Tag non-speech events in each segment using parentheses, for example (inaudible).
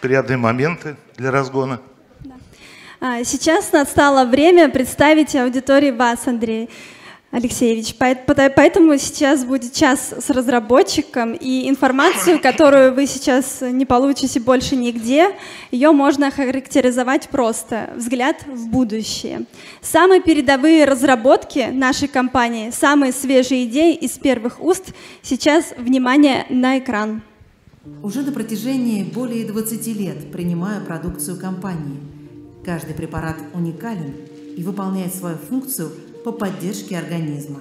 приятные моменты для разгона. А, сейчас настало время представить аудитории вас, Андрей. Алексеевич, поэтому сейчас будет час с разработчиком, и информацию, которую вы сейчас не получите больше нигде, ее можно характеризовать просто «взгляд в будущее». Самые передовые разработки нашей компании, самые свежие идеи из первых уст, сейчас внимание на экран. Уже на протяжении более 20 лет принимаю продукцию компании. Каждый препарат уникален и выполняет свою функцию – по поддержке организма.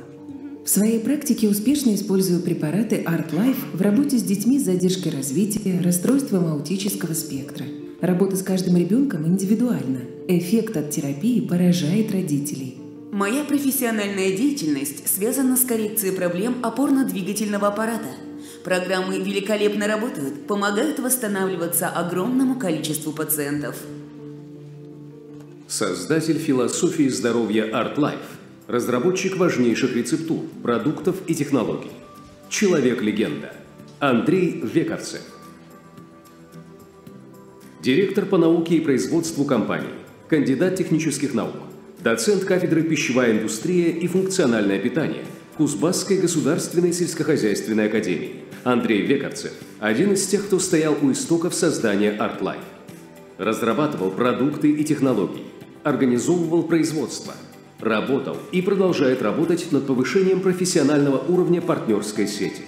В своей практике успешно использую препараты Art Life в работе с детьми с задержкой развития, расстройством аутического спектра. Работа с каждым ребенком индивидуальна. Эффект от терапии поражает родителей. Моя профессиональная деятельность связана с коррекцией проблем опорно-двигательного аппарата. Программы великолепно работают, помогают восстанавливаться огромному количеству пациентов. Создатель философии здоровья Art Life разработчик важнейших рецептур, продуктов и технологий. Человек-легенда. Андрей Вековцев. Директор по науке и производству компании. Кандидат технических наук. Доцент кафедры пищевая индустрия и функциональное питание. Кузбасской государственной сельскохозяйственной академии. Андрей Вековцев – один из тех, кто стоял у истоков создания ArtLife. Разрабатывал продукты и технологии. Организовывал производство – Работал и продолжает работать над повышением профессионального уровня партнерской сети.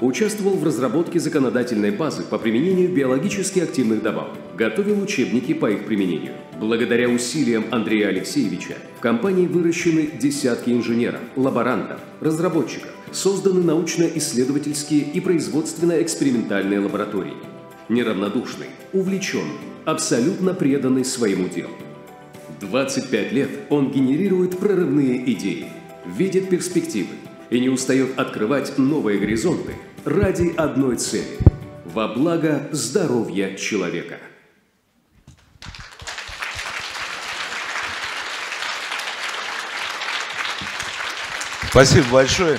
Участвовал в разработке законодательной базы по применению биологически активных добавок. Готовил учебники по их применению. Благодаря усилиям Андрея Алексеевича в компании выращены десятки инженеров, лаборантов, разработчиков, созданы научно-исследовательские и производственно-экспериментальные лаборатории. Неравнодушный, увлеченный, абсолютно преданный своему делу. 25 лет он генерирует прорывные идеи, видит перспективы и не устает открывать новые горизонты ради одной цели – во благо здоровья человека. Спасибо большое.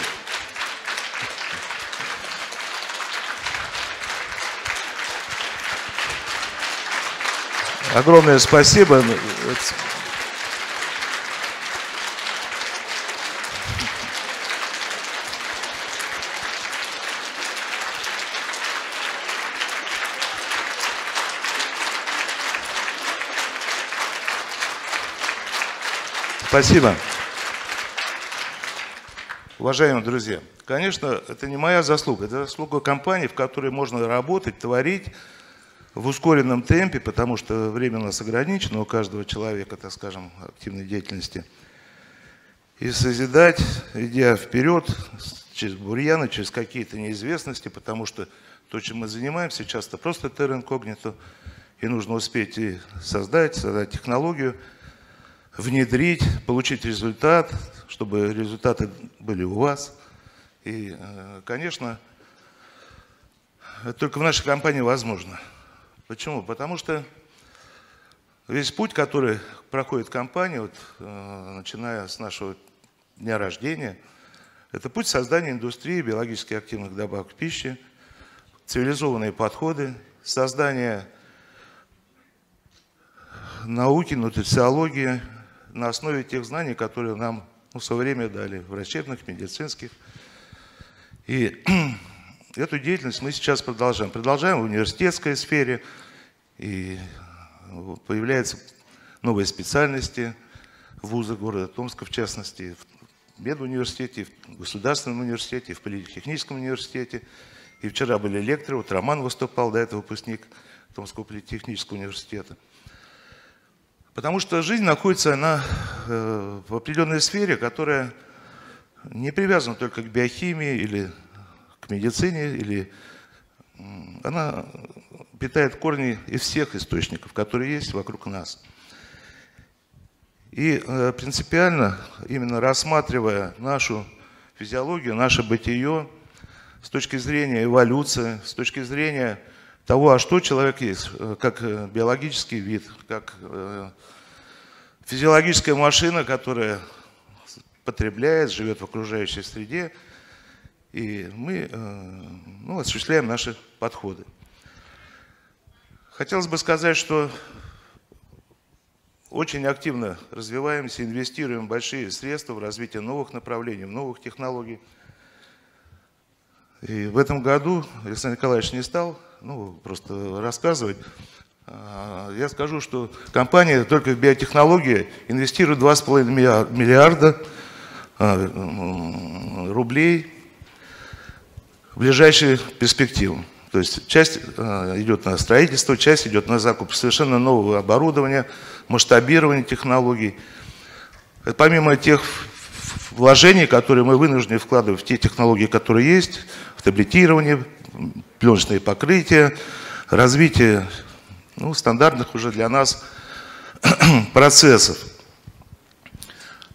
Огромное спасибо. Спасибо. Уважаемые друзья, конечно, это не моя заслуга, это заслуга компании, в которой можно работать, творить в ускоренном темпе, потому что время у нас ограничено у каждого человека, так скажем, активной деятельности. И созидать, идя вперед, через бурьяны, через какие-то неизвестности, потому что то, чем мы занимаемся, часто просто терра инкогнито, и нужно успеть и создать, создать технологию – внедрить, получить результат, чтобы результаты были у вас. И, э, конечно, это только в нашей компании возможно. Почему? Потому что весь путь, который проходит компания, вот, э, начиная с нашего дня рождения, это путь создания индустрии биологически активных добавок пищи, цивилизованные подходы, создание науки, нутрициологии, на основе тех знаний, которые нам ну, в свое время дали, врачебных, медицинских. И (clears throat) эту деятельность мы сейчас продолжаем. Продолжаем в университетской сфере, и появляются новые специальности в вузах города Томска, в частности, в медуниверситете, в государственном университете, в политехническом университете. И вчера были лекторы, вот Роман выступал, до этого выпускник Томского политехнического университета. Потому что жизнь находится она э, в определенной сфере, которая не привязана только к биохимии или к медицине, или она питает корни из всех источников, которые есть вокруг нас. И э, принципиально, именно рассматривая нашу физиологию, наше бытие с точки зрения эволюции, с точки зрения того, а что человек есть, э, как э, биологический вид, как э, физиологическая машина, которая потребляет, живет в окружающей среде, и мы ну, осуществляем наши подходы. Хотелось бы сказать, что очень активно развиваемся, инвестируем большие средства в развитие новых направлений, новых технологий. И в этом году Александр Николаевич не стал ну, просто рассказывать. А, я скажу, что компания только в биотехнологии инвестирует 2,5 миллиарда а, рублей в ближайшие перспективы. То есть часть а, идет на строительство, часть идет на закуп совершенно нового оборудования, масштабирование технологий. Помимо тех вложений, которые мы вынуждены вкладывать в те технологии, которые есть, в таблетирование, пленочные покрытия, развитие ну, стандартных уже для нас (clears throat) процессов.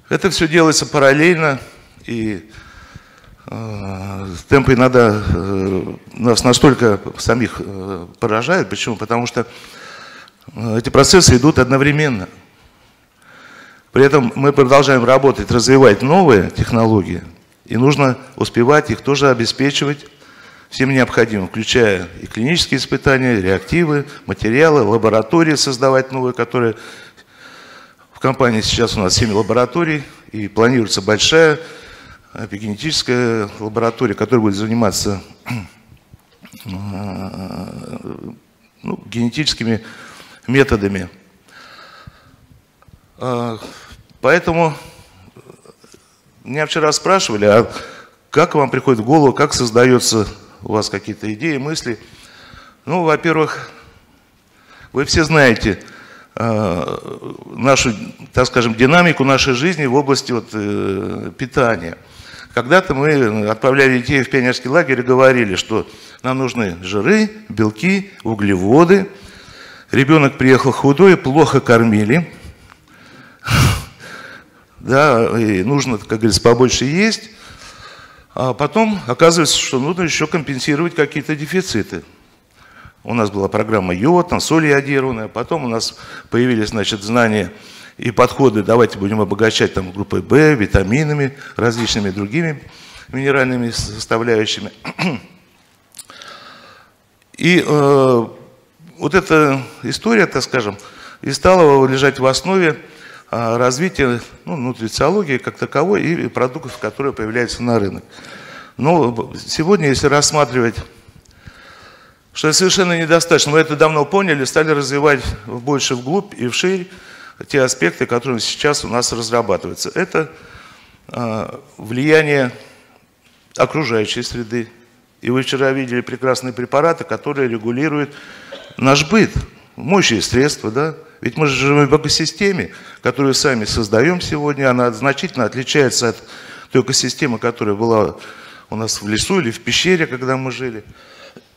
Это все делается параллельно, и э, темпы иногда э, нас настолько самих э, поражают. Почему? Потому что э, эти процессы идут одновременно. При этом мы продолжаем работать, развивать новые технологии, и нужно успевать их тоже обеспечивать всем необходимым, включая и клинические испытания, реактивы, материалы, лаборатории создавать новые, которые в компании сейчас у нас 7 лабораторий, и планируется большая эпигенетическая лаборатория, которая будет заниматься ну, генетическими методами. А, поэтому меня вчера спрашивали, а как вам приходит в голову, как создается у вас какие-то идеи, мысли. Ну, во-первых, вы все знаете э, нашу, так скажем, динамику нашей жизни в области вот, э, питания. Когда-то мы отправляли детей в пионерский лагерь и говорили, что нам нужны жиры, белки, углеводы. Ребенок приехал худой, плохо кормили. (laughs) Да, и нужно, как говорится, побольше есть. А потом оказывается, что нужно еще компенсировать какие-то дефициты. У нас была программа йод, там соль йодированная, потом у нас появились, значит, знания и подходы, давайте будем обогащать там группой В, витаминами, различными другими минеральными составляющими. (clears throat) И э, вот эта история, так скажем, и стала лежать в основе развития ну, нутрициологии как таковой и продуктов, которые появляются на рынок. Но сегодня, если рассматривать, что совершенно недостаточно, мы это давно поняли, стали развивать больше вглубь и вширь те аспекты, которые сейчас у нас разрабатываются. Это а, влияние окружающей среды. И вы вчера видели прекрасные препараты, которые регулируют наш быт, мощные средства, да, ведь мы же живем в экосистеме, которую сами создаем сегодня. Она значительно отличается от той экосистемы, которая была у нас в лесу или в пещере, когда мы жили.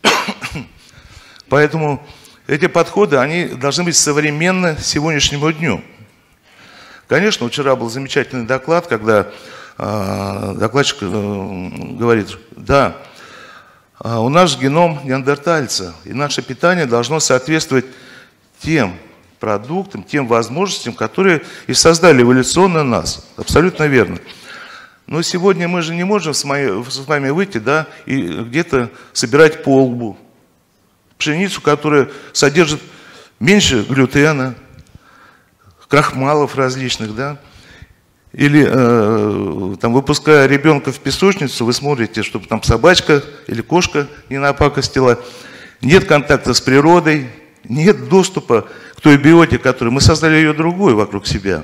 (coughs) Поэтому эти подходы, они должны быть современны сегодняшнему дню. Конечно, вчера был замечательный доклад, когда э, докладчик э, говорит, да, э, у нас геном неандертальца, и наше питание должно соответствовать тем продуктам, тем возможностям, которые и создали эволюционно нас. Абсолютно верно. Но сегодня мы же не можем с, моей, с вами выйти да, и где-то собирать полбу. Пшеницу, которая содержит меньше глютена, крахмалов различных, да, или э, там, выпуская ребенка в песочницу, вы смотрите, чтобы там собачка или кошка не напакостила. Нет контакта с природой, нет доступа к той биоте, которую мы создали ее другую вокруг себя.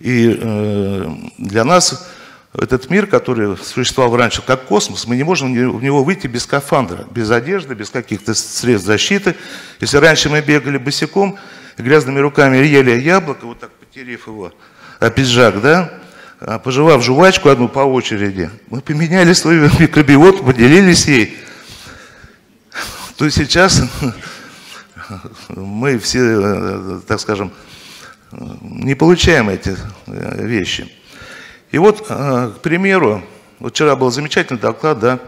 И э, для нас этот мир, который существовал раньше как космос, мы не можем в него выйти без скафандра, без одежды, без каких-то средств защиты. Если раньше мы бегали босиком, грязными руками ели яблоко, вот так потерев его, а пиджак, да, а пожевав жвачку одну по очереди, мы поменяли свой микробиот, поделились ей. То сейчас мы все, э, так скажем, не получаем эти э, вещи. И вот, э, к примеру, вчера был замечательный доклад, да,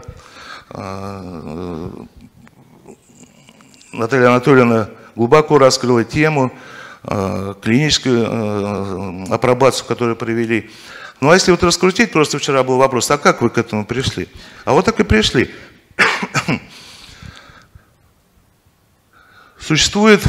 Наталья Анатольевна глубоко раскрыла тему, клиническую апробацию, которую провели. Ну а если вот раскрутить, просто вчера был вопрос, а как вы к этому пришли? А вот так и пришли. Существует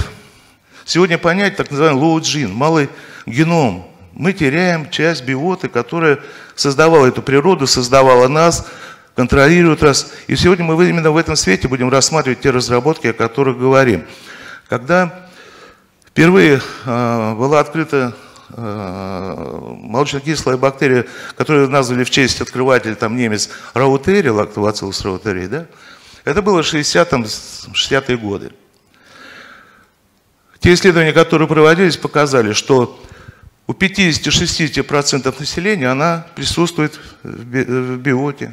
сегодня понятие так называемый gene, малый геном. Мы теряем часть биоты, которая создавала эту природу, создавала нас, контролирует нас. И сегодня мы именно в этом свете будем рассматривать те разработки, о которых говорим. Когда впервые э, была открыта э, молочно-кислая бактерия, которую назвали в честь открывателя там немец Раутери, лактовацилус раутери, да? Это было 60-е годы. Те исследования, которые проводились, показали, что у 50-60% населения она присутствует в биоте.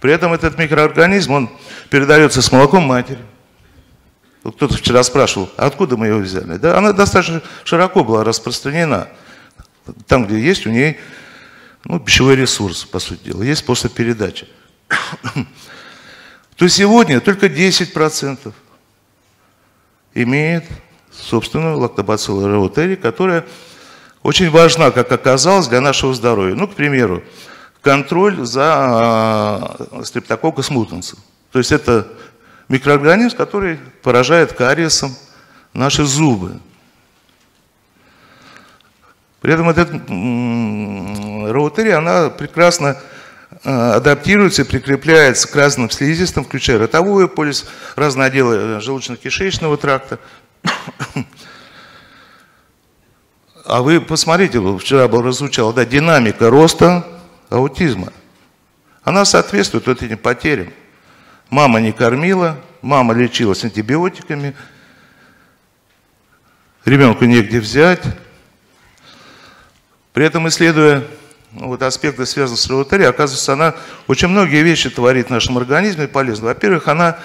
При этом этот микроорганизм, он передается с молоком матери. Вот кто-то вчера спрашивал, «А откуда мы его взяли? Да, она достаточно широко была распространена. Там, где есть у нее ну, пищевой ресурс, по сути дела, есть способ передачи. (coughs) То сегодня только 10% имеет собственную лактобациллу реутери, которая очень важна, как оказалось, для нашего здоровья. Ну, к примеру, контроль за э, стрептококкус мутансом. То есть это микроорганизм, который поражает кариесом наши зубы. При этом этот роутерия, она прекрасно э, адаптируется и прикрепляется к разным слизистым, включая ротовую полис, разные отделы э, желудочно-кишечного тракта. А вы посмотрите, вчера был разучал, да, динамика роста аутизма. Она соответствует вот этим потерям. Мама не кормила, мама лечилась антибиотиками, ребенку негде взять. При этом, исследуя ну, вот аспекты, связанные с лабораторией, оказывается, она очень многие вещи творит в нашем организме полезно. Во-первых, она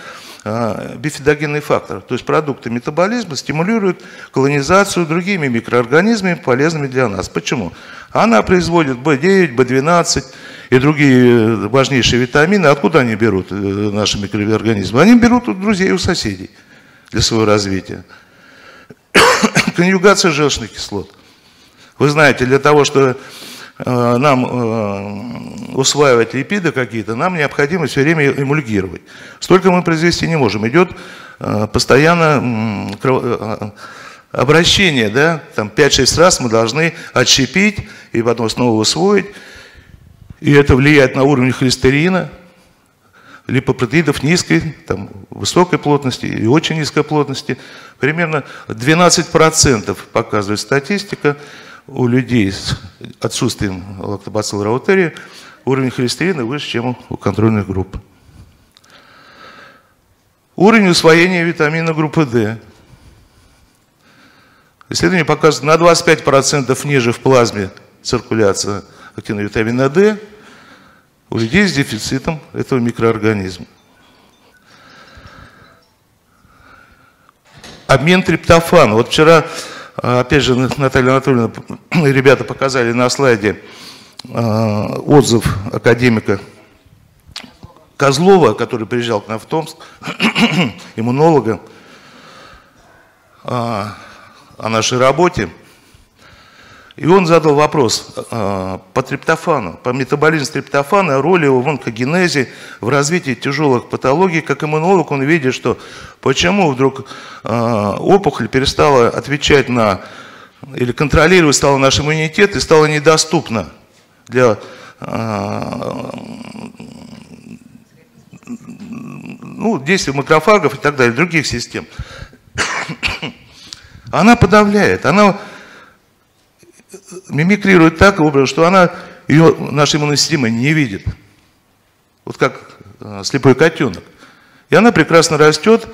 бифидогенный фактор, то есть продукты метаболизма стимулируют колонизацию другими микроорганизмами, полезными для нас. Почему? Она производит B9, B12 и другие важнейшие витамины. Откуда они берут, э, наши микроорганизмы? Они берут у друзей, у соседей для своего развития. (coughs) Конъюгация желчных кислот. Вы знаете, для того, чтобы Э, нам э, усваивать липиды какие-то, нам необходимо все время эмульгировать. Столько мы произвести не можем. Идет э, постоянно обращение, да, там 5-6 раз мы должны отщепить и потом снова усвоить. И это влияет на уровень холестерина, липопротеидов низкой, там, высокой плотности и очень низкой плотности. Примерно 12% показывает статистика у людей с отсутствием лактобацилла раутерии уровень холестерина выше, чем у контрольных групп. Уровень усвоения витамина группы D. Исследование показывает на 25% ниже в плазме циркуляция активного витамина D у людей с дефицитом этого микроорганизма. Обмен триптофана. Вот вчера опять же, Наталья Анатольевна, (clears throat) ребята показали на слайде а, отзыв академика Козлова, который приезжал к нам в Томск, (clears throat) иммунолога, а, о нашей работе. И он задал вопрос э, по триптофану, по метаболизму триптофана, роли его в онкогенезе, в развитии тяжелых патологий. Как иммунолог он видит, что почему вдруг э, опухоль перестала отвечать на, или контролировать стала наш иммунитет и стала недоступна для э, ну, действия макрофагов и так далее, других систем. (coughs) Она подавляет, она мимикрирует так образом, что она, ее наша иммунная система не видит. Вот как э, слепой котенок. И она прекрасно растет,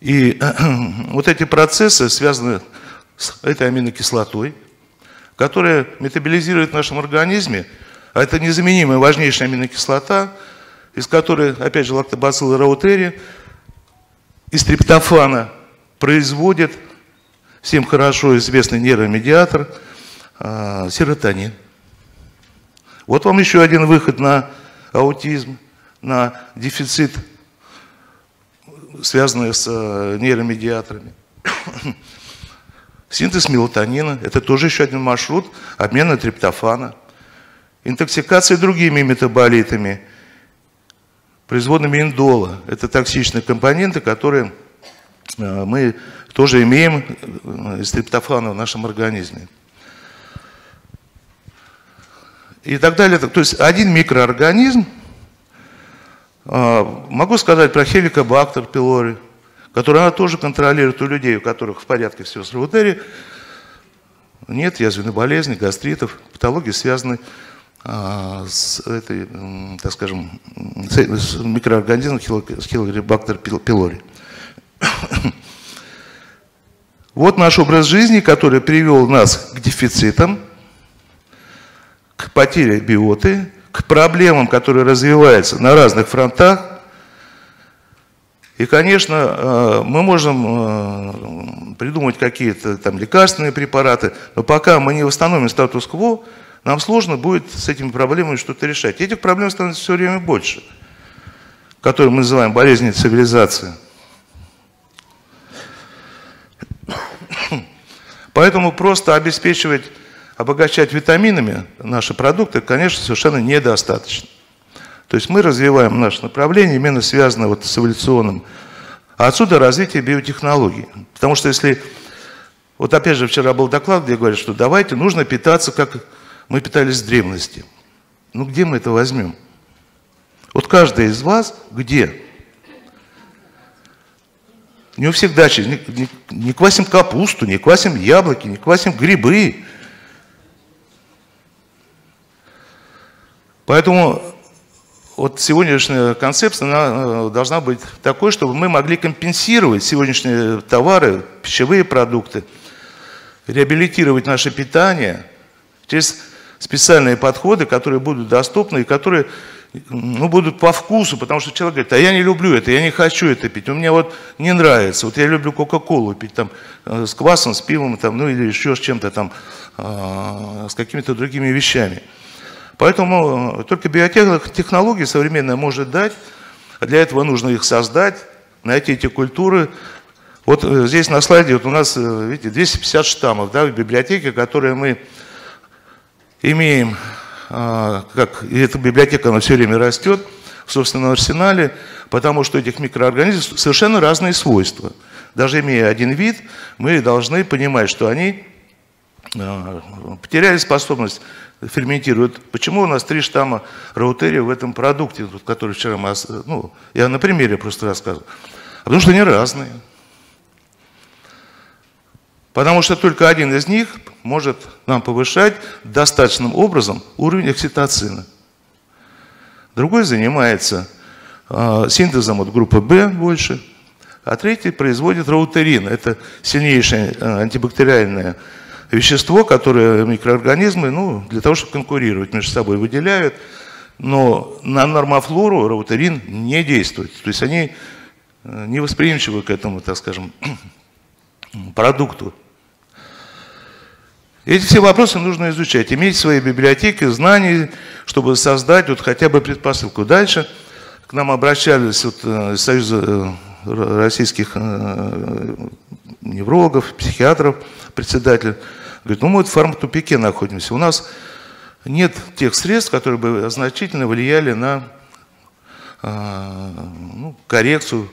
и (clears throat) вот эти процессы связаны с этой аминокислотой, которая метаболизирует в нашем организме, а это незаменимая важнейшая аминокислота, из которой, опять же, лактобациллы раутери из триптофана производит всем хорошо известный нейромедиатор – а, серотонин. Вот вам еще один выход на аутизм, на дефицит, связанный с э, нейромедиаторами. (coughs) Синтез мелатонина – это тоже еще один маршрут обмена триптофана. Интоксикация другими метаболитами, производными индола. Это токсичные компоненты, которые э, мы тоже имеем э, стриптофана в нашем организме. И так далее. То есть один микроорганизм, могу сказать про хеликобактер пилори, который она тоже контролирует у людей, у которых в порядке все с ревутерией, нет язвенной болезни, гастритов, патологии связаны а, с этой, так скажем, с микроорганизмом хилобактер пилори. (coughs) Вот наш образ жизни, который привел нас к дефицитам, к потере биоты, к проблемам, которые развиваются на разных фронтах, и, конечно, э, мы можем э, придумать какие-то там лекарственные препараты, но пока мы не восстановим статус-кво, нам сложно будет с этими проблемами что-то решать. Этих проблем становится все время больше, которые мы называем болезни цивилизации. Поэтому просто обеспечивать, обогащать витаминами наши продукты, конечно, совершенно недостаточно. То есть мы развиваем наше направление, именно связанное вот с эволюционным. А отсюда развитие биотехнологий. Потому что если... Вот опять же вчера был доклад, где говорят, что давайте, нужно питаться, как мы питались в древности. Ну где мы это возьмем? Вот каждый из вас где? Не у всех дачи. Не, не, не квасим капусту, не квасим яблоки, не квасим грибы. Поэтому вот сегодняшняя концепция она э, должна быть такой, чтобы мы могли компенсировать сегодняшние товары, пищевые продукты, реабилитировать наше питание через специальные подходы, которые будут доступны и которые ну, будут по вкусу, потому что человек говорит, а я не люблю это, я не хочу это пить, у меня вот не нравится, вот я люблю Кока-Колу пить там э, с квасом, с пивом, там, ну или еще с чем-то там, э, с какими-то другими вещами. Поэтому э, только биотехнология современная может дать, а для этого нужно их создать, найти эти культуры. Вот э, здесь на слайде вот у нас, э, видите, 250 штаммов да, в библиотеке, которые мы имеем, а, как, и эта библиотека, она все время растет в собственном арсенале, потому что этих микроорганизмов совершенно разные свойства. Даже имея один вид, мы должны понимать, что они потеряли способность ферментируют. Почему у нас три штамма раутерия в этом продукте, который вчера мы, ну, я на примере просто рассказывал. А потому что они разные. Потому что только один из них может нам повышать достаточным образом уровень окситоцина. Другой занимается э, синтезом от группы В больше, а третий производит раутерин. Это сильнейшее э, антибактериальное вещество, которое микроорганизмы, ну, для того, чтобы конкурировать между собой, выделяют, но на нормофлору раутерин не действует. То есть они э, не восприимчивы к этому, так скажем, (clears throat) продукту. Эти все вопросы нужно изучать, иметь свои библиотеки, знаний, чтобы создать вот хотя бы предпосылку. Дальше к нам обращались вот, э, из Союза э, российских неврологов, психиатров, председатель, говорит, ну мы вот в фармтупике находимся, у нас нет тех средств, которые бы значительно влияли на э, ну, коррекцию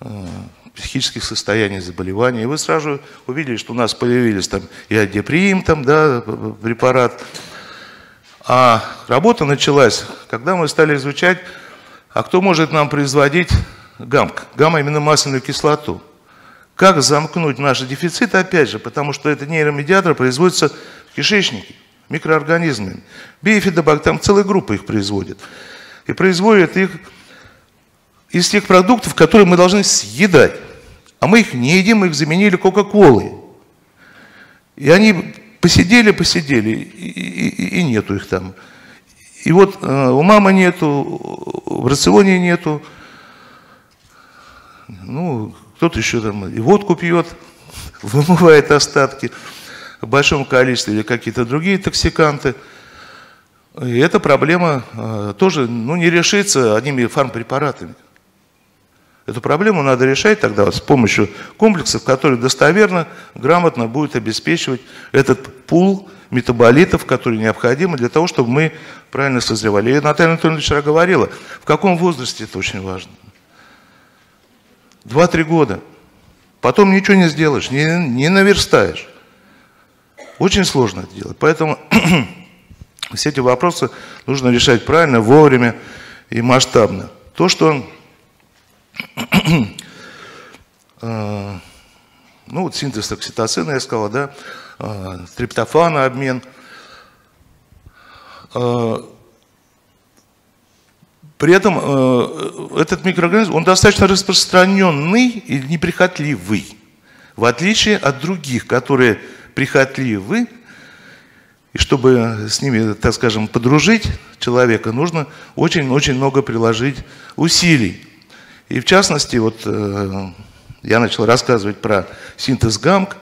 э, психических состояний, заболеваний. И вы сразу увидели, что у нас появились там и адеприм, там, да, препарат. А работа началась, когда мы стали изучать, а кто может нам производить ГАМК, гамма-аминомасляную кислоту. Как замкнуть наши дефициты, опять же, потому что это нейромедиатор производится в кишечнике, микроорганизмами. Биофидобак, там целая группа их производит. И производят их из тех продуктов, которые мы должны съедать. А мы их не едим, мы их заменили Кока-Колой. И они посидели, посидели, и, и, и нету их там. И вот э, у мамы нету, в рационе нету. Ну, кто-то еще там и водку пьет, (laughs) вымывает остатки в большом количестве или какие-то другие токсиканты. И эта проблема э, тоже ну, не решится одними фармпрепаратами. Эту проблему надо решать тогда вот с помощью комплексов, которые достоверно, грамотно будут обеспечивать этот пул метаболитов, которые необходимы для того, чтобы мы правильно созревали. И Наталья Анатольевна вчера говорила, в каком возрасте это очень важно. Два-три года. Потом ничего не сделаешь, не, не наверстаешь. Очень сложно это делать. Поэтому (clears throat) все эти вопросы нужно решать правильно, вовремя и масштабно. То, что э, ну вот синтез окситоцина, я сказал, да, э, триптофана обмен. Э, при этом этот микроорганизм, он достаточно распространенный и неприхотливый, в отличие от других, которые прихотливы, и чтобы с ними, так скажем, подружить человека, нужно очень-очень много приложить усилий. И в частности, вот э, я начал рассказывать про синтез ГАМК,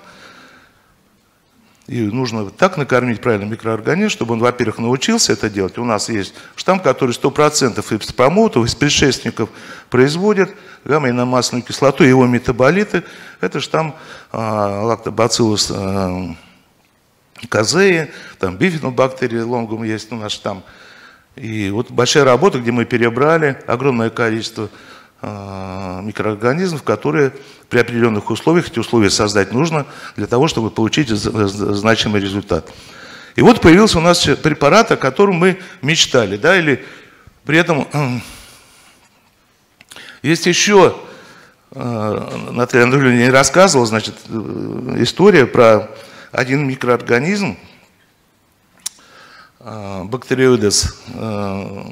и нужно так накормить правильно микроорганизм, чтобы он, во-первых, научился это делать. У нас есть штамм, который 100% из промотов, из предшественников производит гамма-иномасляную кислоту, его метаболиты. Это штамм а, лактобациллус а, казеи, там бифидобактерии лонгум есть у нас штамм. И вот большая работа, где мы перебрали огромное количество микроорганизмов, которые при определенных условиях, эти условия создать нужно для того, чтобы получить значимый результат. И вот появился у нас препарат, о котором мы мечтали, да, или при этом э, есть еще, э, Наталья Анатольевна не рассказывала, значит, э, история про один микроорганизм, э, бактериоидес, э,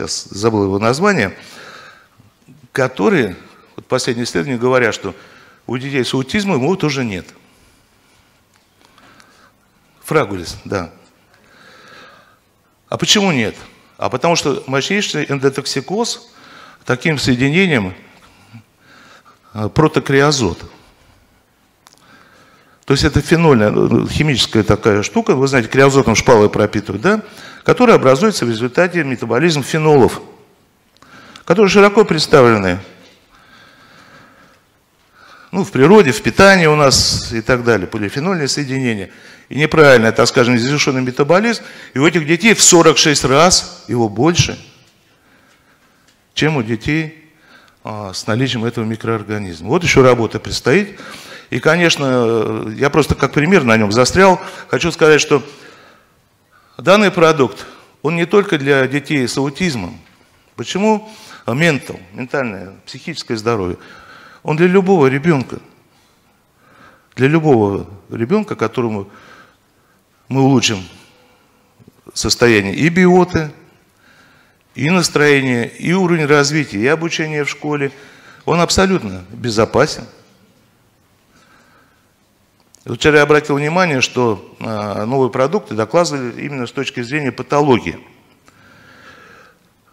сейчас забыл его название, который, вот последние исследования говорят, что у детей с аутизмом его тоже нет. Фрагулис, да. А почему нет? А потому что мощнейший эндотоксикоз таким соединением э, протокриозот – то есть это фенольная, ну, химическая такая штука, вы знаете, криозотом шпалы пропитывают, да, которая образуется в результате метаболизма фенолов, которые широко представлены ну, в природе, в питании у нас и так далее, полифенольные соединения. И неправильно, так скажем, незавершенный метаболизм. И у этих детей в 46 раз его больше, чем у детей а, с наличием этого микроорганизма. Вот еще работа предстоит. И, конечно, я просто как пример на нем застрял. Хочу сказать, что данный продукт, он не только для детей с аутизмом. Почему? Ментал, ментальное, психическое здоровье. Он для любого ребенка. Для любого ребенка, которому мы улучшим состояние и биоты, и настроение, и уровень развития, и обучения в школе, он абсолютно безопасен. Вчера я обратил внимание, что а, новые продукты докладывали именно с точки зрения патологии.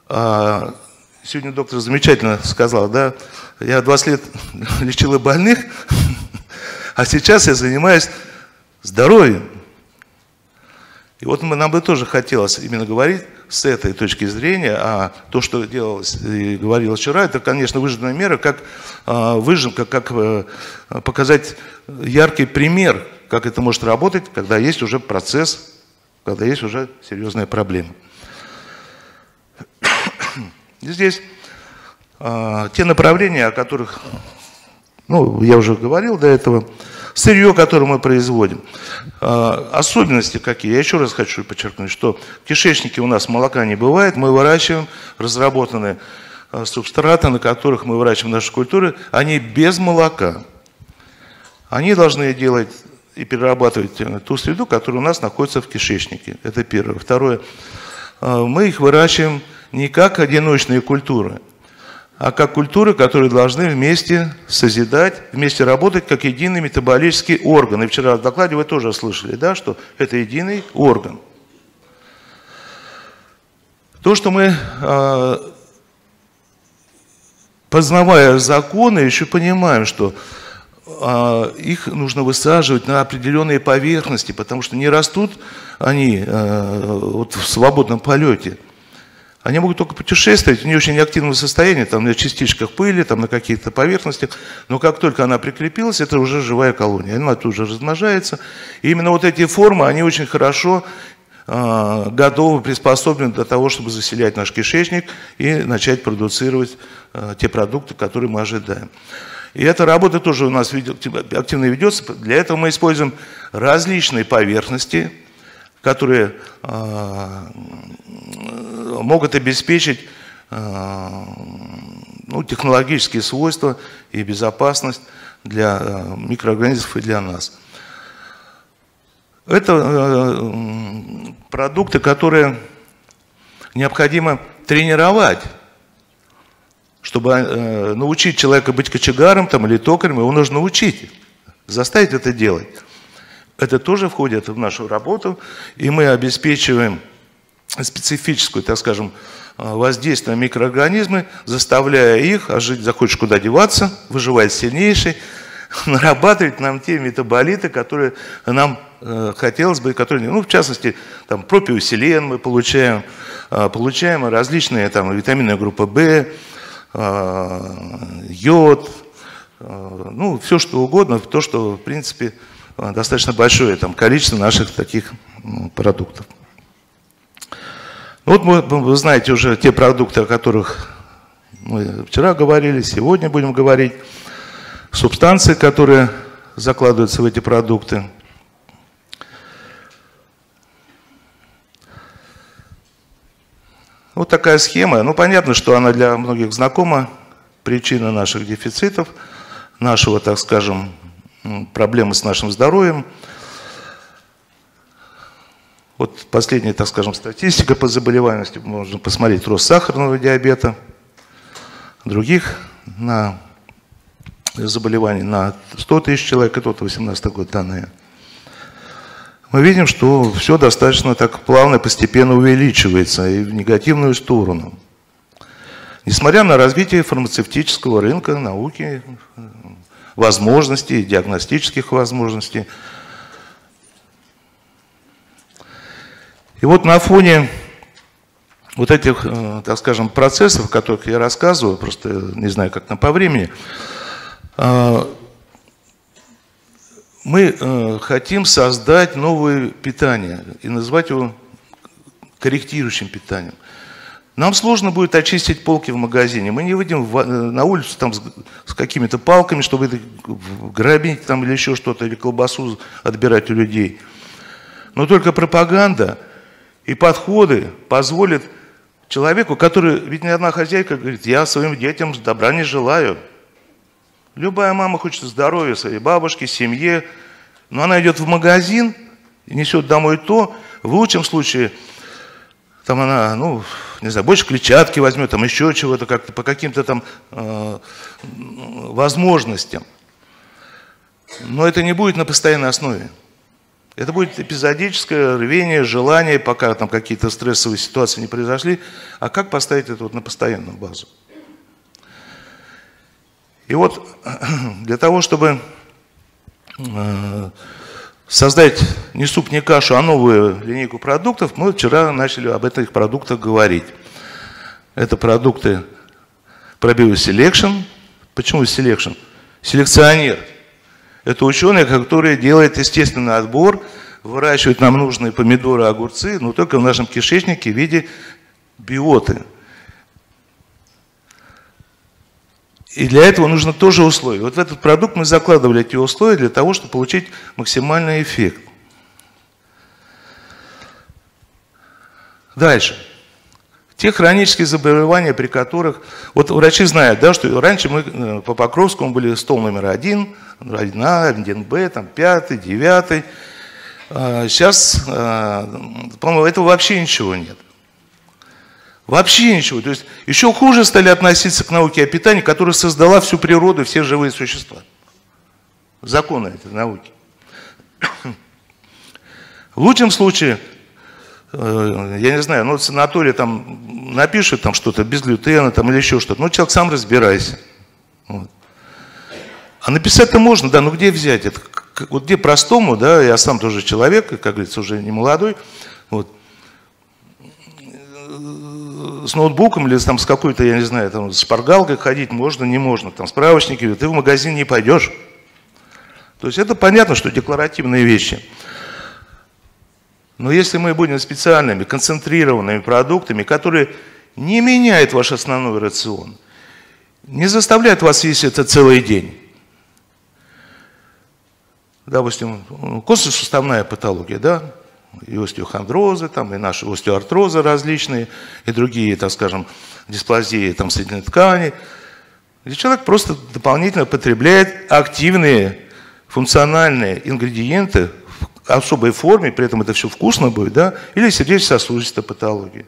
А, сегодня доктор замечательно сказал, да, я 20 лет (laughs) лечил больных, (laughs) а сейчас я занимаюсь здоровьем. И вот нам бы тоже хотелось именно говорить с этой точки зрения, а то, что делалось и говорилось вчера, это, конечно, выжимная мера, как а, выжимка, как э, показать яркий пример, как это может работать, когда есть уже процесс, когда есть уже серьезная проблема. Здесь а, те направления, о которых ну, я уже говорил до этого, сырье, которое мы производим. А, особенности какие? Я еще раз хочу подчеркнуть, что в кишечнике у нас молока не бывает, мы выращиваем разработанные а, субстраты, на которых мы выращиваем наши культуры, они без молока. Они должны делать и перерабатывать э, ту среду, которая у нас находится в кишечнике. Это первое. Второе. А, мы их выращиваем не как одиночные культуры, а как культуры, которые должны вместе созидать, вместе работать как единый метаболический орган. И вчера в докладе вы тоже слышали, да, что это единый орган. То, что мы, а, познавая законы, еще понимаем, что а, их нужно высаживать на определенные поверхности, потому что не растут они а, вот в свободном полете – они могут только путешествовать в не очень активном состоянии, там на частичках пыли, там на каких-то поверхностях, но как только она прикрепилась, это уже живая колония, она тут уже размножается. И именно вот эти формы, они очень хорошо э, готовы, приспособлены для того, чтобы заселять наш кишечник и начать продуцировать э, те продукты, которые мы ожидаем. И эта работа тоже у нас активно ведется. Для этого мы используем различные поверхности, которые могут обеспечить ну, технологические свойства и безопасность для э, микроорганизмов и для нас. Это продукты, которые необходимо тренировать, чтобы научить человека быть кочегаром там, или токарем, его нужно учить, заставить это делать. Это тоже входит в нашу работу, и мы обеспечиваем специфическую, так скажем, Э, воздействие на микроорганизмы, заставляя их, а жить захочешь куда деваться, выживать сильнейший, (laughs) нарабатывать нам те метаболиты, которые нам э, хотелось бы, которые, ну, в частности, там, пропиоселен мы получаем, э, получаем различные там, витамины группы В, э, йод, э, ну, все что угодно, то, что, в принципе, достаточно большое там, количество наших таких продуктов. Вот мы, вы знаете уже те продукты, о которых мы вчера говорили, сегодня будем говорить. Субстанции, которые закладываются в эти продукты. Вот такая схема. Ну, понятно, что она для многих знакома. Причина наших дефицитов, нашего, так скажем, проблемы с нашим здоровьем – вот последняя, так скажем, статистика по заболеваемости. Можно посмотреть рост сахарного диабета, других на заболеваний на 100 тысяч человек, это вот 18 год данные. Мы видим, что все достаточно так плавно, постепенно увеличивается и в негативную сторону. Несмотря на развитие фармацевтического рынка, науки, возможностей, диагностических возможностей – И вот на фоне вот этих, э, так скажем, процессов, о которых я рассказываю, просто не знаю, как на по времени, э, мы э, хотим создать новое питание и назвать его корректирующим питанием. Нам сложно будет очистить полки в магазине. Мы не выйдем на улицу там, с, с какими-то палками, чтобы грабить там, или еще что-то, или колбасу отбирать у людей. Но только пропаганда и подходы позволят человеку, который, ведь ни одна хозяйка говорит, я своим детям добра не желаю. Любая мама хочет здоровья своей бабушке, семье, но она идет в магазин несет домой то, в лучшем случае, там она, ну, не знаю, больше клетчатки возьмет, там еще чего-то, как-то по каким-то там э, возможностям. Но это не будет на постоянной основе. Это будет эпизодическое рвение, желание, пока там какие-то стрессовые ситуации не произошли. А как поставить это вот на постоянную базу? И вот (clears throat) для того, чтобы э, создать не суп, не кашу, а новую линейку продуктов, мы вчера начали об этих продуктах говорить. Это продукты Selection. Почему Selection? Селекционер – это ученые, которые делают естественный отбор, выращивают нам нужные помидоры, огурцы, но только в нашем кишечнике в виде биоты. И для этого нужно тоже условия. Вот в этот продукт мы закладывали эти условия для того, чтобы получить максимальный эффект. Дальше. Те хронические заболевания, при которых... Вот врачи знают, да, что раньше мы э, по Покровскому были стол номер один, 1А, 1Б, там, 5, 9. Сейчас, по-моему, этого вообще ничего нет. Вообще ничего. То есть еще хуже стали относиться к науке о питании, которая создала всю природу, все живые существа. Законы этой науки. В лучшем случае Э, я не знаю, ну, санаторий там напишет там что-то без глютена там, или еще что-то, ну, человек сам разбирайся. Вот. А написать-то можно, да, ну где взять это? Вот где простому, да, я сам тоже человек, как говорится, уже не молодой, вот, с ноутбуком или там с какой-то, я не знаю, там, с шпаргалкой ходить можно, не можно, там справочники, ты в магазин не пойдешь. То есть это понятно, что декларативные вещи. Но если мы будем специальными, концентрированными продуктами, которые не меняют ваш основной рацион, не заставляют вас есть это целый день, допустим, костно-суставная патология, да, и остеохондрозы, там, и наши остеоартрозы различные, и другие, так скажем, дисплазии там, соединительной ткани, где человек просто дополнительно потребляет активные функциональные ингредиенты в особой форме, при этом это все вкусно будет, да, или сердечно-сосудистая патология.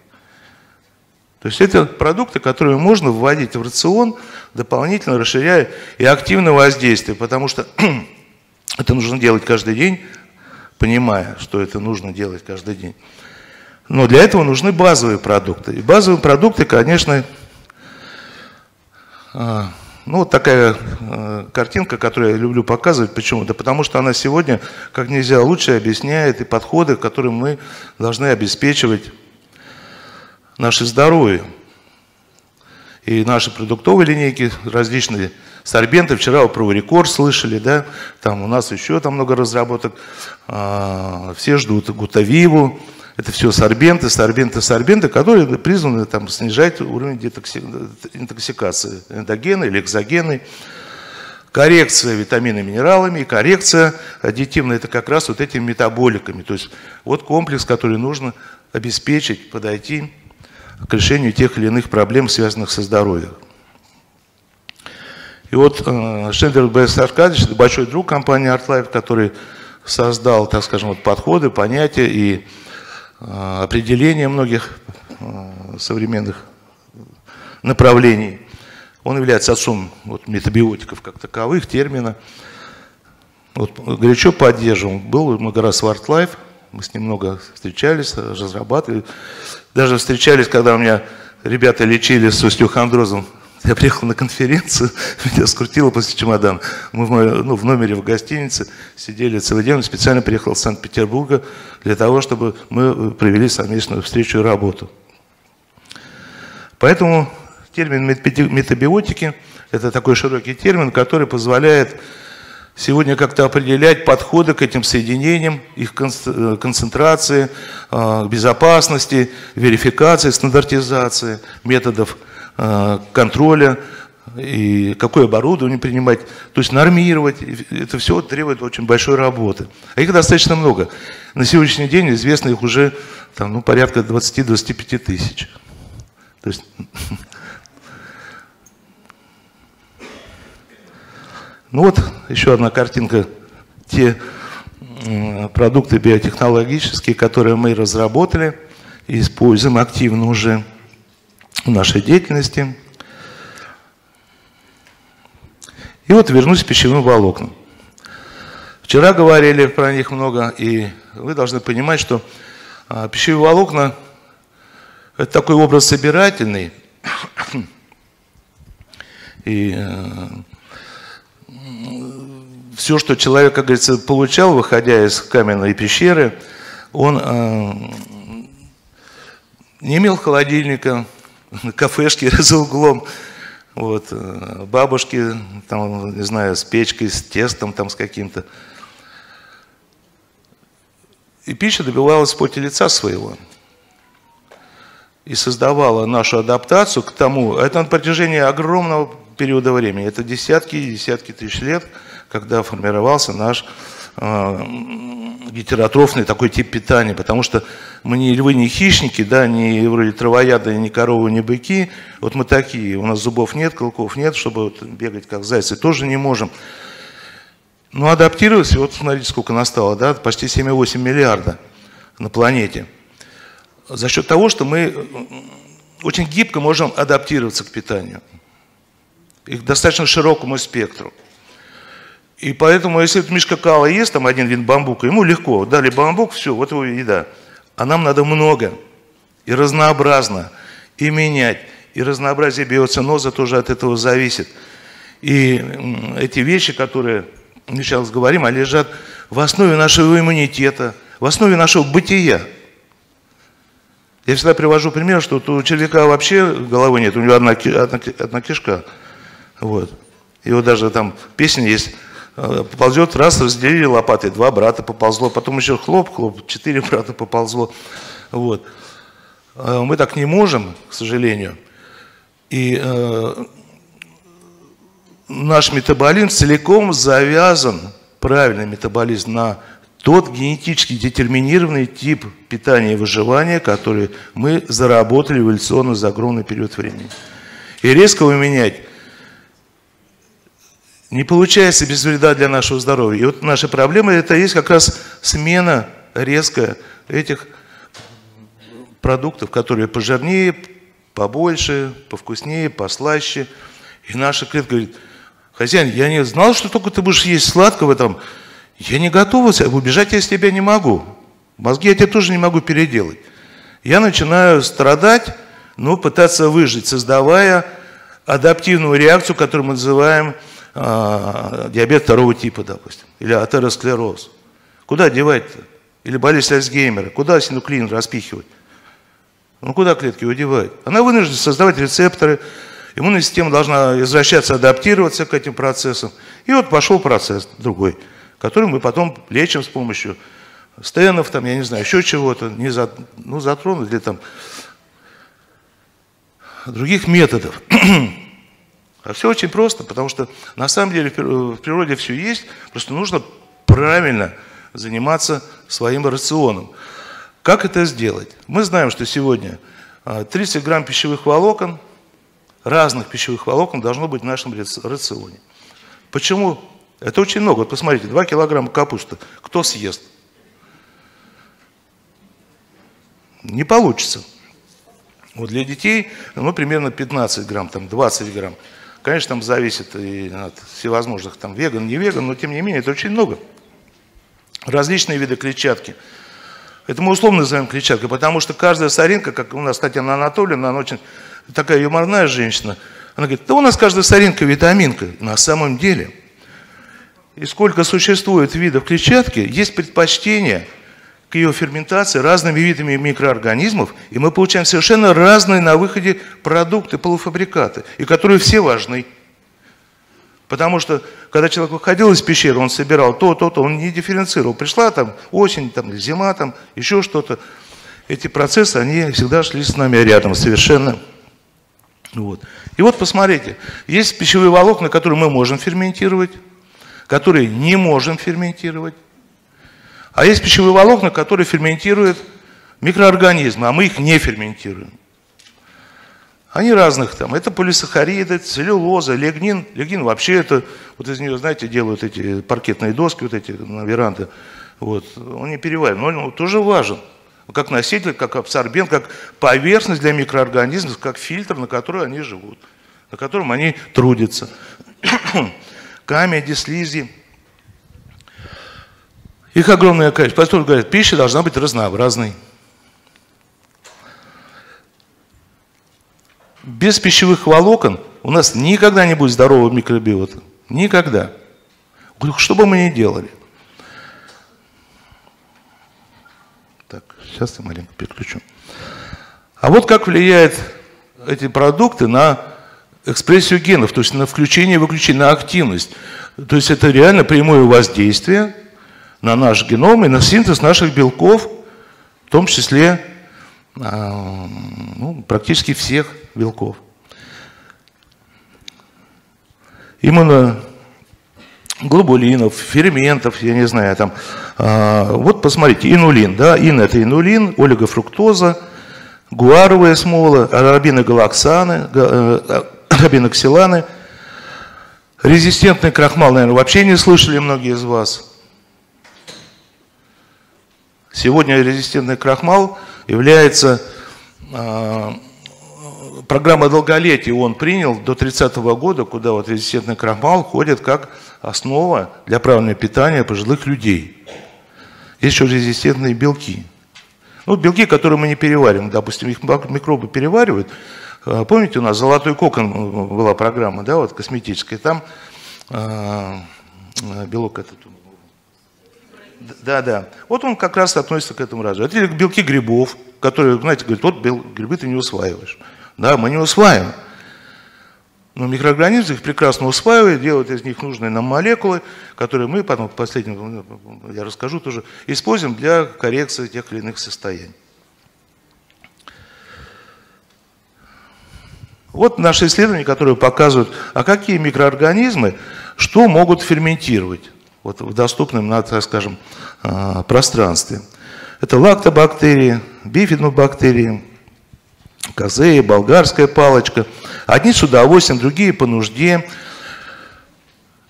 То есть это продукты, которые можно вводить в рацион, дополнительно расширяя и активное воздействие, потому что (clears throat) это нужно делать каждый день, понимая, что это нужно делать каждый день. Но для этого нужны базовые продукты. И базовые продукты, конечно, а, ну, вот такая э, картинка, которую я люблю показывать. Почему? Да потому что она сегодня как нельзя лучше объясняет и подходы, которые мы должны обеспечивать наше здоровье. И наши продуктовые линейки различные, сорбенты, вчера про рекорд слышали, да, там у нас еще там много разработок, а, все ждут гутавиву, это все сорбенты, сорбенты, сорбенты, которые призваны там, снижать уровень детокси... интоксикации, эндогены или экзогены. Коррекция витаминами, минералами и коррекция аддитивная, это как раз вот этими метаболиками. То есть вот комплекс, который нужно обеспечить, подойти к решению тех или иных проблем, связанных со здоровьем. И вот э, Шендер Б.С. Аркадьевич, большой друг компании ArtLife, который создал, так скажем, вот подходы, понятия и Э, определения многих э, современных направлений. Он является отцом вот, метабиотиков как таковых, термина. Вот, горячо поддерживаем. Был много раз в ArtLife, мы с ним много встречались, разрабатывали. Даже встречались, когда у меня ребята лечили с остеохондрозом я приехал на конференцию, (laughs) меня скрутило после чемодана. Мы в, ну, в номере в гостинице сидели целый день. специально приехал из Санкт-Петербурга для того, чтобы мы провели совместную встречу и работу. Поэтому термин метабиотики – это такой широкий термин, который позволяет сегодня как-то определять подходы к этим соединениям, их э, концентрации, э, безопасности, верификации, стандартизации методов – Э, контроля и какое оборудование принимать, то есть нормировать. Это все требует очень большой работы. А их достаточно много. На сегодняшний день известно их уже там, ну, порядка 20-25 тысяч. То есть, (laughs) ну вот еще одна картинка. Те продукты биотехнологические, которые мы разработали и используем активно уже нашей деятельности. И вот вернусь к пищевым волокнам. Вчера говорили про них много, и вы должны понимать, что а, пищевые волокна – это такой образ собирательный. И э, все, что человек, как говорится, получал, выходя из каменной пещеры, он э, не имел холодильника, (laughs) кафешки (laughs) за углом, вот, э, бабушки, там, не знаю, с печкой, с тестом, там, с каким-то. И пища добивалась поте лица своего. И создавала нашу адаптацию к тому, это на протяжении огромного периода времени, это десятки и десятки тысяч лет, когда формировался наш гетеротрофный такой тип питания, потому что мы не львы, не хищники, да, не вроде травояды, не коровы, не быки. Вот мы такие, у нас зубов нет, клыков нет, чтобы вот бегать как зайцы, тоже не можем. Ну, адаптировались, вот смотрите, сколько настало, да, почти 7,8 миллиарда на планете. За счет того, что мы очень гибко можем адаптироваться к питанию. И к достаточно широкому спектру. И поэтому, если Мишка Кала ест там один вид бамбука, ему легко. Дали бамбук, все, вот его еда. А нам надо много и разнообразно, и менять. И разнообразие биоциноза тоже от этого зависит. И эти вещи, которые мы сейчас говорим, они лежат в основе нашего иммунитета, в основе нашего бытия. Я всегда привожу пример, что у червяка вообще головы нет, у него одна, одна, одна кишка. Вот. И вот даже там песня есть поползет, раз, разделили лопатой, два брата поползло, потом еще хлоп, хлоп, четыре (laughs) брата поползло. Вот. Э, мы так не можем, к сожалению. И э, наш метаболизм целиком завязан, правильный метаболизм, на тот генетически детерминированный тип питания и выживания, который мы заработали эволюционно за огромный период времени. И резко его менять не получается без вреда для нашего здоровья. И вот наша проблема это есть как раз смена резкая этих продуктов, которые пожирнее, побольше, повкуснее, послаще. И наша клетка говорит, хозяин, я не знал, что только ты будешь есть сладкого там. Я не готова, убежать я с тебя не могу. Мозги я тебе тоже не могу переделать. Я начинаю страдать, но пытаться выжить, создавая адаптивную реакцию, которую мы называем э, диабет второго типа, допустим, или атеросклероз. Куда девать-то? Или болезнь Альцгеймера? Куда синуклин распихивать? Ну куда клетки его девать? Она вынуждена создавать рецепторы, иммунная система должна возвращаться, адаптироваться к этим процессам. И вот пошел процесс другой, который мы потом лечим с помощью стенов, там, я не знаю, еще чего-то, не за, ну, затронуть или там других методов. (clears throat) А все очень просто, потому что на самом деле в природе все есть, просто нужно правильно заниматься своим рационом. Как это сделать? Мы знаем, что сегодня 30 а, грамм пищевых волокон, разных пищевых волокон должно быть в нашем рационе. Почему? Это очень много. Вот посмотрите, 2 килограмма капусты. Кто съест? Не получится. Вот для детей, ну, примерно 15 грамм, там 20 грамм. Конечно, там зависит и от всевозможных, там, веган, не веган, но тем не менее, это очень много. Различные виды клетчатки – это мы условно называем клетчаткой, потому что каждая соринка, как у нас Татьяна Анатольевна, она очень такая юморная женщина, она говорит, да у нас каждая соринка витаминка. На самом деле, и сколько существует видов клетчатки, есть предпочтение к ее ферментации разными видами микроорганизмов, и мы получаем совершенно разные на выходе продукты, полуфабрикаты, и которые все важны. Потому что, когда человек выходил из пещеры, он собирал то, то, то, он не дифференцировал. Пришла там осень, там, зима, там, еще что-то. Эти процессы, они всегда шли с нами рядом совершенно. Вот. И вот посмотрите, есть пищевые волокна, которые мы можем ферментировать, которые не можем ферментировать. А есть пищевые волокна, которые ферментируют микроорганизмы, а мы их не ферментируем. Они разных там. Это полисахариды, целлюлоза, лигнин. Лигнин вообще это, вот из нее, знаете, делают эти паркетные доски, вот эти на веранды. Вот. Он не переварен, но он тоже важен. Как носитель, как абсорбент, как поверхность для микроорганизмов, как фильтр, на который они живут, на котором они трудятся. (coughs) Камеди, слизи. Их огромное количество. Поэтому говорят, пища должна быть разнообразной. без пищевых волокон у нас никогда не будет здорового микробиота. Никогда. Что бы мы ни делали. Так, сейчас я маленько переключу. А вот как влияют эти продукты на экспрессию генов, то есть на включение и выключение, на активность. То есть это реально прямое воздействие на наш геном и на синтез наших белков, в том числе а, ну, практически всех белков. Именно глобулинов, ферментов, я не знаю, там, а, вот посмотрите, инулин, да, ин это инулин, олигофруктоза, гуаровые смолы, арабиногалоксаны, э, арабиноксиланы, резистентный крахмал, наверное, вообще не слышали многие из вас. Сегодня резистентный крахмал является э, программа долголетия он принял до 30 -го года, куда вот резистентный крахмал входит как основа для правильного питания пожилых людей. Есть еще резистентные белки. Ну, белки, которые мы не перевариваем, допустим, их микробы переваривают. А, помните, у нас «Золотой кокон» была программа, да, вот косметическая, там э, белок этот да, да. Вот он как раз относится к этому разу. Это белки грибов, которые, знаете, говорят, вот грибы ты не усваиваешь. Да, мы не усваиваем. Но микроорганизмы их прекрасно усваивают, делают из них нужные нам молекулы, которые мы потом, в последнем, я расскажу тоже, используем для коррекции тех или иных состояний. Вот наши исследования, которые показывают, а какие микроорганизмы что могут ферментировать вот в доступном, так скажем, а, пространстве. Это лактобактерии, бифидобактерии, козея, болгарская палочка. Одни с удовольствием, другие по нужде.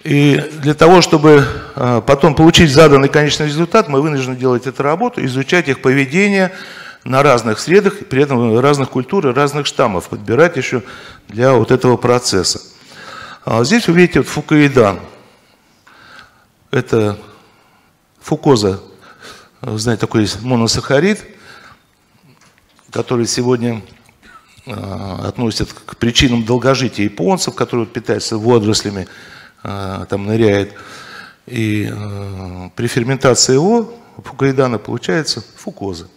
И для того, чтобы а, потом получить заданный конечный результат, мы вынуждены делать эту работу, изучать их поведение на разных средах, при этом разных культур и разных штаммов, подбирать еще для вот этого процесса. А здесь вы видите вот фукоидан. Это фукоза, знаете, такой моносахарид, который сегодня а, относят к причинам долгожития японцев, которые питаются водорослями, а, там ныряет. И а, при ферментации его, фукоидана, получается фукоза.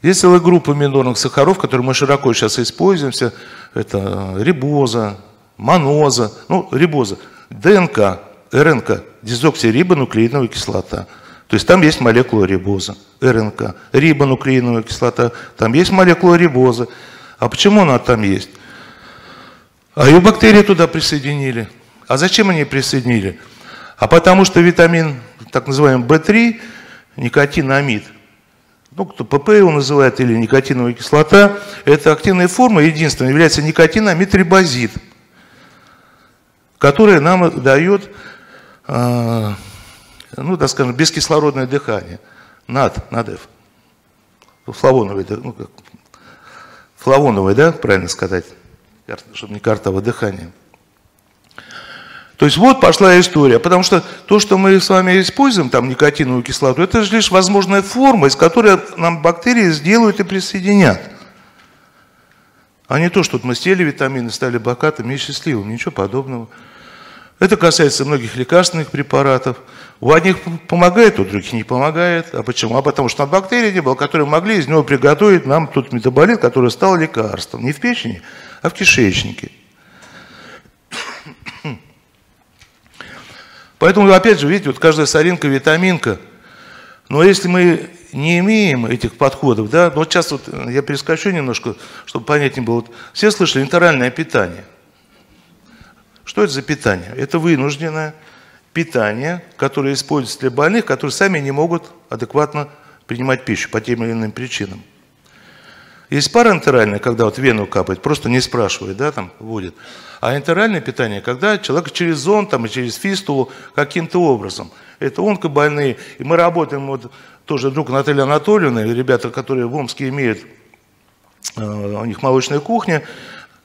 Есть целая группа минорных сахаров, которые мы широко сейчас используемся. Это рибоза, маноза, ну, рибоза, ДНК, РНК, дезоксирибонуклеиновая кислота. То есть там есть молекула рибоза, РНК, рибонуклеиновая кислота, там есть молекула рибоза. А почему она там есть? А ее бактерии туда присоединили. А зачем они присоединили? А потому что витамин, так называемый В3, никотинамид – ну, кто ПП его называет, или никотиновая кислота, это активная форма, единственная, является никотиномитрибозит, которая нам дает, э, ну, так скажем, бескислородное дыхание. НАД, НАДЭФ. Флавоновый, ну, как, флавоновый, да, правильно сказать, чтобы не картовое дыхание. То есть вот пошла история, потому что то, что мы с вами используем, там никотиновую кислоту, это же лишь возможная форма, из которой нам бактерии сделают и присоединят. А не то, что мы съели витамины, стали богатыми и счастливыми, ничего подобного. Это касается многих лекарственных препаратов. У одних помогает, у других не помогает. А почему? А потому что там бактерий не было, которые могли из него приготовить нам тот метаболит, который стал лекарством. Не в печени, а в кишечнике. Поэтому, опять же, видите, вот каждая соринка, витаминка. Но если мы не имеем этих подходов, да, вот сейчас вот я перескочу немножко, чтобы понятнее было. Вот все слышали интеральное питание. Что это за питание? Это вынужденное питание, которое используется для больных, которые сами не могут адекватно принимать пищу по тем или иным причинам. Есть параентеральное, когда вот вену капает, просто не спрашивает, да, там вводит. А интеральное питание, когда человек через зон там, и через фистулу каким-то образом. Это онкобольные. И мы работаем, вот тоже друг Наталья Анатольевна, ребята, которые в Омске имеют, э, у них молочная кухня,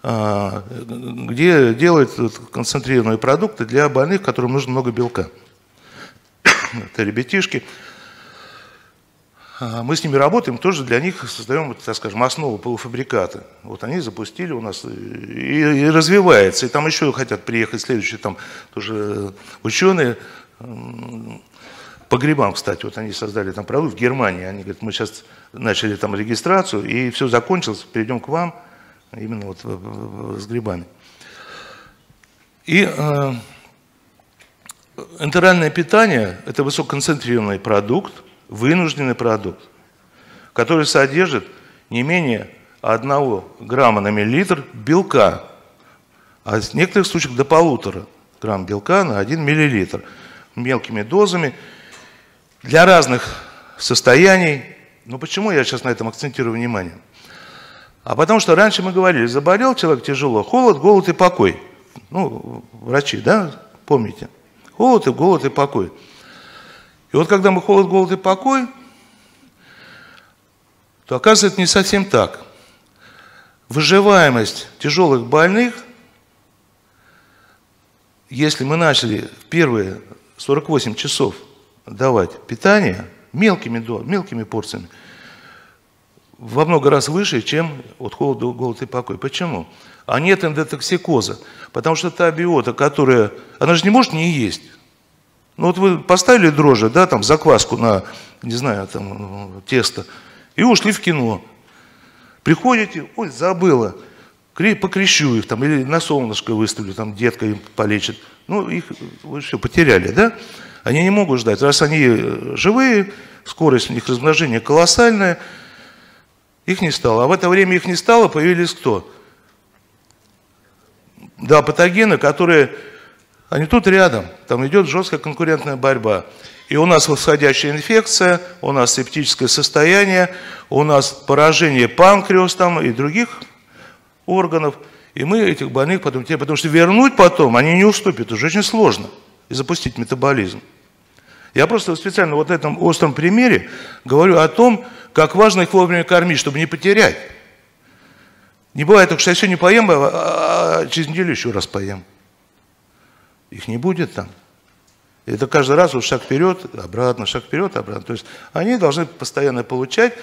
где делают концентрированные продукты для больных, которым нужно много белка. (coughs) Это ребятишки. А, мы с ними работаем, тоже для них создаем, так скажем, основу полуфабриката. Вот они запустили у нас и, и развивается. И там еще хотят приехать следующие там тоже ученые по грибам, кстати, вот они создали там продукт в Германии. Они говорят, мы сейчас начали там регистрацию, и все закончилось, перейдем к вам именно вот с грибами. И э, энтеральное питание – это высококонцентрированный продукт, вынужденный продукт, который содержит не менее 1 грамма на миллилитр белка, а в некоторых случаях до полутора грамм белка на 1 миллилитр мелкими дозами для разных состояний. Ну почему я сейчас на этом акцентирую внимание? А потому что раньше мы говорили, заболел человек тяжело, холод, голод и покой. Ну, врачи, да, помните? Холод и голод и покой. И вот когда мы холод, голод и покой, то оказывается не совсем так. Выживаемость тяжелых больных, если мы начали в первые 48 часов давать питание мелкими, мелкими порциями, во много раз выше, чем вот холод, голод и покой. Почему? А нет эндотоксикоза. Потому что та биота, которая... Она же не может не есть. Ну вот вы поставили дрожжи, да, там закваску на, не знаю, там тесто, и ушли в кино. Приходите, ой, забыла. покрещу их, там, или на солнышко выставлю, там, детка им полечит. Ну, их вы все потеряли, да? Они не могут ждать. Раз они э, живые, скорость у них размножения колоссальная, их не стало. А в это время их не стало, появились кто? Да, патогены, которые, они тут рядом, там идет жесткая конкурентная борьба. И у нас восходящая инфекция, у нас септическое состояние, у нас поражение панкреаса там и других органов. И мы этих больных потом, потому что вернуть потом они не уступят, уже очень сложно, и запустить метаболизм. Я просто специально вот на этом остром примере говорю о том, как важно их вовремя кормить, чтобы не потерять. Не бывает так, что я сегодня поем, а, а, а через неделю еще раз поем. Их не будет там. Это каждый раз вот шаг вперед, обратно, шаг вперед, обратно. То есть они должны постоянно получать,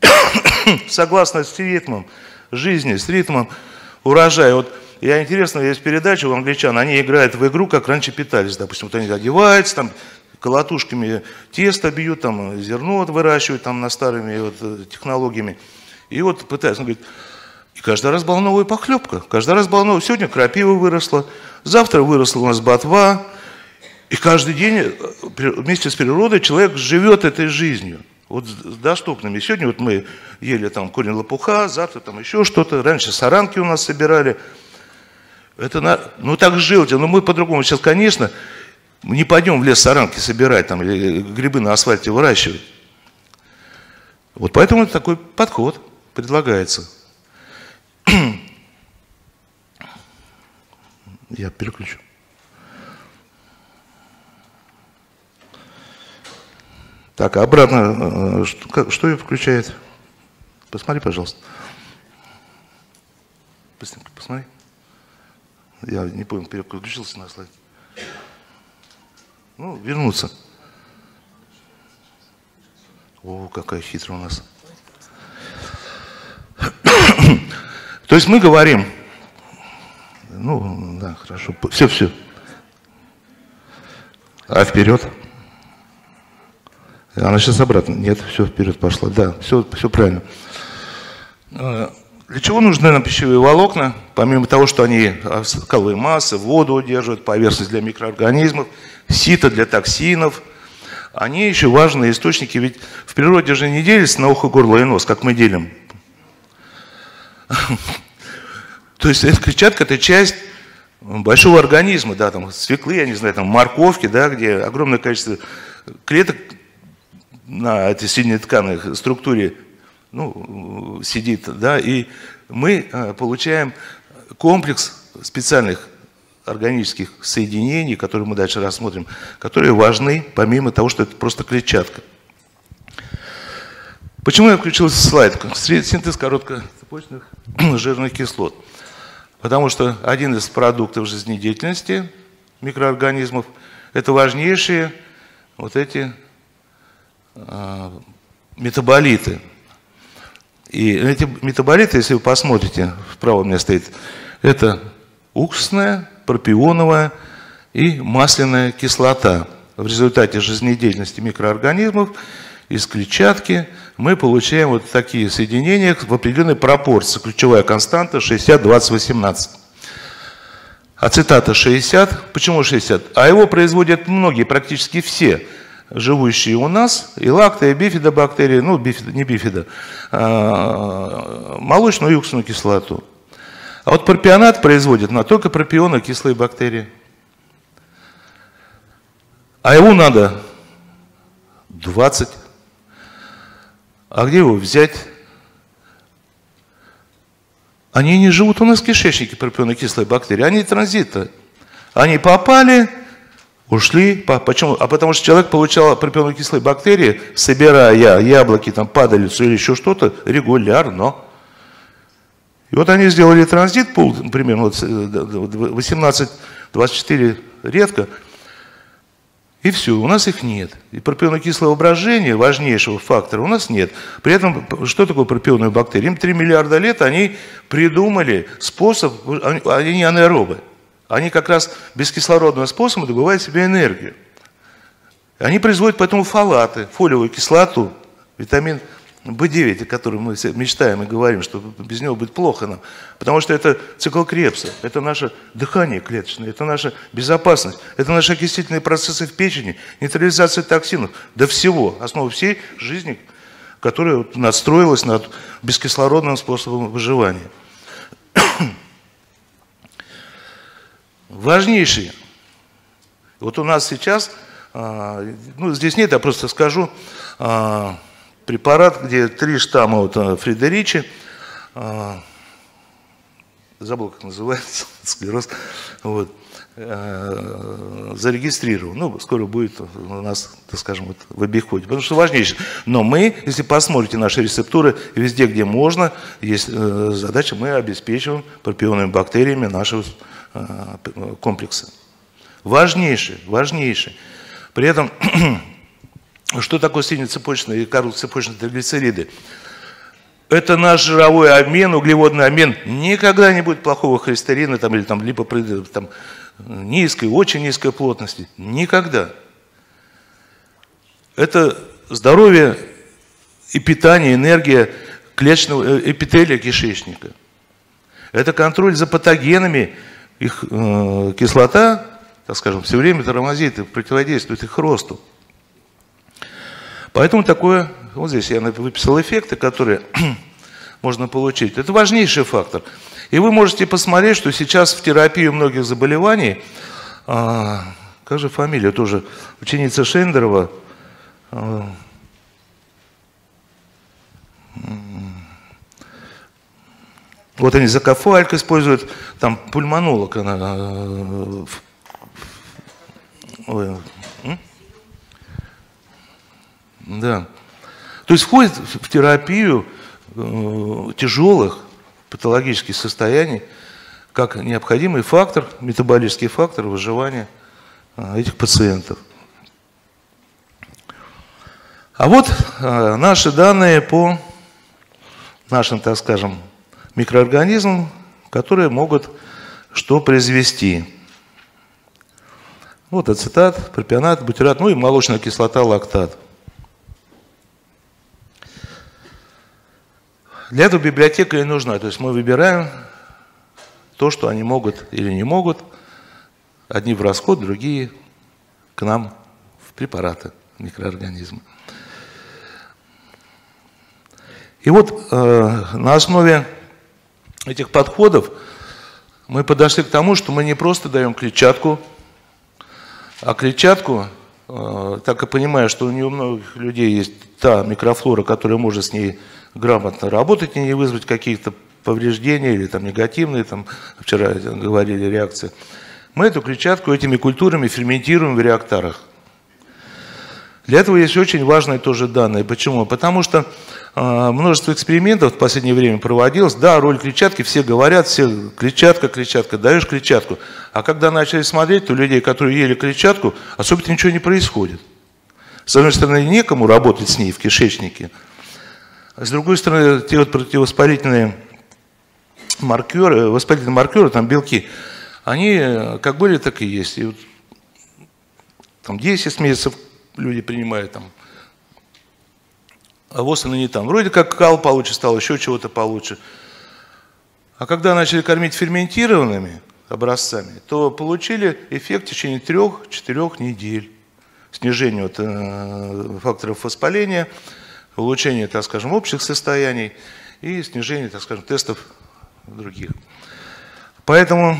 (coughs) согласно с ритмом жизни, с ритмом урожая. Вот я интересно, есть передача у англичан, они играют в игру, как раньше питались. Допустим, вот они одеваются, там колотушками тесто бьют, там зерно вот выращивают там на старыми вот, э, технологиями. И вот пытаются, он говорит, и каждый раз была новая похлебка, каждый раз была новая. Сегодня крапива выросла, завтра выросла у нас ботва, и каждый день э, вместе с природой человек живет этой жизнью. Вот с доступными. Сегодня вот мы ели там корень лопуха, завтра там еще что-то. Раньше саранки у нас собирали. Это на... Ну так жил-то, но мы по-другому. Сейчас, конечно, не пойдем в лес саранки собирать там, или грибы на асфальте выращивать. Вот поэтому такой подход предлагается. (clears throat) Я переключу. Так, а обратно, э, что, что ее включает? Посмотри, пожалуйста. Быстренько посмотри. Я не понял, переключился на слайд. Ну, вернуться. О, какая хитрая у нас. То есть мы говорим, ну, да, хорошо, все, все. А вперед? Она сейчас обратно. Нет, все вперед пошла. Да, все, все правильно. Для чего нужны нам пищевые волокна? Помимо того, что они скаловые массы, воду удерживают, поверхность для микроорганизмов, сито для токсинов, они еще важные источники, ведь в природе же не делится на ухо, горло и нос, как мы делим. (laughs) То есть эта клетчатка – это часть большого организма, да, там свеклы, я не знаю, там морковки, да, где огромное количество клеток на этой сильной тканной структуре ну, сидит, да, и мы э, получаем комплекс специальных органических соединений, которые мы дальше рассмотрим, которые важны, помимо того, что это просто клетчатка. Почему я включил слайд? Синтез короткоцепочных (clears throat) жирных кислот. Потому что один из продуктов жизнедеятельности микроорганизмов – это важнейшие вот эти а, метаболиты. И эти метаболиты, если вы посмотрите, вправо у меня стоит, это уксусная, пропионовая и масляная кислота. В результате жизнедеятельности микроорганизмов из клетчатки мы получаем вот такие соединения в определенной пропорции. Ключевая константа 60, 20, 18. Ацетата 60. Почему 60? А его производят многие, практически все живущие у нас, и лакта, и бифидобактерии, ну, бифида, не бифида, а, молочную и уксусную кислоту. А вот пропионат производит на только пропионы кислые бактерии. А его надо 20. А где его взять? Они не живут у нас в кишечнике, пропионы кислые бактерии, они транзита. Они попали, Ушли. Почему? А потому что человек получал пропионокислые бактерии, собирая яблоки, там, падалицу или еще что-то регулярно. И вот они сделали транзит, пул, примерно вот 18-24 э, редко, и все, у нас их нет. И пропионокислого брожения, важнейшего фактора, у нас нет. При этом, что такое пропионные бактерии? Им 3 миллиарда лет они придумали способ, они анаэробы. Они как раз без кислородного способа добывают себе энергию. Они производят поэтому фолаты, фолиевую кислоту, витамин B9, о котором мы мечтаем и говорим, что без него будет плохо нам. Потому что это цикл Крепса, это наше дыхание клеточное, это наша безопасность, это наши окислительные процессы в печени, нейтрализация токсинов, до всего, основа всей жизни, которая настроилась над бескислородным способом выживания. Важнейший. Вот у нас сейчас, а, ну здесь нет, я просто скажу, а, препарат, где три штамма вот, э, Фредеричи, а, забыл, как называется, (laughs) склероз, вот, э, зарегистрировал. Ну, скоро будет у нас, так скажем, вот в обиходе. Потому что важнейшее. Но мы, если посмотрите наши рецептуры, везде, где можно, есть э, задача, мы обеспечиваем пропионными бактериями нашего комплекса. Важнейшее, важнейшее. При этом (clears throat) Что такое среднецепочные и короткоцепочные триглицериды? Это наш жировой обмен, углеводный обмен. Никогда не будет плохого холестерина там, или там, липопротеина, там, низкой, очень низкой плотности. Никогда. Это здоровье и питание, энергия клеточного э, эпителия кишечника. Это контроль за патогенами, их э, кислота, так скажем, все время тормозит и противодействует их росту. Поэтому такое, вот здесь я выписал эффекты, которые (clears throat) можно получить. Это важнейший фактор. И вы можете посмотреть, что сейчас в терапию многих заболеваний, а, как же фамилия тоже, ученица Шендерова, а, вот они закафальк используют, там пульмонолог, она, а, ой, да. То есть входит в терапию э, тяжелых патологических состояний как необходимый фактор, метаболический фактор выживания э, этих пациентов. А вот э, наши данные по нашим, так скажем, микроорганизмам, которые могут что произвести. Вот ацетат, пропионат, бутират, ну и молочная кислота, лактат – Для этого библиотека и нужна. То есть мы выбираем то, что они могут или не могут. Одни в расход, другие к нам в препараты микроорганизмы. И вот э, на основе этих подходов мы подошли к тому, что мы не просто даем клетчатку, а клетчатку, э, так и понимая, что у нее многих людей есть та микрофлора, которая может с ней грамотно работать и не вызвать каких-то повреждений или там негативные, там вчера говорили реакции. Мы эту клетчатку этими культурами ферментируем в реакторах. Для этого есть очень важные тоже данные. Почему? Потому что э, множество экспериментов в последнее время проводилось. Да, роль клетчатки, все говорят, все клетчатка, клетчатка, даешь клетчатку. А когда начали смотреть, то людей, которые ели клетчатку, особенно ничего не происходит. С одной стороны, некому работать с ней в кишечнике, с другой стороны, те вот противовоспалительные маркеры, воспалительные маркеры, там белки, они э, как были, так и есть. И вот, там 10 месяцев люди принимают, там, а вот она не там. Вроде как кал получше стал, еще чего-то получше. А когда начали кормить ферментированными образцами, то получили эффект в течение трех-четырех недель. Снижение вот, э, факторов воспаления – улучшение, так скажем, общих состояний и снижение, так скажем, тестов других. Поэтому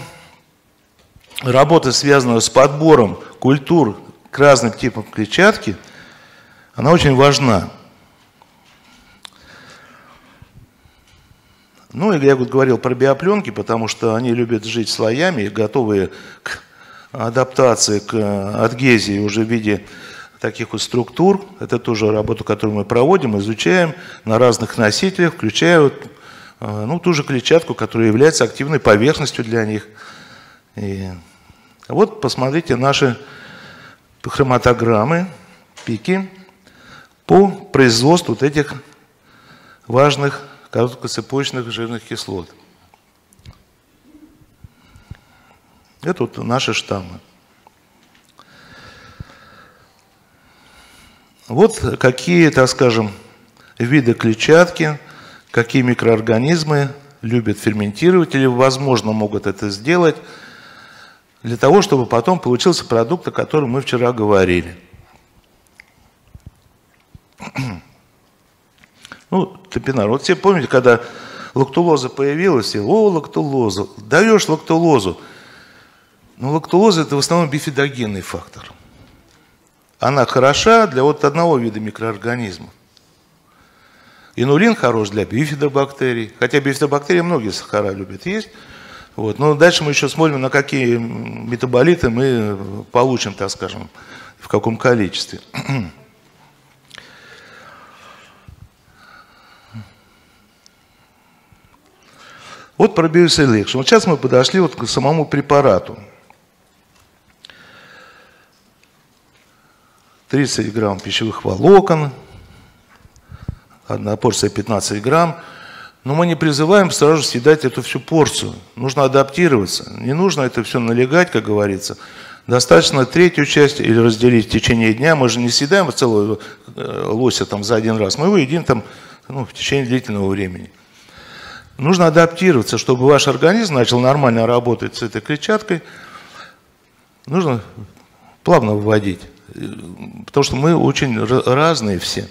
работа, связанная с подбором культур к разным типам клетчатки, она очень важна. Ну, и я вот говорил про биопленки, потому что они любят жить слоями, готовые к адаптации, к адгезии уже в виде таких вот структур. Это тоже работа, которую мы проводим, изучаем на разных носителях, включая вот, э, ну, ту же клетчатку, которая является активной поверхностью для них. И вот посмотрите наши хроматограммы, пики по производству вот этих важных короткоцепочных жирных кислот. Это вот наши штаммы. Вот какие, так скажем, виды клетчатки, какие микроорганизмы любят ферментировать или, возможно, могут это сделать, для того, чтобы потом получился продукт, о котором мы вчера говорили. (clears throat) Ну, топинар. Вот все помните, когда лактулоза появилась, все, о, лактулоза, даешь лактулозу. Но лактулоза это в основном бифидогенный фактор. Она хороша для вот одного вида микроорганизмов. Инулин хорош для бифидобактерий, хотя бифидобактерии многие сахара любят есть. Вот. Но дальше мы еще смотрим, на какие метаболиты мы получим, так скажем, в каком количестве. Вот про BioSelection. Вот сейчас мы подошли вот к самому препарату. 30 грамм пищевых волокон, одна порция 15 грамм. Но мы не призываем сразу съедать эту всю порцию. Нужно адаптироваться. Не нужно это все налегать, как говорится. Достаточно третью часть или разделить в течение дня. Мы же не съедаем целого э, лося там за один раз. Мы его едим там ну, в течение длительного времени. Нужно адаптироваться, чтобы ваш организм начал нормально работать с этой клетчаткой. Нужно плавно вводить. Потому что мы очень разные все.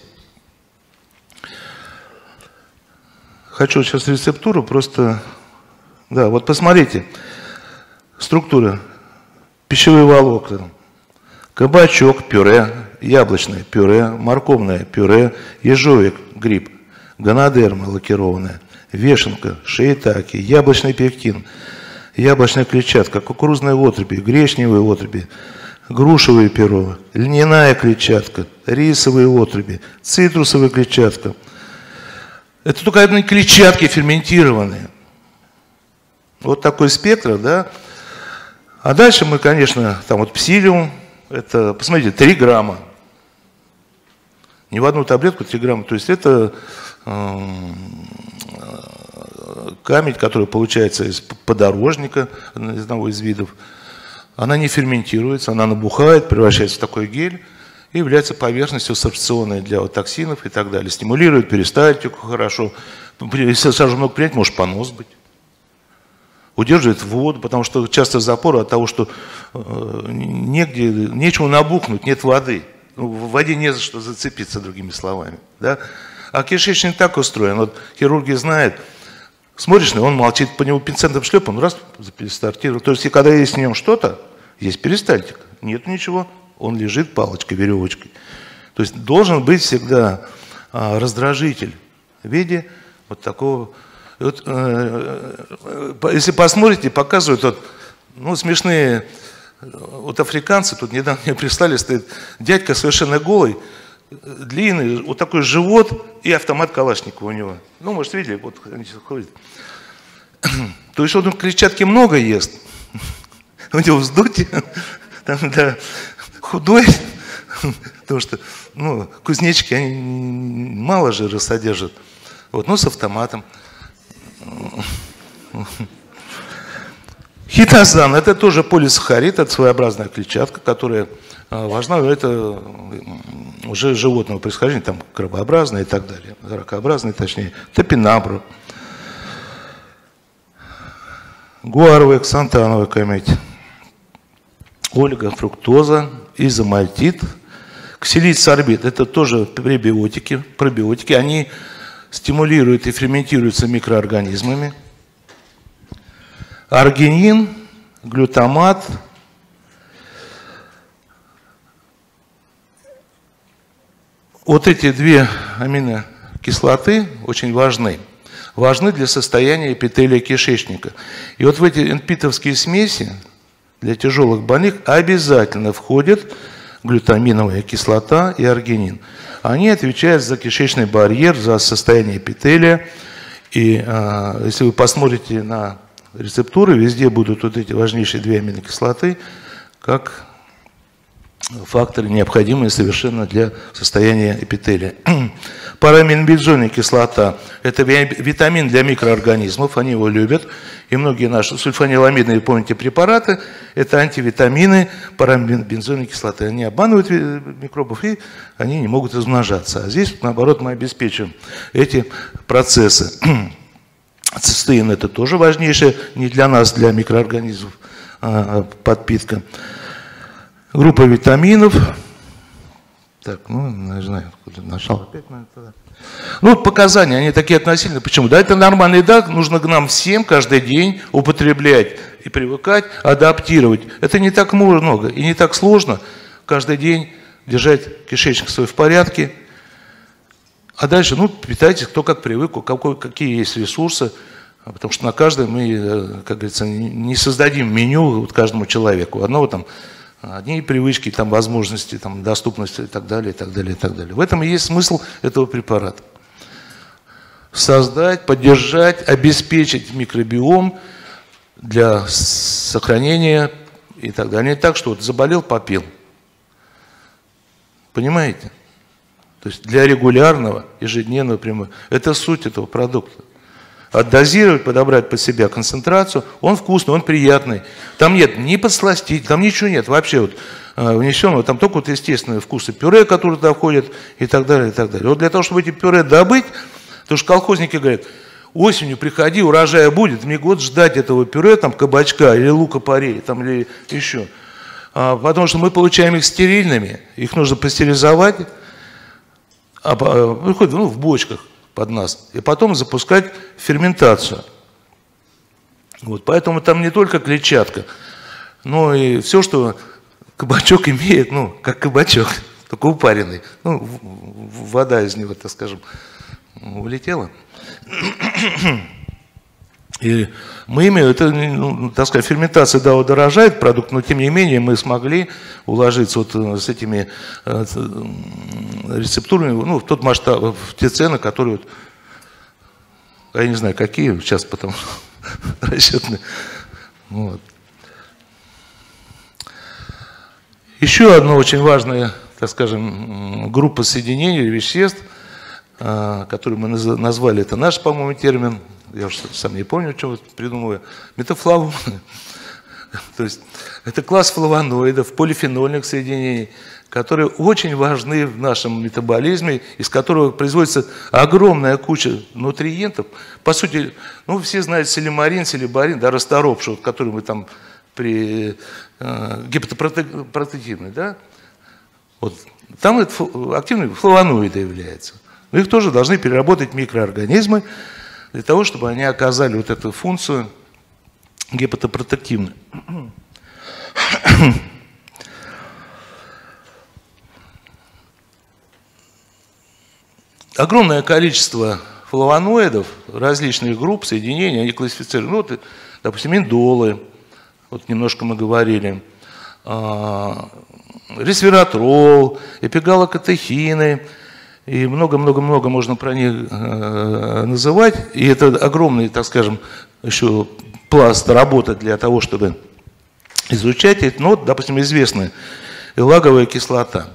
Хочу сейчас рецептуру просто... Да, вот посмотрите. Структура. Пищевые волокна. Кабачок, пюре, яблочное пюре, морковное пюре, ежовик, гриб, гонодерма лакированная, вешенка, шейтаки, яблочный пектин, яблочная клетчатка, кукурузные отруби, гречневые отруби, грушевые перо, льняная клетчатка, рисовые отруби, цитрусовая клетчатка – это только одни клетчатки ферментированные. Вот такой спектр, да. А дальше мы, конечно, там вот псилиум, это, посмотрите, 3 грамма. Не в одну таблетку 3 грамма. То есть это э, камень, который получается из подорожника, из одного из видов. Она не ферментируется, она набухает, превращается в такой гель и является поверхностью сорбционной для вот, токсинов и так далее. Стимулирует перистальтику хорошо. Если сразу много принять, может понос быть. Удерживает воду, потому что часто запор от того, что э, негде, нечему набухнуть, нет воды. Ну, в воде не за что зацепиться, другими словами. Да? А кишечник так устроен. Вот хирурги знают, смотришь на он молчит, по нему пинцетом шлеп, он раз перестартировал. То есть, когда есть в нем что-то, есть перистальтика. Нет ничего, он лежит палочкой, веревочкой. То есть должен быть всегда а, раздражитель в виде вот такого. Вот, э, э, если посмотрите, показывают вот, ну, смешные вот африканцы, тут недавно мне прислали, стоит дядька совершенно голый, длинный, вот такой живот и автомат Калашникова у него. Ну, может, видели, вот они ходят. (clears throat) То есть он клетчатки много ест, (laughs) у него вздутие, (laughs) там, да, худой, (laughs) потому что ну, кузнечики, они мало жира содержат. Вот, но с автоматом. (laughs) Хитозан – это тоже полисахарид, это своеобразная клетчатка, которая а, важна, это уже животного происхождения, там крабообразные и так далее, ракообразные точнее, топинабру, гуаровая, ксантановая камедь, ольга, фруктоза, изомальтит, ксилит, сорбит – это тоже пребиотики, пробиотики. Они стимулируют и ферментируются микроорганизмами. Аргинин, глютамат, вот эти две аминокислоты очень важны. Важны для состояния эпителия кишечника. И вот в эти энпитовские смеси для тяжелых больных обязательно входит глютаминовая кислота и аргинин. Они отвечают за кишечный барьер, за состояние эпителия. И а, если вы посмотрите на рецептуры, везде будут вот эти важнейшие две аминокислоты, как факторы, необходимые совершенно для состояния эпителия. (clears throat) Параминбензольная кислота – это витамин для микроорганизмов, они его любят. И многие наши сульфаниламидные, помните, препараты – это антивитамины параминбензольной кислоты. Они обманывают микробов, и они не могут размножаться. А здесь, наоборот, мы обеспечим эти процессы. (clears throat) Цистеин – это тоже важнейшее не для нас, для микроорганизмов а, подпитка. Группа витаминов. Так, ну, не знаю, куда нашел опять, наверное, туда. Ну, показания, они такие относительно. Почему? Да, это нормальный да, нужно нам всем каждый день употреблять и привыкать, адаптировать. Это не так много и не так сложно каждый день держать кишечник свой в порядке. А дальше, ну, питайтесь, кто как привык, у кого какие есть ресурсы. Потому что на каждый мы, э, как говорится, не создадим меню вот каждому человеку. Одного там одни привычки, там, возможности, там, доступности и так далее, и так далее, и так далее. В этом и есть смысл этого препарата. Создать, поддержать, обеспечить микробиом для сохранения и так далее. Не так, что вот заболел, попил. Понимаете? То есть для регулярного, ежедневного прямого. Это суть этого продукта отдозировать, подобрать под себя концентрацию, он вкусный, он приятный. Там нет ни подсластить, там ничего нет вообще вот э, внесенного, там только вот естественные вкусы пюре, которые туда входят и так далее, и так далее. Вот для того, чтобы эти пюре добыть, потому что колхозники говорят, осенью приходи, урожая будет, мне год ждать этого пюре, там, кабачка или лука-порей, там, или еще. А, потому что мы получаем их стерильными, их нужно пастеризовать, а, приходят ну, в бочках под нас, и потом запускать ферментацию. Вот, поэтому там не только клетчатка, но и все, что кабачок (laughs) имеет, ну, как кабачок, (laughs) только упаренный. Ну, вода из него, так скажем, улетела. (clears throat) И мы имеем, это, ну, так сказать, ферментация, да, удорожает продукт, но тем не менее мы смогли уложиться вот э, с этими э, рецептурами, ну, в тот масштаб, в те цены, которые, вот, я не знаю, какие сейчас, потому что (laughs) расчетные. Вот. Еще одна очень важная, так скажем, группа соединений веществ, э, которую мы назвали, это наш, по-моему, термин, я уже сам не помню, что придумываю, метафлавоны. (laughs) То есть это класс флавоноидов, полифенольных соединений, которые очень важны в нашем метаболизме, из которого производится огромная куча нутриентов. По сути, ну, все знают селимарин, селибарин, да, расторопший, который мы там при э, гепатопротективной, да, вот, там это активные флавоноиды являются. Но их тоже должны переработать микроорганизмы, для того, чтобы они оказали вот эту функцию гепатопротективную. Огромное количество флавоноидов различных групп, соединений, они классифицированы. Ну, вот, допустим, индолы, вот немножко мы говорили, а, ресвератрол, эпигалокатехины, и много-много-много можно про них э, называть. И это огромный, так скажем, еще пласт работы для того, чтобы изучать это. Ну, вот, допустим, известная элаговая кислота.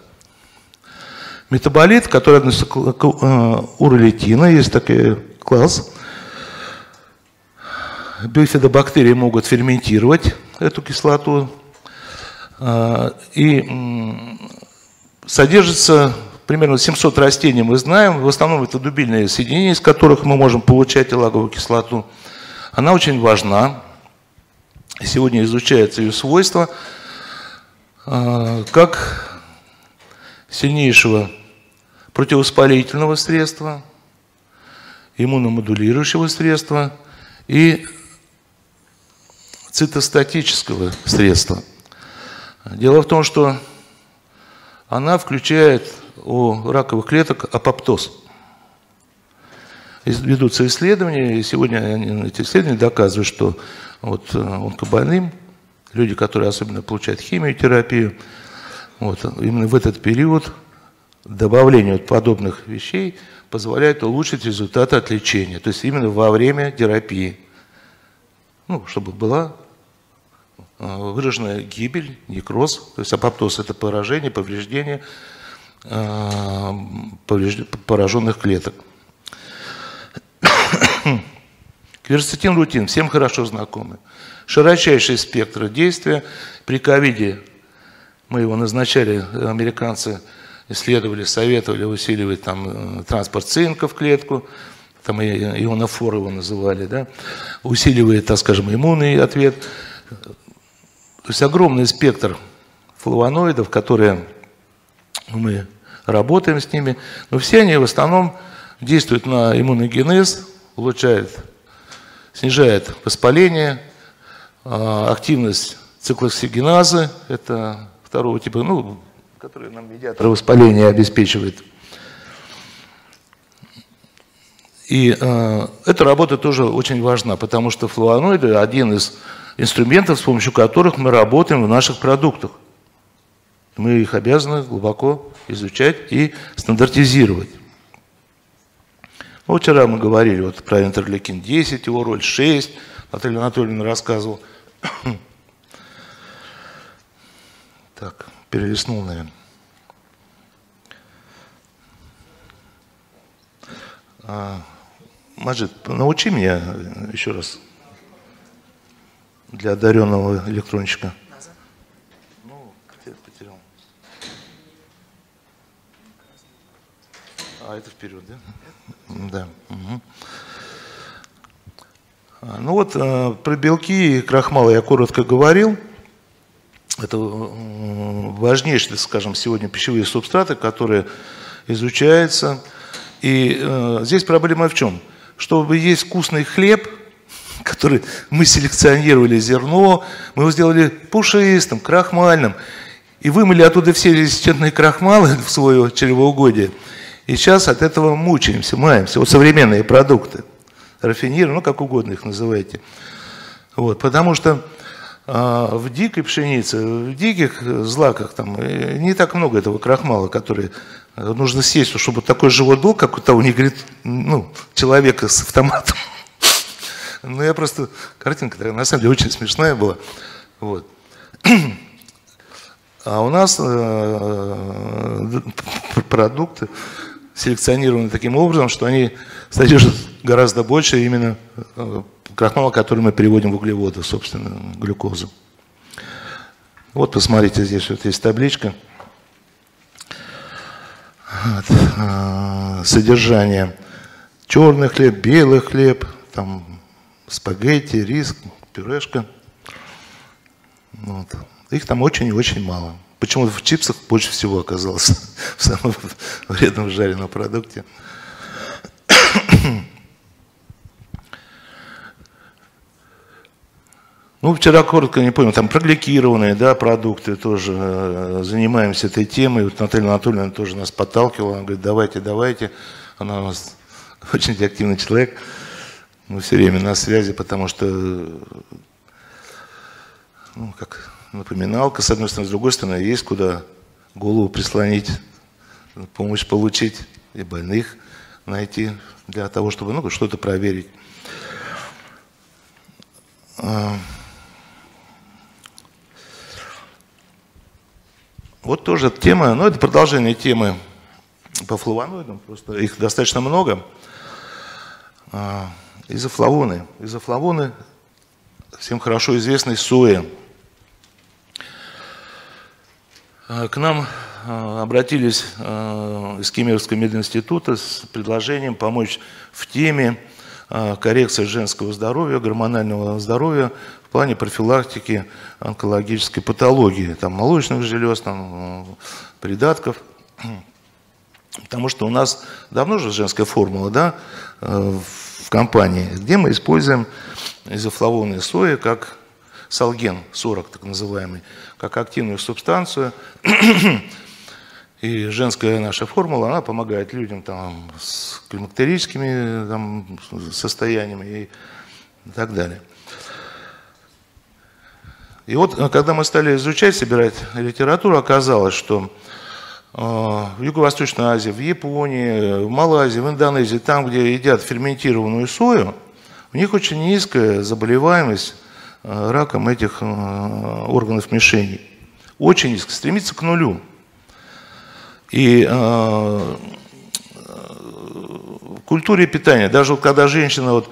Метаболит, который относится к э, уролитина, есть такой класс. Бифидобактерии могут ферментировать эту кислоту. Э, и содержится примерно 700 растений мы знаем, в основном это дубильные соединения, из которых мы можем получать элаговую кислоту. Она очень важна. Сегодня изучается ее свойства а, как сильнейшего противовоспалительного средства, иммуномодулирующего средства и цитостатического средства. Дело в том, что она включает у раковых клеток апоптоз. Ведутся исследования, и сегодня эти исследования доказывают, что вот э, онкобольным, люди, которые особенно получают химиотерапию, вот, именно в этот период добавление вот подобных вещей позволяет улучшить результаты от лечения, то есть именно во время терапии, ну, чтобы была выраженная гибель, некроз, то есть апоптоз – это поражение, повреждение пораженных клеток. (coughs) Кверцетин рутин всем хорошо знакомы. Широчайший спектр действия. При ковиде мы его назначали, американцы исследовали, советовали усиливать там, э, транспорт цинка в клетку, там ионофор его называли, да, усиливает, так скажем, иммунный ответ. То есть огромный спектр флавоноидов, которые мы работаем с ними, но все они в основном действуют на иммуногенез, улучшают, снижает воспаление, а, активность циклоксигеназы, это второго типа, ну, который нам медиатор воспаления обеспечивает. И э, эта работа тоже очень важна, потому что флавоноиды – один из инструментов, с помощью которых мы работаем в наших продуктах. Мы их обязаны глубоко изучать и стандартизировать. Ну, вчера мы говорили вот про интерлейкин 10, его роль 6, Наталья Анатольевна рассказывала. (coughs) Так, перелистнул, наверное. А, Маджид, научи меня еще раз для одаренного электрончика. Ну, потерял. А, это вперед, да? Да. Угу. Ну вот э, про белки и крахмалы я коротко говорил. Это важнейшие, скажем, сегодня пищевые субстраты, которые изучаются. И э, здесь проблема в чем? Чтобы есть вкусный хлеб, (laughs) который мы селекционировали зерно, мы его сделали пушистым, крахмальным, и вымыли оттуда все резистентные крахмалы (laughs) в свое чревоугодие. И сейчас от этого мучаемся, маемся. Вот современные продукты, рафинированные, ну как угодно их называйте. Вот, потому что а в дикой пшенице, в диких злаках там э, не так много этого крахмала, который э, нужно съесть, чтобы такой живот был, как у того, не говорит, ну, человека с автоматом. Ну, я просто, картинка на самом деле, очень смешная была. Вот. А у нас э, продукты селекционированы таким образом, что они содержат гораздо больше именно крахмала, который мы переводим в углеводы, собственно, глюкозу. Вот посмотрите, здесь вот есть табличка. Вот. А, содержание. Черный хлеб, белый хлеб, там спагетти, рис, пюрешка. Вот. Их там очень и очень мало. Почему в чипсах больше всего оказалось (laughs) в самом вредном жареном продукте. (coughs) Ну, вчера коротко, не понял, там прогликированные да, продукты тоже э, занимаемся этой темой. Вот Наталья Анатольевна тоже нас подталкивала, она говорит, давайте, давайте. Она у нас (laughs) очень активный человек. Мы все время на связи, потому что, ну, как напоминалка, с одной стороны, с другой стороны, есть куда голову прислонить, помощь получить и больных найти для того, чтобы ну, что-то проверить. А, Вот тоже тема, ну это продолжение темы по флавоноидам, просто их достаточно много. А, изофлавоны. Изофлавоны всем хорошо известны соя. А, к нам а, обратились из Кемеровского мединститута с предложением помочь в теме коррекции женского здоровья, гормонального здоровья в плане профилактики онкологической патологии, там, молочных желез, там, придатков. Потому что у нас давно же женская формула да, в компании, где мы используем изофлавоны сои как салген 40 так называемый, как активную субстанцию. И женская наша формула, она помогает людям там, с климактерическими там, состояниями и так далее. И вот, э, когда мы стали изучать, собирать литературу, оказалось, что э, в Юго-Восточной Азии, в Японии, в Малайзии, в Индонезии, там, где едят ферментированную сою, у них очень низкая заболеваемость раком этих органов мишени. Очень низко, стремится к нулю. И в культуре питания, даже вот когда женщина вот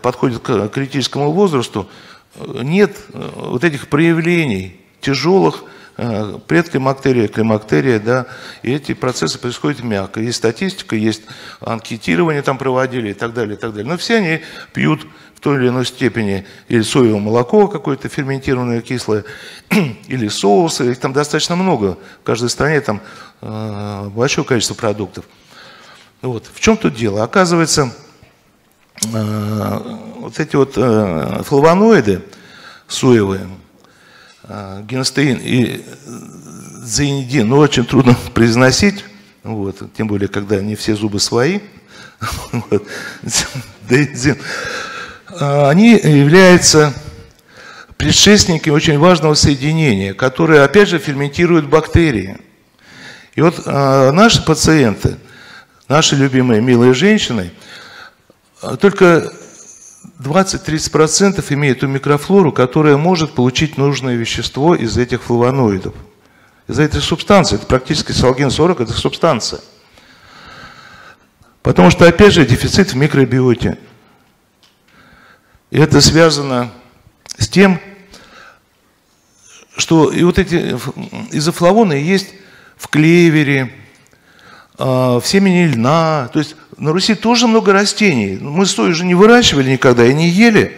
подходит к критическому возрасту, нет вот этих проявлений тяжелых Э, предклимактерия, климактерия, да, и эти процессы происходят мягко. Есть статистика, есть анкетирование там проводили и так далее, и так далее. Но все они пьют в той или иной степени или соевое молоко какое-то ферментированное, кислое, (clears throat) или соусы, их там достаточно много. В каждой стране там э, большое количество продуктов. Вот. В чем тут дело? Оказывается, э, вот эти вот э, флавоноиды соевые, а, генстеин и зоинидин, ну, очень трудно (laughs) произносить, вот, тем более, когда не все зубы свои, (laughs) (laughs) они являются предшественниками очень важного соединения, которое, опять же, ферментирует бактерии. И вот а, наши пациенты, наши любимые милые женщины, только 20-30% имеет ту микрофлору, которая может получить нужное вещество из этих флавоноидов. Из этой субстанции. Это практически салгин-40, это субстанция. Потому что, опять же, дефицит в микробиоте. И это связано с тем, что и вот эти изофлавоны есть в клевере, а, в семени льна. То есть на Руси тоже много растений. Мы сои же не выращивали никогда и не ели.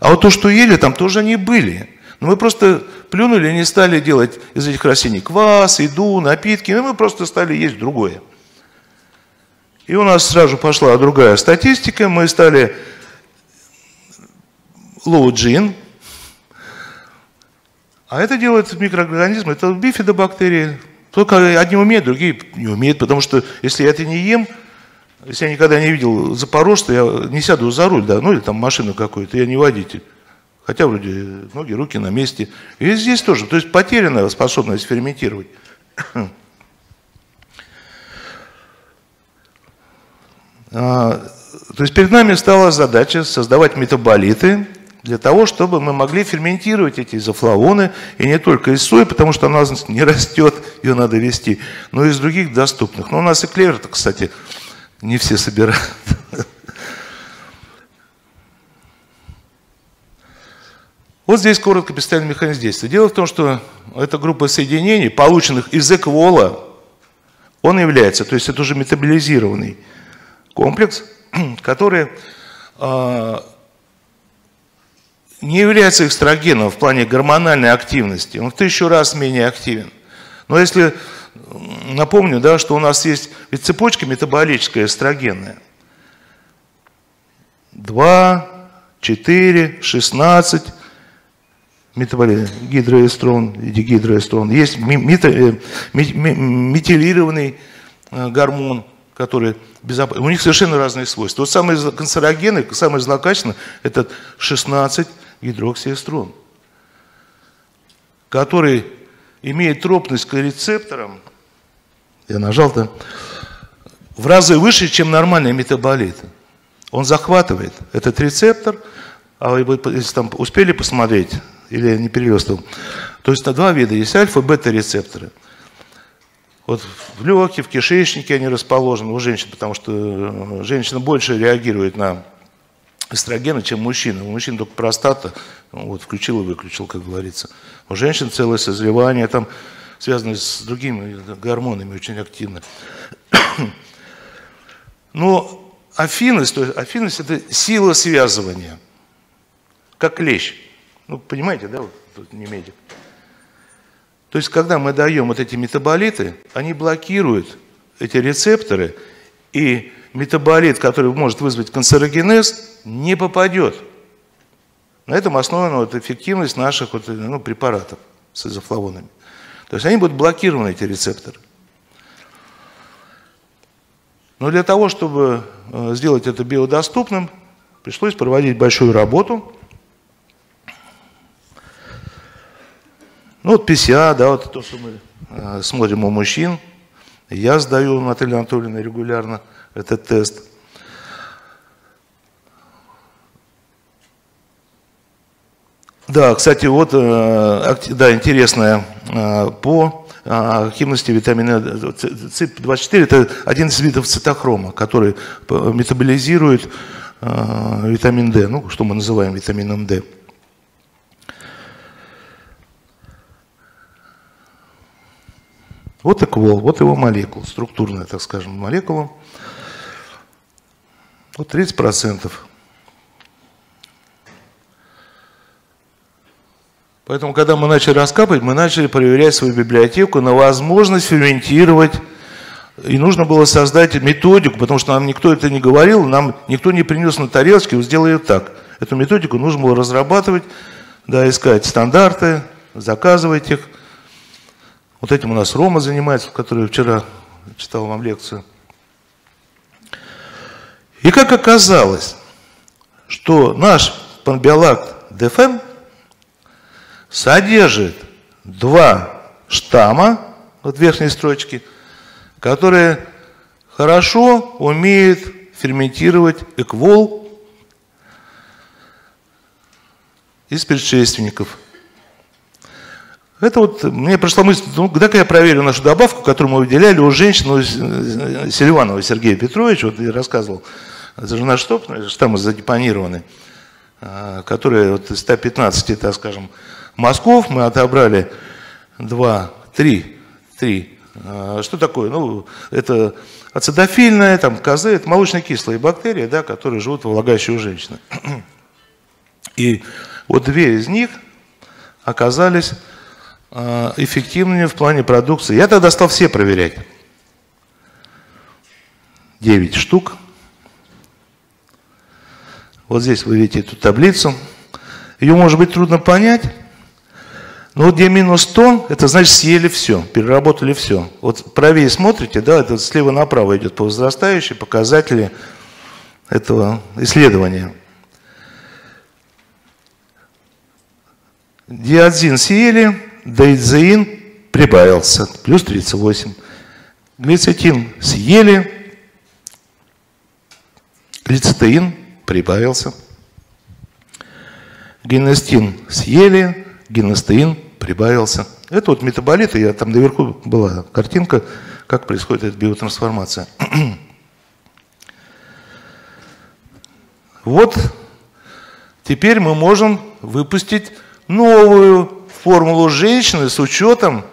А вот то, что ели, там тоже они были. Но мы просто плюнули и не стали делать из этих растений квас, еду, напитки. И мы просто стали есть другое. И у нас сразу пошла другая статистика. Мы стали low gene. А это делают микроорганизмы, это бифидобактерии. Только одни умеют, другие не умеют, потому что если я это не ем, если я никогда не видел запорожца, я не сяду за руль, да, ну или там машину какую-то, я не водитель. Хотя вроде ноги, руки на месте. И здесь тоже. То есть потеряна способность ферментировать. А, то есть перед нами стала задача создавать метаболиты для того, чтобы мы могли ферментировать эти изофлавоны, и не только из сои, потому что она (laughs) не растет, ее надо вести, но и из других доступных. Но у нас и клевер, кстати, не все собирают. (laughs) Вот здесь коротко представлен механизм действия. Дело в том, что эта группа соединений, полученных из эквола, он является, то есть это уже метаболизированный комплекс, (clears throat) который э, не является экстрагеном в плане гормональной активности. Он в тысячу раз менее активен. Но если напомню, да, что у нас есть ведь цепочка метаболическая, эстрогенная. 2, 4, 16 метаболит, гидроэстрон, дигидроэстрон. Есть э, метилированный э, гормон, который безопасен. У них совершенно разные свойства. Вот самые канцерогены, самые злокачественные, это 16 гидроксиэстрон, который имеет тропность к рецепторам, я нажал-то, в разы выше, чем нормальный метаболит. Он захватывает этот рецептор, а вы, если там успели посмотреть, или я не перелистывал, то есть на два вида есть альфа и бета-рецепторы. Вот в легких, в кишечнике они расположены у женщин, потому что э, женщина больше реагирует на эстрогены, чем мужчина. У мужчин только простата, вот, включил и выключил, как говорится. У женщин целое созревание, там связано с другими гормонами очень активно. (coughs) Но афинность, то есть афинность это сила связывания, как клещ. Ну, понимаете, да, вот тут не медик. То есть, когда мы даем вот эти метаболиты, они блокируют эти рецепторы, и метаболит, который может вызвать канцерогенез, не попадет. На этом основана вот эффективность наших вот, ну, препаратов с изофлавонами. То есть они будут блокированы, эти рецепторы. Но для того, чтобы э, сделать это биодоступным, пришлось проводить большую работу. Ну вот ПСА, да, вот то, что мы э, смотрим у мужчин. Я сдаю, Наталья Анатольевна, регулярно этот тест. Да, кстати, вот да, интересное по активности витамина ЦИП-24 – это один из видов цитохрома, который метаболизирует витамин D, ну, что мы называем витамином D. Вот эквол, вот его молекула, структурная, так скажем, молекула. Вот 30%. Поэтому, когда мы начали раскапывать, мы начали проверять свою библиотеку на возможность ферментировать. И нужно было создать методику, потому что нам никто это не говорил, нам никто не принес на тарелочке, вот сделай так. Эту методику нужно было разрабатывать, да, искать стандарты, заказывать их – вот этим у нас Рома занимается, который вчера читал вам лекцию. И как оказалось, что наш панбиолакт ДФМ содержит два штамма, вот верхней строчки, которые хорошо умеют ферментировать эквол из предшественников – это вот мне пришла мысль, ну, когда-ка я проверю нашу добавку, которую мы выделяли у женщины, у Селиванова Сергея Петровича, вот я рассказывал, топ, штаммы задепонированы, а, которые вот из 115, так скажем, мазков мы отобрали 2, 3, 3. Что такое? Ну, это ацидофильная, там, козы, это молочно-кислые бактерии, да, которые живут в влагающей у женщины. И вот две из них оказались Э, эффективными в плане продукции. Я тогда стал все проверять. 9 штук. Вот здесь вы видите эту таблицу. Ее может быть трудно понять, но где минус 100, это значит съели все, переработали все. Вот правее смотрите, да, это слева направо идет по возрастающей показатели этого исследования. Диадзин съели, Дейдзеин прибавился, плюс 38. Глицетин съели, глицетеин прибавился. Генестин съели, генестеин прибавился. Это вот метаболиты, я там наверху была картинка, как происходит эта биотрансформация. (clears throat) Вот теперь мы можем выпустить новую формулу женщины с учетом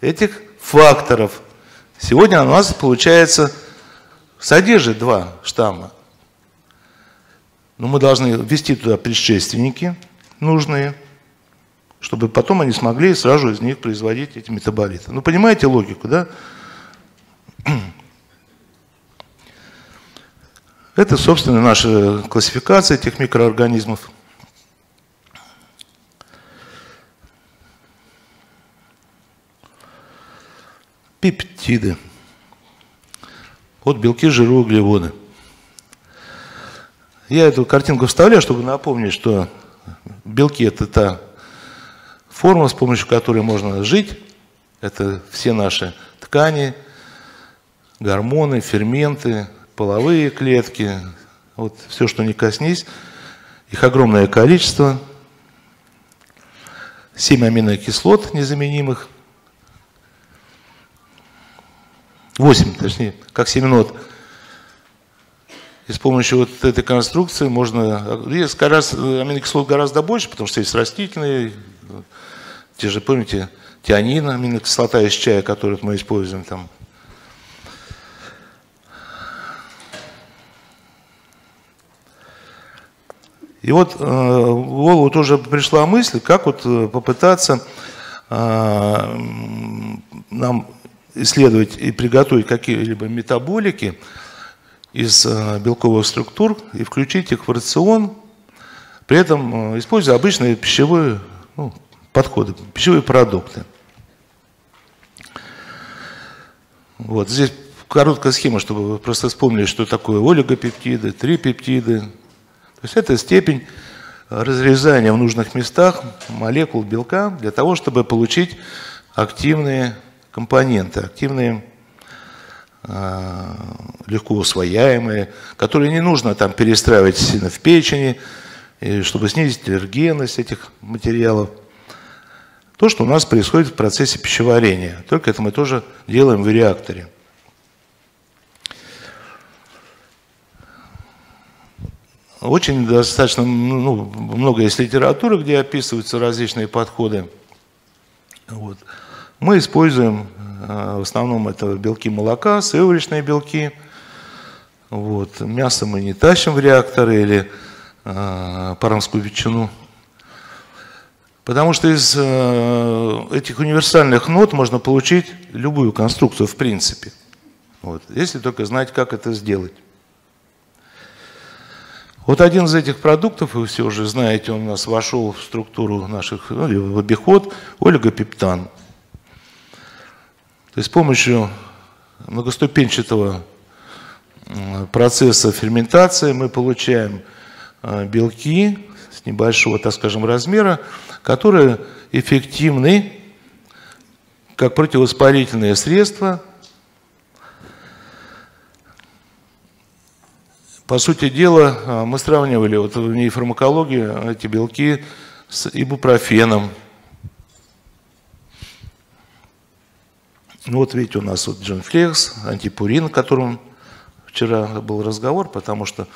этих факторов. Сегодня у нас, получается, содержит два штамма. Но мы должны ввести туда предшественники нужные, чтобы потом они смогли сразу из них производить эти метаболиты. Ну, понимаете логику, да? (clears throat) Это, собственно, наша классификация этих микроорганизмов. пептиды. Вот белки, жиры, углеводы. Я эту картинку вставляю, чтобы напомнить, что белки – это та форма, с помощью которой можно жить. Это все наши ткани, гормоны, ферменты, половые клетки. Вот все, что не коснись. Их огромное количество. Семь аминокислот незаменимых – 8, точнее, как 7 нот. И с помощью вот этой конструкции можно... Есть гораздо, аминокислот гораздо больше, потому что есть растительные, те же, помните, тианин, аминокислота из чая, которую мы используем там. И вот э, в голову тоже пришла мысль, как вот э, попытаться э, нам исследовать и приготовить какие-либо метаболики из э, белковых структур и включить их в рацион, при этом э, используя обычные пищевые ну, подходы, пищевые продукты. Вот здесь короткая схема, чтобы вы просто вспомнили, что такое олигопептиды, трипептиды. То есть это степень разрезания в нужных местах молекул белка для того, чтобы получить активные компоненты, активные, легко усвояемые, которые не нужно там перестраивать сильно в печени чтобы снизить аллергенность этих материалов. То, что у нас происходит в процессе пищеварения. Только это мы тоже делаем в реакторе. Очень достаточно ну, много есть литературы, где описываются различные подходы. Вот. Мы используем э, в основном это белки молока, сывороточные белки. Вот. Мясо мы не тащим в реакторы или э, парамскую ветчину. Потому что из э, этих универсальных нот можно получить любую конструкцию в принципе. Вот. Если только знать, как это сделать. Вот один из этих продуктов, вы все уже знаете, он у нас вошел в структуру наших, ну, в обиход, олигопептан. То есть с помощью многоступенчатого процесса ферментации мы получаем э, белки с небольшого, так скажем, размера, которые эффективны как противовоспалительные средства По сути дела, а, мы сравнивали вот в нейфармакологии эти белки с ибупрофеном. Ну вот видите, у нас вот Дженфлекс, антипурин, о котором вчера был разговор, потому что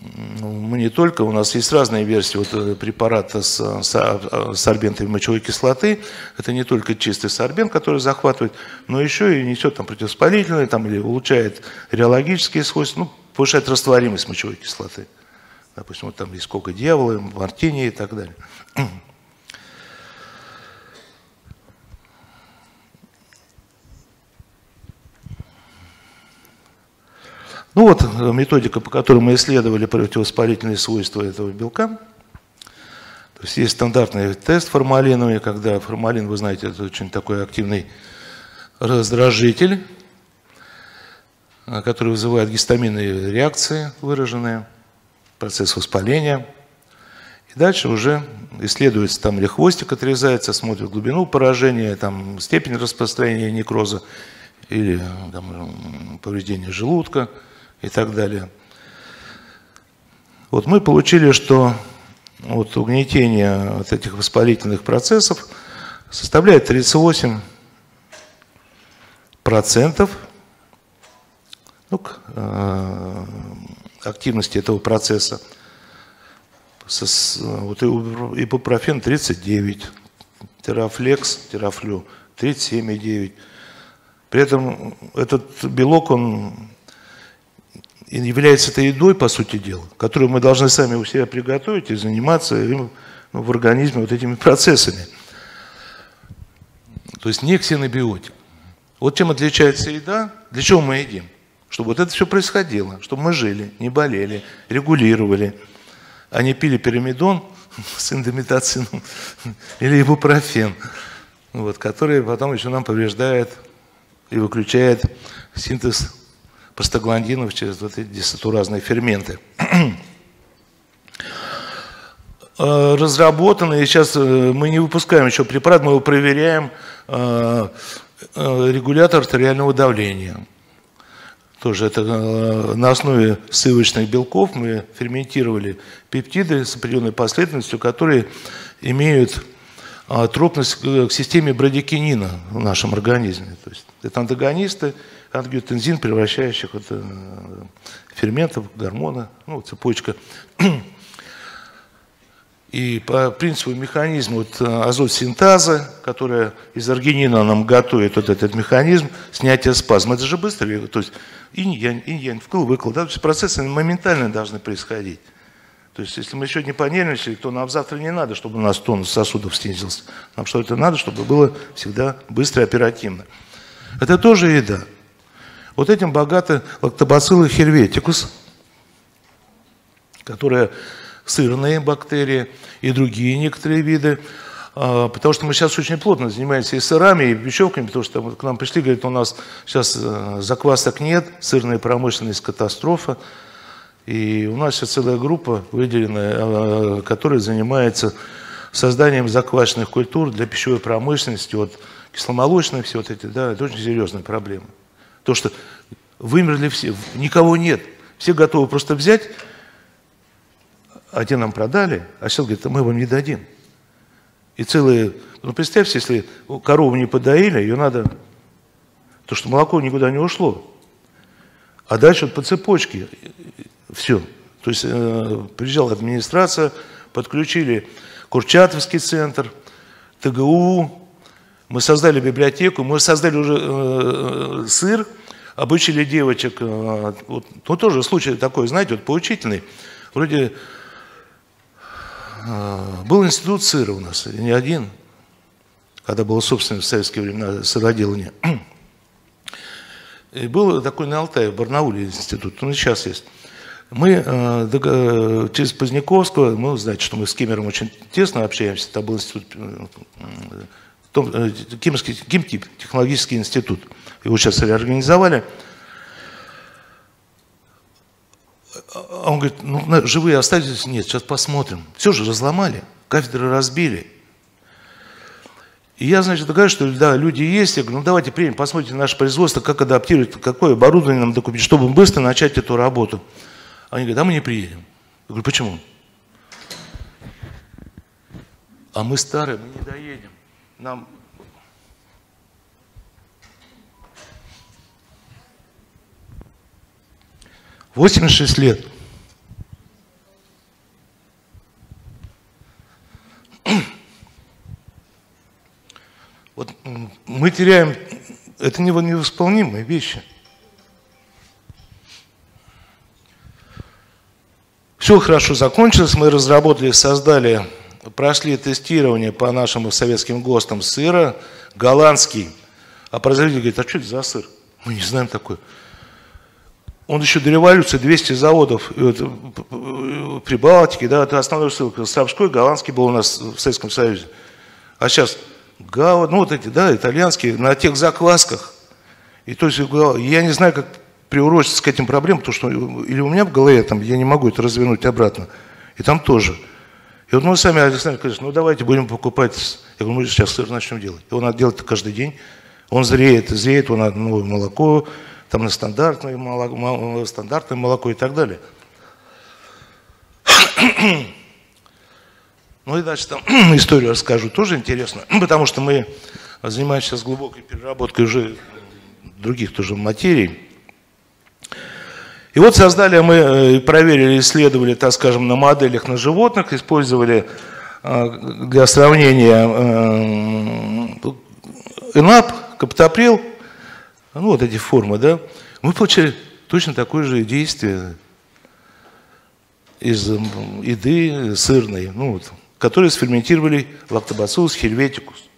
ну, мы не только, у нас есть разные версии вот, э, препарата с с сорбентами мочевой кислоты. Это не только чистый сорбент, который захватывает, но еще и несет там противовоспалительные там, или улучшает реологические свойства. Ну, повышает растворимость мочевой кислоты. Допустим, вот там есть сколько дьявола, мартини и так далее. Ну вот методика, по которой мы исследовали противовоспалительные свойства этого белка. То есть есть стандартный тест формалиновый, когда формалин, вы знаете, это очень такой активный раздражитель. А, который вызывает гистаминные реакции выраженные, процесс воспаления. И дальше уже исследуется, там или хвостик отрезается, смотрит глубину поражения, там, степень распространения некроза или там, повреждение желудка и так далее. Вот мы получили, что вот угнетение от этих воспалительных процессов составляет 38 процентов ну, э, активности этого процесса. Со, вот ибупрофен 39, терафлекс, терафлю 37,9. При этом этот белок, он является этой едой, по сути дела, которую мы должны сами у себя приготовить и заниматься им, ну, в организме вот этими процессами. То есть не ксенобиотик. Вот чем отличается еда, для чего мы едим – чтобы вот это все происходило, чтобы мы жили, не болели, регулировали, а не пили пирамидон (laughs) с индомитацином (laughs) или ибупрофен, вот, который потом еще нам повреждает и выключает синтез простагландинов через вот эти десатуразные ферменты. Э, разработанный, сейчас э, мы не выпускаем еще препарат, мы его проверяем, э, регулятор артериального давления. Тоже это на основе сывочных белков мы ферментировали пептиды с определенной последовательностью, которые имеют тропность к системе брадикинина в нашем организме. То есть это антагонисты, ангиотензин, превращающих вот, э, ферментов, гормона, ну, цепочка. (clears throat) И по принципу механизма вот, э, азот-синтаза, которая из аргинина нам готовит вот этот механизм снятия спазма, это же быстро, то есть инь-янь, инь-янь, вкл-выкл, да, то есть процессы моментально должны происходить. То есть если мы еще не понервничали, то нам завтра не надо, чтобы у нас тонус сосудов снизился. Нам что это надо, чтобы было всегда быстро и оперативно. Это тоже еда. Вот этим богаты лактобациллы херветикус, которая сырные бактерии и другие некоторые виды. А, потому что мы сейчас очень плотно занимаемся и сырами, и пищевками, потому что к нам пришли, говорят, у нас сейчас э, заквасок нет, сырная промышленность катастрофа. И у нас сейчас целая группа выделенная, а, которая занимается созданием заквашенных культур для пищевой промышленности, вот кисломолочные все вот эти, да, это очень серьезная проблема. То, что вымерли все, никого нет, все готовы просто взять а те нам продали, а сейчас говорит, мы вам не дадим. И целые, ну представьте, если корову не подоили, ее надо, то что молоко никуда не ушло. А дальше вот по цепочке все. То есть э, приезжала администрация, подключили Курчатовский центр, ТГУ, мы создали библиотеку, мы создали уже э, сыр, обучили девочек, э, вот, ну тоже случай такой, знаете, вот поучительный. Вроде э, был институт сыра у нас, не один, когда было собственно в советские времена сыроделание. И был такой на Алтае, в Барнауле институт, он и сейчас есть. Мы э, через Поздняковского, мы знаете, что мы с Кемером очень тесно общаемся, там был институт, э, Кимтип, технологический институт, его сейчас реорганизовали. А он говорит, ну, живые остались? Нет, сейчас посмотрим. Все же разломали, кафедры разбили. И я, значит, говорю, что да, люди есть. Я говорю, ну давайте примем, посмотрите наше производство, как адаптировать, какое оборудование нам докупить, чтобы быстро начать эту работу. Они говорят, а мы не приедем. Я говорю, почему? А мы старые, мы не доедем. Нам Восемьдесят шесть лет. (clears throat) Вот мы теряем, это невосполнимые вещи. Все хорошо закончилось, мы разработали, создали, прошли тестирование по нашим советским ГОСТам сыра, голландский. А производитель говорит, а что это за сыр? Мы не знаем такой. Он еще до революции 200 заводов вот, при Балтике, да, это основной ссылка. Сапской, голландский был у нас в Советском Союзе. А сейчас Гава, ну вот эти, да, итальянские, на тех заквасках. И то есть я не знаю, как приурочиться к этим проблемам, потому что или у меня в голове там, я не могу это развернуть обратно, и там тоже. И вот мы сами, Александр говорит, ну давайте будем покупать, я говорю, мы сейчас сыр начнем делать. Его надо делать каждый день. Он зреет, зреет, он новое молоко, там на стандартное молоко, стандартное молоко и так далее. (coughs) Ну и дальше там (coughs) историю расскажу, тоже интересно, (coughs) потому что мы занимаемся сейчас глубокой переработкой уже других тоже материй. И вот создали мы, э, проверили, исследовали, так скажем, на моделях на животных, использовали э, для сравнения ЭНАП, каптоприл, ну вот эти формы, да, мы получили точно такое же действие из еды сырной, ну вот, которые сферментировали лактобациллус хельветикус.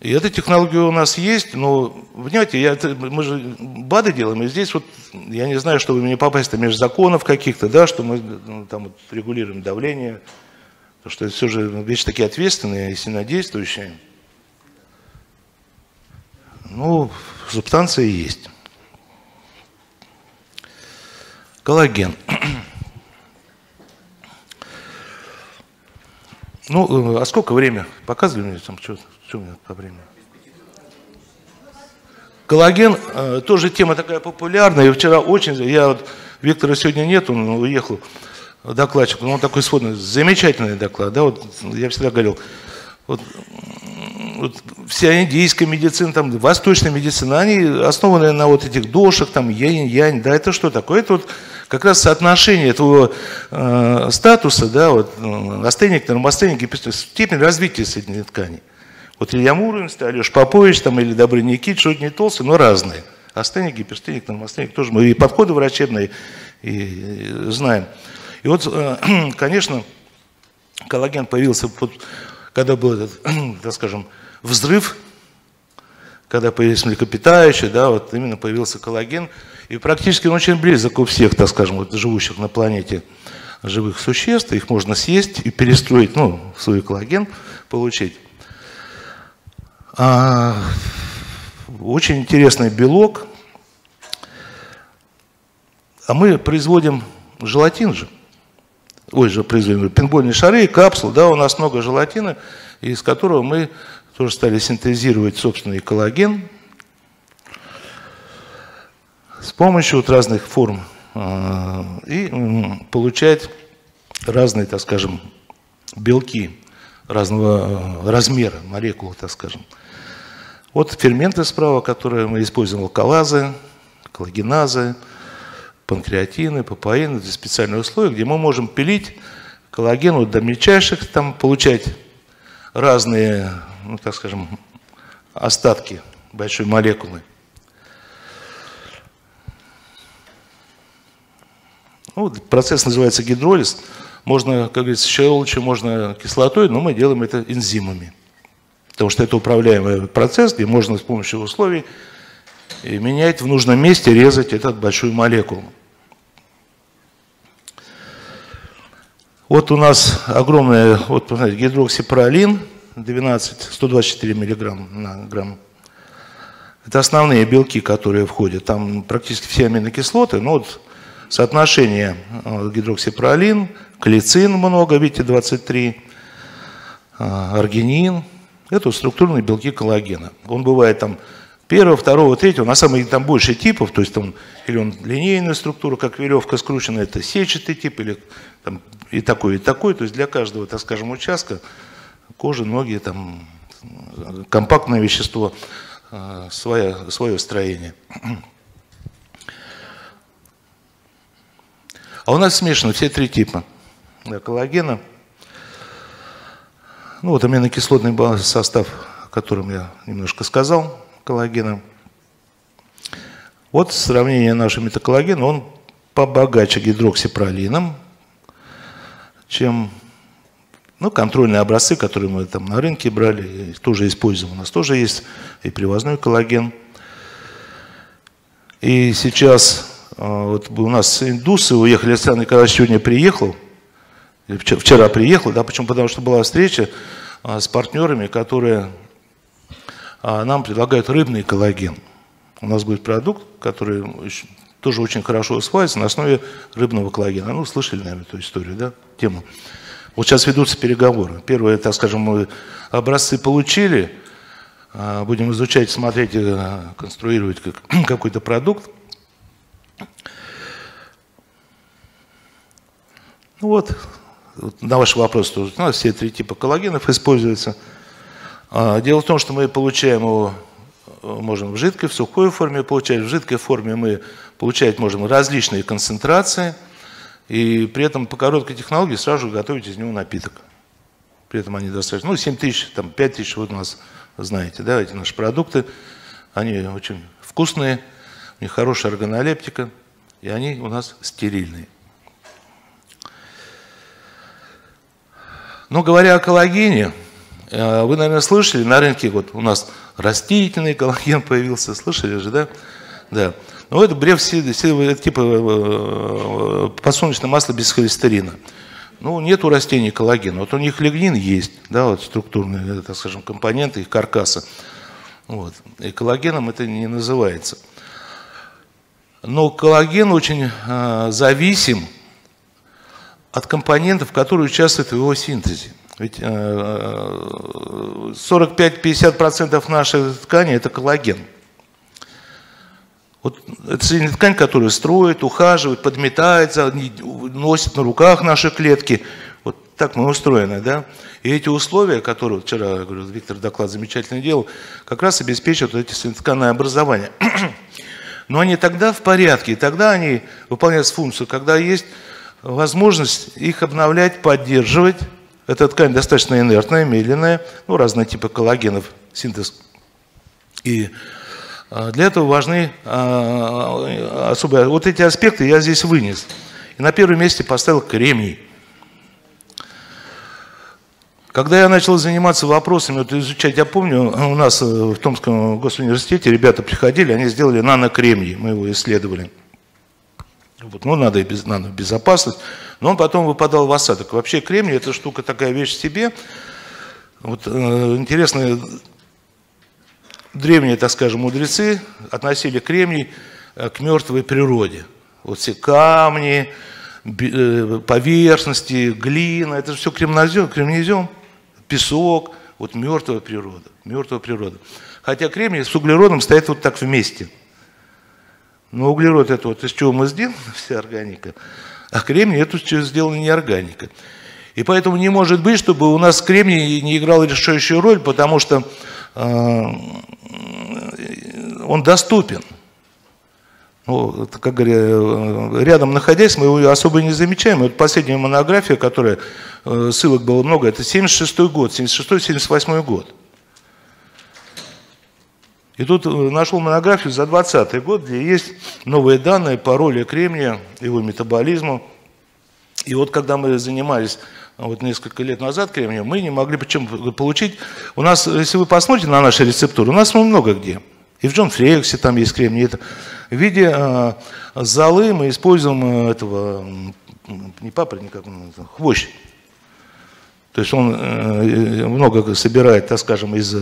И эта технология у нас есть, но, понимаете, я, мы же БАДы делаем, и здесь вот, я не знаю, чтобы мне попасть там между законов каких-то, да, что мы ну, там вот регулируем давление, потому что это все же вещи такие ответственные и сильнодействующие. Ну, субстанция есть. Коллаген. Ну, э, а сколько время? Показывали мне там что-то? Что у меня по времени? Коллаген, э, тоже тема такая популярная. И вчера очень, я вот, Виктора сегодня нет, он уехал, докладчик, но он такой сводный, замечательный доклад, да, вот я всегда говорил, вот, вот вся индийская медицина, там, восточная медицина, они основаны на вот этих дошах, там, янь-янь, да, это что такое? Это вот как раз соотношение твоего э, статуса, да, вот, э, астеник, нормастеник, степень развития соединительной ткани. Вот Илья Муромец, Алеша Попович там, или Добрый Никит, что не толстый, но разные. Астеник, гиперстеник, нормастеник тоже мы и подходы врачебные и, и знаем. И вот, э, (clears throat) конечно, коллаген появился, когда был этот, (clears throat) так скажем, взрыв, когда появились млекопитающие, да, вот именно появился коллаген, и практически он очень близок у всех, так скажем, вот, живущих на планете живых существ, их можно съесть и перестроить, ну, свой коллаген получить. А, очень интересный белок. А мы производим желатин же. Ой, же производим пинбольные шары, капсулы. Да, у нас много желатина, из которого мы тоже стали синтезировать собственный коллаген с помощью вот разных форм и получать разные, так скажем, белки разного размера, молекулы, так скажем. Вот ферменты справа, которые мы используем, алкалазы, коллагеназы, панкреатины, папаины, это специальные условия, где мы можем пилить коллаген вот до мельчайших, там получать разные, ну так скажем, остатки большой молекулы. Ну, процесс называется гидролиз. Можно, как говорится, щелочью, можно кислотой, но мы делаем это энзимами. Потому что это управляемый процесс, где можно с помощью условий менять в нужном месте, резать эту большую молекулу. Вот у нас огромная, вот посмотрите, гидроксипролин, 12, 124 миллиграмм на грамм. Это основные белки, которые входят. Там практически все аминокислоты, но вот соотношение э, гидроксипролин, клицин много, видите, 23, э, аргинин. Это структурные белки коллагена. Он бывает там первого, второго, третьего, на самом деле там больше типов, то есть там или он линейная структура, как веревка скручена, это сетчатый тип, или там и такой, и такой, то есть для каждого, так скажем, участка кожи, ноги, там компактное вещество, э, свое, свое строение. А у нас смешаны все три типа коллагена. Ну вот аминокислотный состав, о котором я немножко сказал, коллагена. Вот сравнение нашего метаколлагена, он побогаче гидроксипролином, чем ну, контрольные образцы, которые мы там на рынке брали, тоже используем. У нас тоже есть и привозной коллаген. И сейчас а, вот у нас индусы уехали, Александр Николаевич сегодня приехал, вчера приехал, да, почему? Потому что была встреча а, с партнерами, которые а, нам предлагают рыбный коллаген. У нас будет продукт, который тоже очень хорошо усваивается на основе рыбного коллагена. Ну, слышали, наверное, эту историю, да, тему. Вот сейчас ведутся переговоры. Первое, так скажем, мы образцы получили, будем изучать, смотреть, э, конструировать (clears throat) какой-то продукт. Ну вот, на ваш вопрос тоже. У нас все три типа коллагенов используются. А, дело в том, что мы получаем его, э, можем в жидкой, в сухой форме получать. В жидкой форме мы получать можем различные концентрации. И при этом по короткой технологии сразу же готовить из него напиток. При этом они достаточно, ну, 7 тысяч, там, 5 тысяч, вот у нас, знаете, да, эти наши продукты. Они очень вкусные, у них хорошая органолептика, и они у нас стерильные. Но говоря о коллагене, э, вы, наверное, слышали, на рынке вот у нас растительный коллаген (laughs) появился, слышали же, да? Да. Но это брев типа э, подсолнечное масло без холестерина. Ну, нет у растений коллагена. Вот у них лигнин есть, да, вот структурные, так скажем, компоненты их каркаса. Вот. И коллагеном это не называется. Но коллаген очень э, зависим от компонентов, которые участвуют в его синтезе. Ведь 45-50% э, нашей ткани – это коллаген. Вот это ткань, которая строит, ухаживает, подметается, носит на руках наши клетки. Вот так мы устроены, да? И эти условия, которые вчера, я говорю, Виктор доклад замечательно делал, как раз обеспечивают эти тканное образование. (clears throat) Но они тогда в порядке, и тогда они выполняют функцию, когда есть возможность их обновлять, поддерживать. Эта ткань достаточно инертная, медленная, ну, разные типы коллагенов, синтез. И а, для этого важны а, особые... Вот эти аспекты я здесь вынес. И на первом месте поставил кремний. Когда я начал заниматься вопросами, вот изучать, я помню, у нас в Томском госуниверситете ребята приходили, они сделали нанокремний, мы его исследовали. Вот, ну, надо, и надо безопасность. Но он потом выпадал в осадок. Вообще кремний – это штука такая вещь в себе. Вот, э, интересно, древние, так скажем, мудрецы относили кремний э, к мертвой природе. Вот все камни, э, поверхности, глина – это все кремнозем, кремнезем, песок, вот мертвая природа, мертвая природа. Хотя кремний с углеродом стоят вот так вместе – Но углерод это вот из чего мы сделаны, (laughs) вся органика, а кремний это что сделана не органика. И поэтому не может быть, чтобы у нас кремний не играл решающую роль, потому что э, он доступен. Ну, как говоря, рядом находясь, мы его особо не замечаем. вот последняя монография, которая, э, ссылок было много, это 76 год, 76-78 год. И тут э, нашел монографию за 20 год, где есть новые данные по роли кремния, его метаболизму. И вот когда мы занимались вот несколько лет назад кремнием, мы не могли почему получить. У нас, если вы посмотрите на наши рецептуры, у нас много где. И в Джон Фрексе там есть кремний. Это, в виде э, золы мы используем этого, не папоротника, а хвощ. То есть он э, много собирает, так скажем, из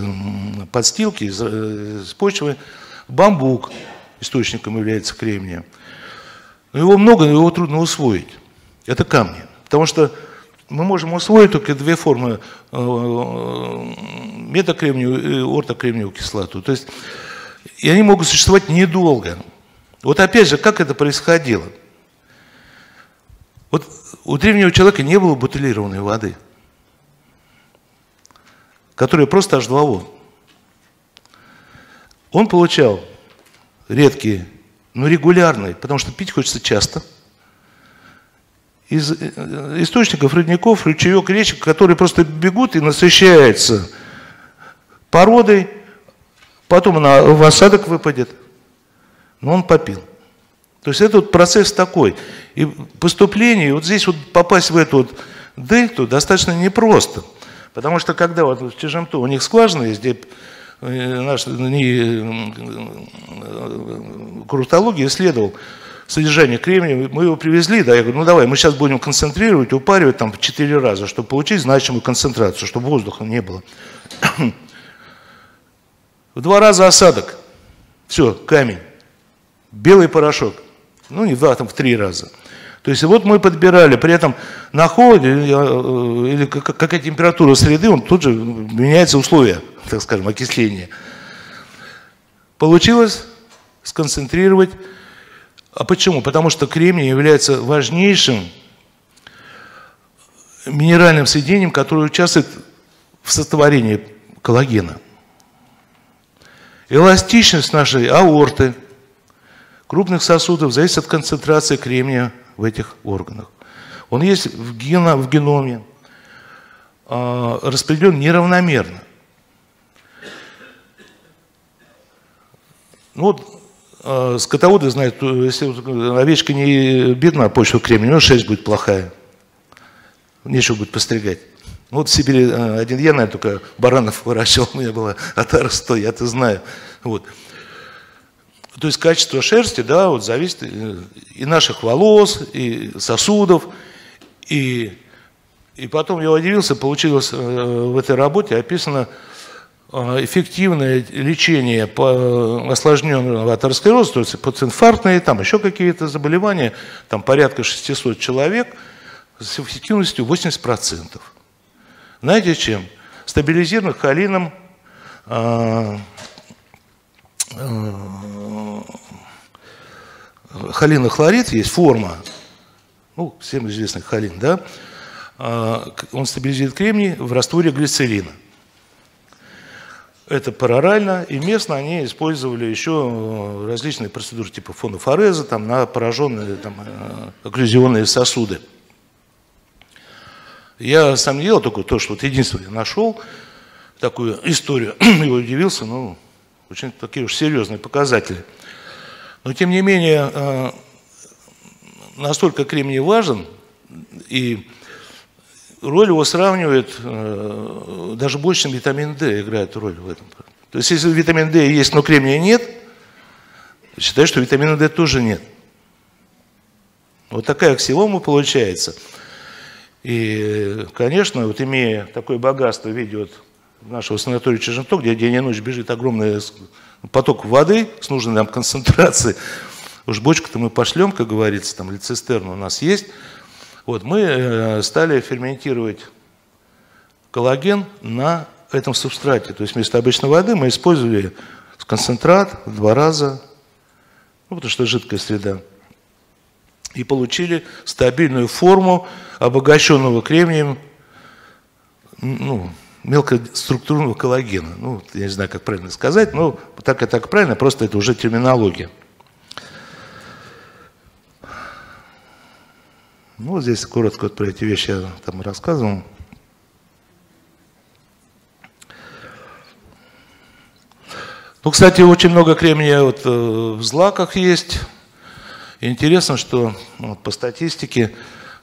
подстилки, из, э, из почвы. Бамбук источником является кремния. Но его много, но его трудно усвоить. Это камни. Потому что мы можем усвоить только две формы э, метакремниевую и ортокремниевую кислоту. То есть и они могут существовать недолго. Вот опять же, как это происходило? Вот у древнего человека не было бутылированной воды – который просто H2O. Он получал редкие, но регулярные, потому что пить хочется часто, из э, источников, родников, ручеек, речек, которые просто бегут и насыщаются породой, потом она в осадок выпадет, но он попил. То есть это вот процесс такой. И поступление, вот здесь вот попасть в эту вот дельту достаточно непросто – Потому что когда вот в Чижемту у них скважина есть, где э, наш не, крутология э, исследовал содержание кремния, мы его привезли, да, я говорю, ну давай, мы сейчас будем концентрировать, упаривать там в 4 раза, чтобы получить значимую концентрацию, чтобы воздуха не было. В два раза осадок. Все, камень. Белый порошок. Ну, не в два, там в три раза. То есть вот мы подбирали, при этом на холоде э, или какая температура среды, он тут же меняется условия, так скажем, окисления. Получилось сконцентрировать. А почему? Потому что кремний является важнейшим минеральным соединением, которое участвует в сотворении коллагена. Эластичность нашей аорты, крупных сосудов зависит от концентрации кремния в этих органах. Он есть в, гено, в геноме, э, распределен неравномерно. Ну вот э, скотоводы знают, если овечка не бедна, почва кремния, у него шерсть будет плохая. Нечего будет постригать. Вот в Сибири один я, наверное, только баранов выращивал, у меня была отара 100, я-то знаю. Вот. То есть качество шерсти, да, вот зависит э, и наших волос, и сосудов, и, и потом я удивился, получилось э, в этой работе описано э, эффективное лечение осложненного атеросклероза, то есть постинфарктные, там еще какие-то заболевания, там порядка 600 человек с эффективностью 80%. Знаете чем? Стабилизирован холином холинохлорид есть форма, ну, всем известный холин, да, а, он стабилизирует кремний в растворе глицерина. Это парорально, и местно они использовали еще э, различные процедуры типа фонофореза там, на пораженные там, э, окклюзионные сосуды. Я сам делал только то, что вот единственное нашел такую историю, (clears throat) и удивился, ну, очень такие уж серьезные показатели. Но тем не менее, э, настолько кремний важен, и роль его сравнивает, э, даже больше, чем витамин D играет роль в этом. То есть, если витамин D есть, но кремния нет, считаю, что витамина D тоже нет. Вот такая аксиома получается. И, конечно, вот имея такое богатство в виде вот нашего санатория Чиженто, где день и ночь бежит огромный поток воды с нужной нам концентрацией. Уж бочку-то мы пошлем, как говорится, там, или цистерну у нас есть. Вот, мы э, стали ферментировать коллаген на этом субстрате. То есть вместо обычной воды мы использовали концентрат в два раза ну, потому что жидкая среда, и получили стабильную форму обогащенного кремнием ну, мелкоструктурного коллагена. Ну, я не знаю, как правильно сказать, но так и так правильно, просто это уже терминология. Ну, вот здесь коротко вот про эти вещи я там рассказывал. Ну, кстати, очень много кремния вот э, в злаках есть. интересно, что вот, по статистике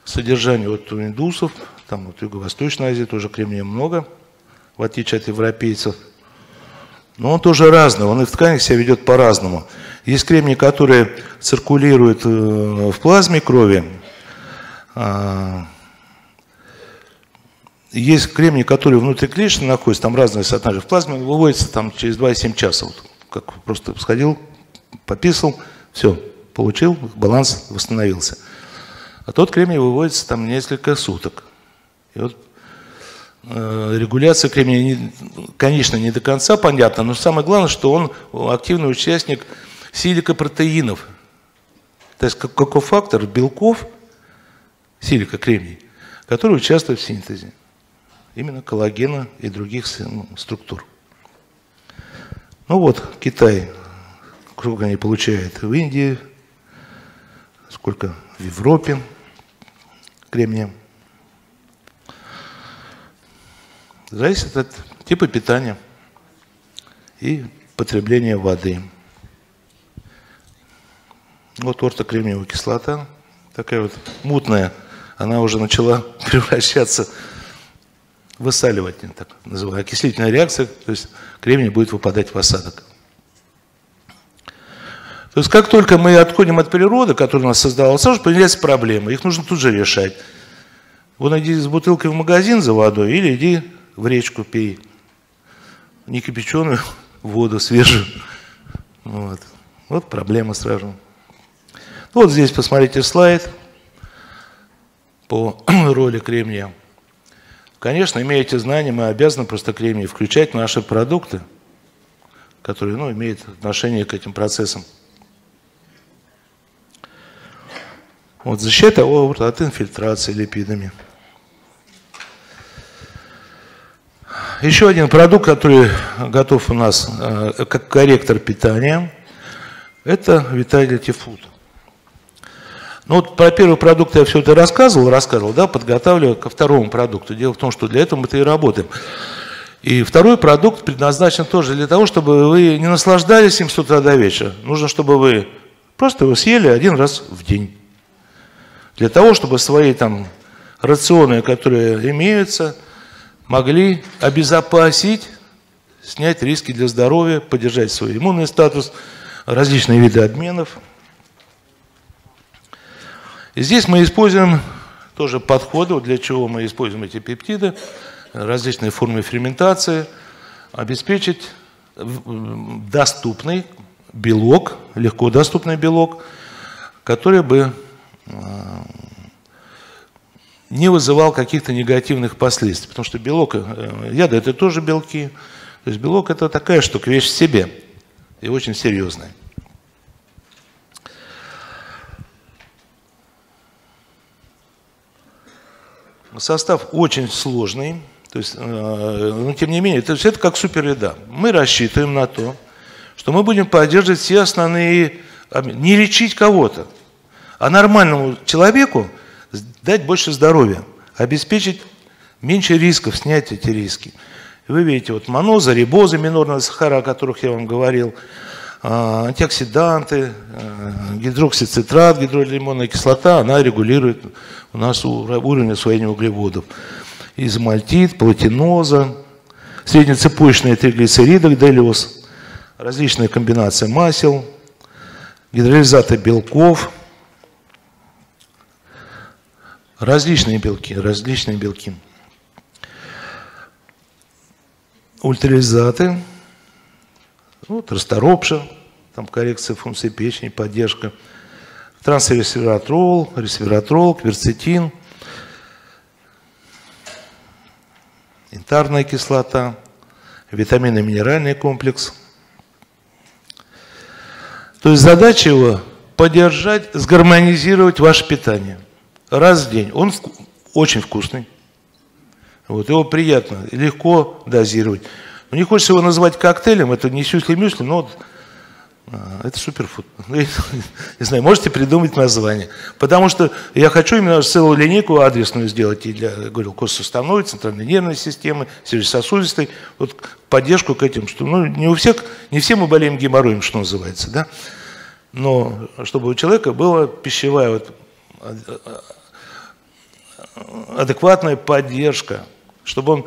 содержание вот у индусов, там вот Юго-Восточной Азии тоже кремния много, в отличие от европейцев. Но он тоже разный, он и в тканях себя ведет по-разному. Есть кремний, который циркулирует э, в плазме крови, а, есть кремний, который внутри клеточно находится, там разные соотношения. В плазме выводится там через 2,7 часа. Вот, как просто сходил, пописал, все, получил, баланс восстановился. А тот кремний выводится там несколько суток. И вот регуляция кремния, конечно, не до конца понятна, но самое главное, что он активный участник силикопротеинов. То есть какой фактор белков, силика, кремний, который участвует в синтезе именно коллагена и других ну, структур. Ну вот, Китай, сколько они получают в Индии, сколько в Европе кремния. Зависит от типа питания и потребления воды. Вот ортокремниевая кислота, такая вот мутная, она уже начала (laughs) превращаться высаливание, так называемая окислительная реакция, то есть кремний будет выпадать в осадок. То есть как только мы отходим от природы, которая нас создала, сразу появляются проблемы, их нужно тут же решать. Вот иди с бутылкой в магазин за водой или иди в речку пей. Не кипяченую (laughs) воду, свежую. Вот, вот проблема сразу. Вот здесь посмотрите слайд по (clears throat) роли кремния. Конечно, имея эти знания, мы обязаны просто кремний включать в наши продукты, которые ну, имеют отношение к этим процессам. Вот защита от инфильтрации липидами. Еще один продукт, который готов у нас э, как корректор питания, это Vitality Food. Ну вот про первый продукт я все это рассказывал, рассказывал, да, подготавливая ко второму продукту. Дело в том, что для этого мы-то и работаем. И второй продукт предназначен тоже для того, чтобы вы не наслаждались им с утра до вечера. Нужно, чтобы вы просто его съели один раз в день. Для того, чтобы свои там рационы, которые имеются, могли обезопасить, снять риски для здоровья, поддержать свой иммунный статус, различные виды обменов – и здесь мы используем тоже подходы, для чего мы используем эти пептиды, различные формы ферментации, обеспечить доступный белок, легко доступный белок, который бы а, не вызывал каких-то негативных последствий. Потому что белок, э, яда это тоже белки. То есть белок это такая штука, вещь в себе и очень серьезная. Состав очень сложный, то есть, э, но тем не менее, это, это как супереда. Мы рассчитываем на то, что мы будем поддерживать все основные, не лечить кого-то, а нормальному человеку дать больше здоровья, обеспечить меньше рисков, снять эти риски. Вы видите, вот моноза, рибоза, минорные сахара, о которых я вам говорил, а, антиоксиданты, а, гидроксицитрат, гидролимонная кислота, она регулирует у нас уровень усвоения углеводов. Измальтит, платиноза, среднецепочные триглицериды, делиоз, различные комбинации масел, гидролизаты белков, различные белки, различные белки. Ультрализаты – вот, расторопша, там коррекция функции печени, поддержка. Трансресвератрол, ресвератрол, кверцетин, интарная кислота, витаминно-минеральный комплекс. То есть задача его поддержать, сгармонизировать ваше питание. Раз в день. Он очень вкусный. Вот, его приятно, легко дозировать. Но не хочется его называть коктейлем, это не сюсли-мюсли, но а, это суперфуд. (laughs) Ну, Не знаю, можете придумать название. Потому что я хочу именно целую линейку адресную сделать и для, говорил, костсуставной, центральной нервной системы, сердечно-сосудистой, вот поддержку к этим, что ну, не у всех, не все мы болеем геморроем, что называется, да, но чтобы у человека была пищевая вот, а, адекватная поддержка, чтобы он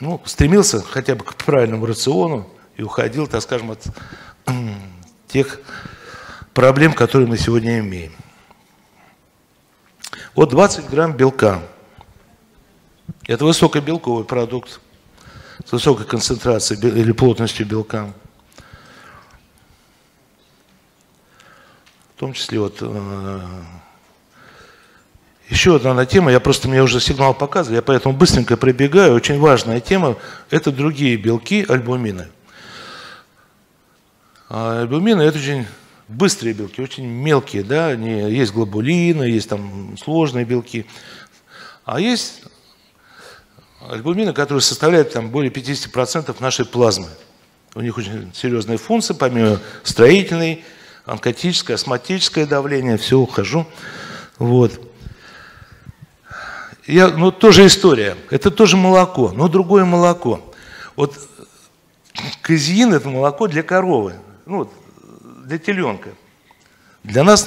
ну, стремился хотя бы к правильному рациону и уходил, так скажем, от (clears throat) тех проблем, которые мы сегодня имеем. Вот 20 грамм белка. Это высокобелковый продукт с высокой концентрацией или плотностью белка. В том числе вот э, еще одна тема, я просто, мне уже сигнал показывал, я поэтому быстренько пробегаю. Очень важная тема – это другие белки, альбумины. А альбумины – это очень быстрые белки, очень мелкие, да, они, есть глобулины, есть там сложные белки. А есть альбумины, которые составляют там более 50% нашей плазмы. У них очень серьезная функция, помимо строительной, онкотическое, астматическое давление, все, ухожу. Вот. Я, ну, тоже история. Это тоже молоко, но другое молоко. Вот казеин – это молоко для коровы, ну, для теленка. Для нас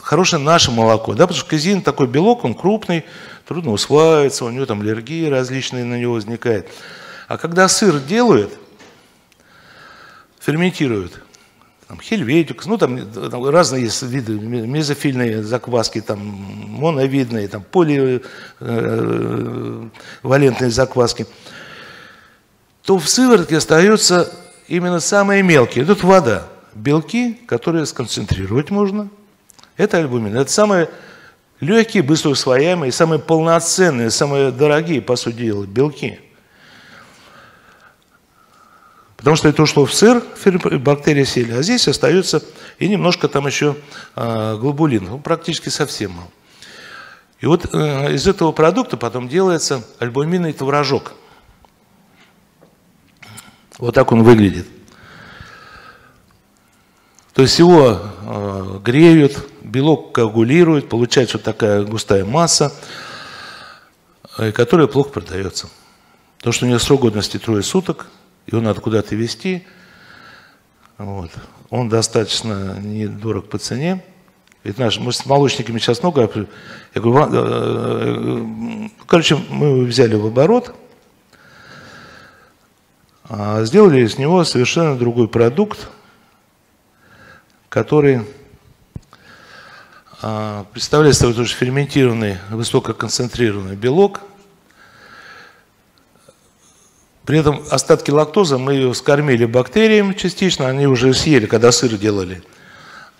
хорошее наше молоко, да, потому что казеин такой белок, он крупный, трудно усваивается, у него там аллергии различные на него возникают. А когда сыр делают, ферментируют, там, хельветикус, ну там, там разные есть виды, ме- мезофильные закваски, там, моновидные, там, поливалентные закваски, то в сыворотке остаются именно самые мелкие. Тут вода, белки, которые сконцентрировать можно. Это альбумин. Это самые легкие, быстро усвояемые, самые полноценные, самые дорогие, по сути дела, белки. Потому что это ушло в сыр, бактерии сели, а здесь остается и немножко там еще а, глобулин, ну, практически совсем мало. И вот э, из этого продукта потом делается альбуминный творожок. Вот так он выглядит. То есть его э, греют, белок коагулирует, получается вот такая густая масса, э, которая плохо продается. Потому что у нее срок годности трое суток, его надо куда-то везти. Вот. Он достаточно недорог по цене. Ведь наш, мы с молочниками сейчас много, я говорю, «Ва- э, э, короче, мы его взяли в оборот, а сделали из него совершенно другой продукт, который а, представляет собой тоже ферментированный, высококонцентрированный белок. При этом остатки лактозы мы скормили бактериям частично, они уже съели, когда сыр делали.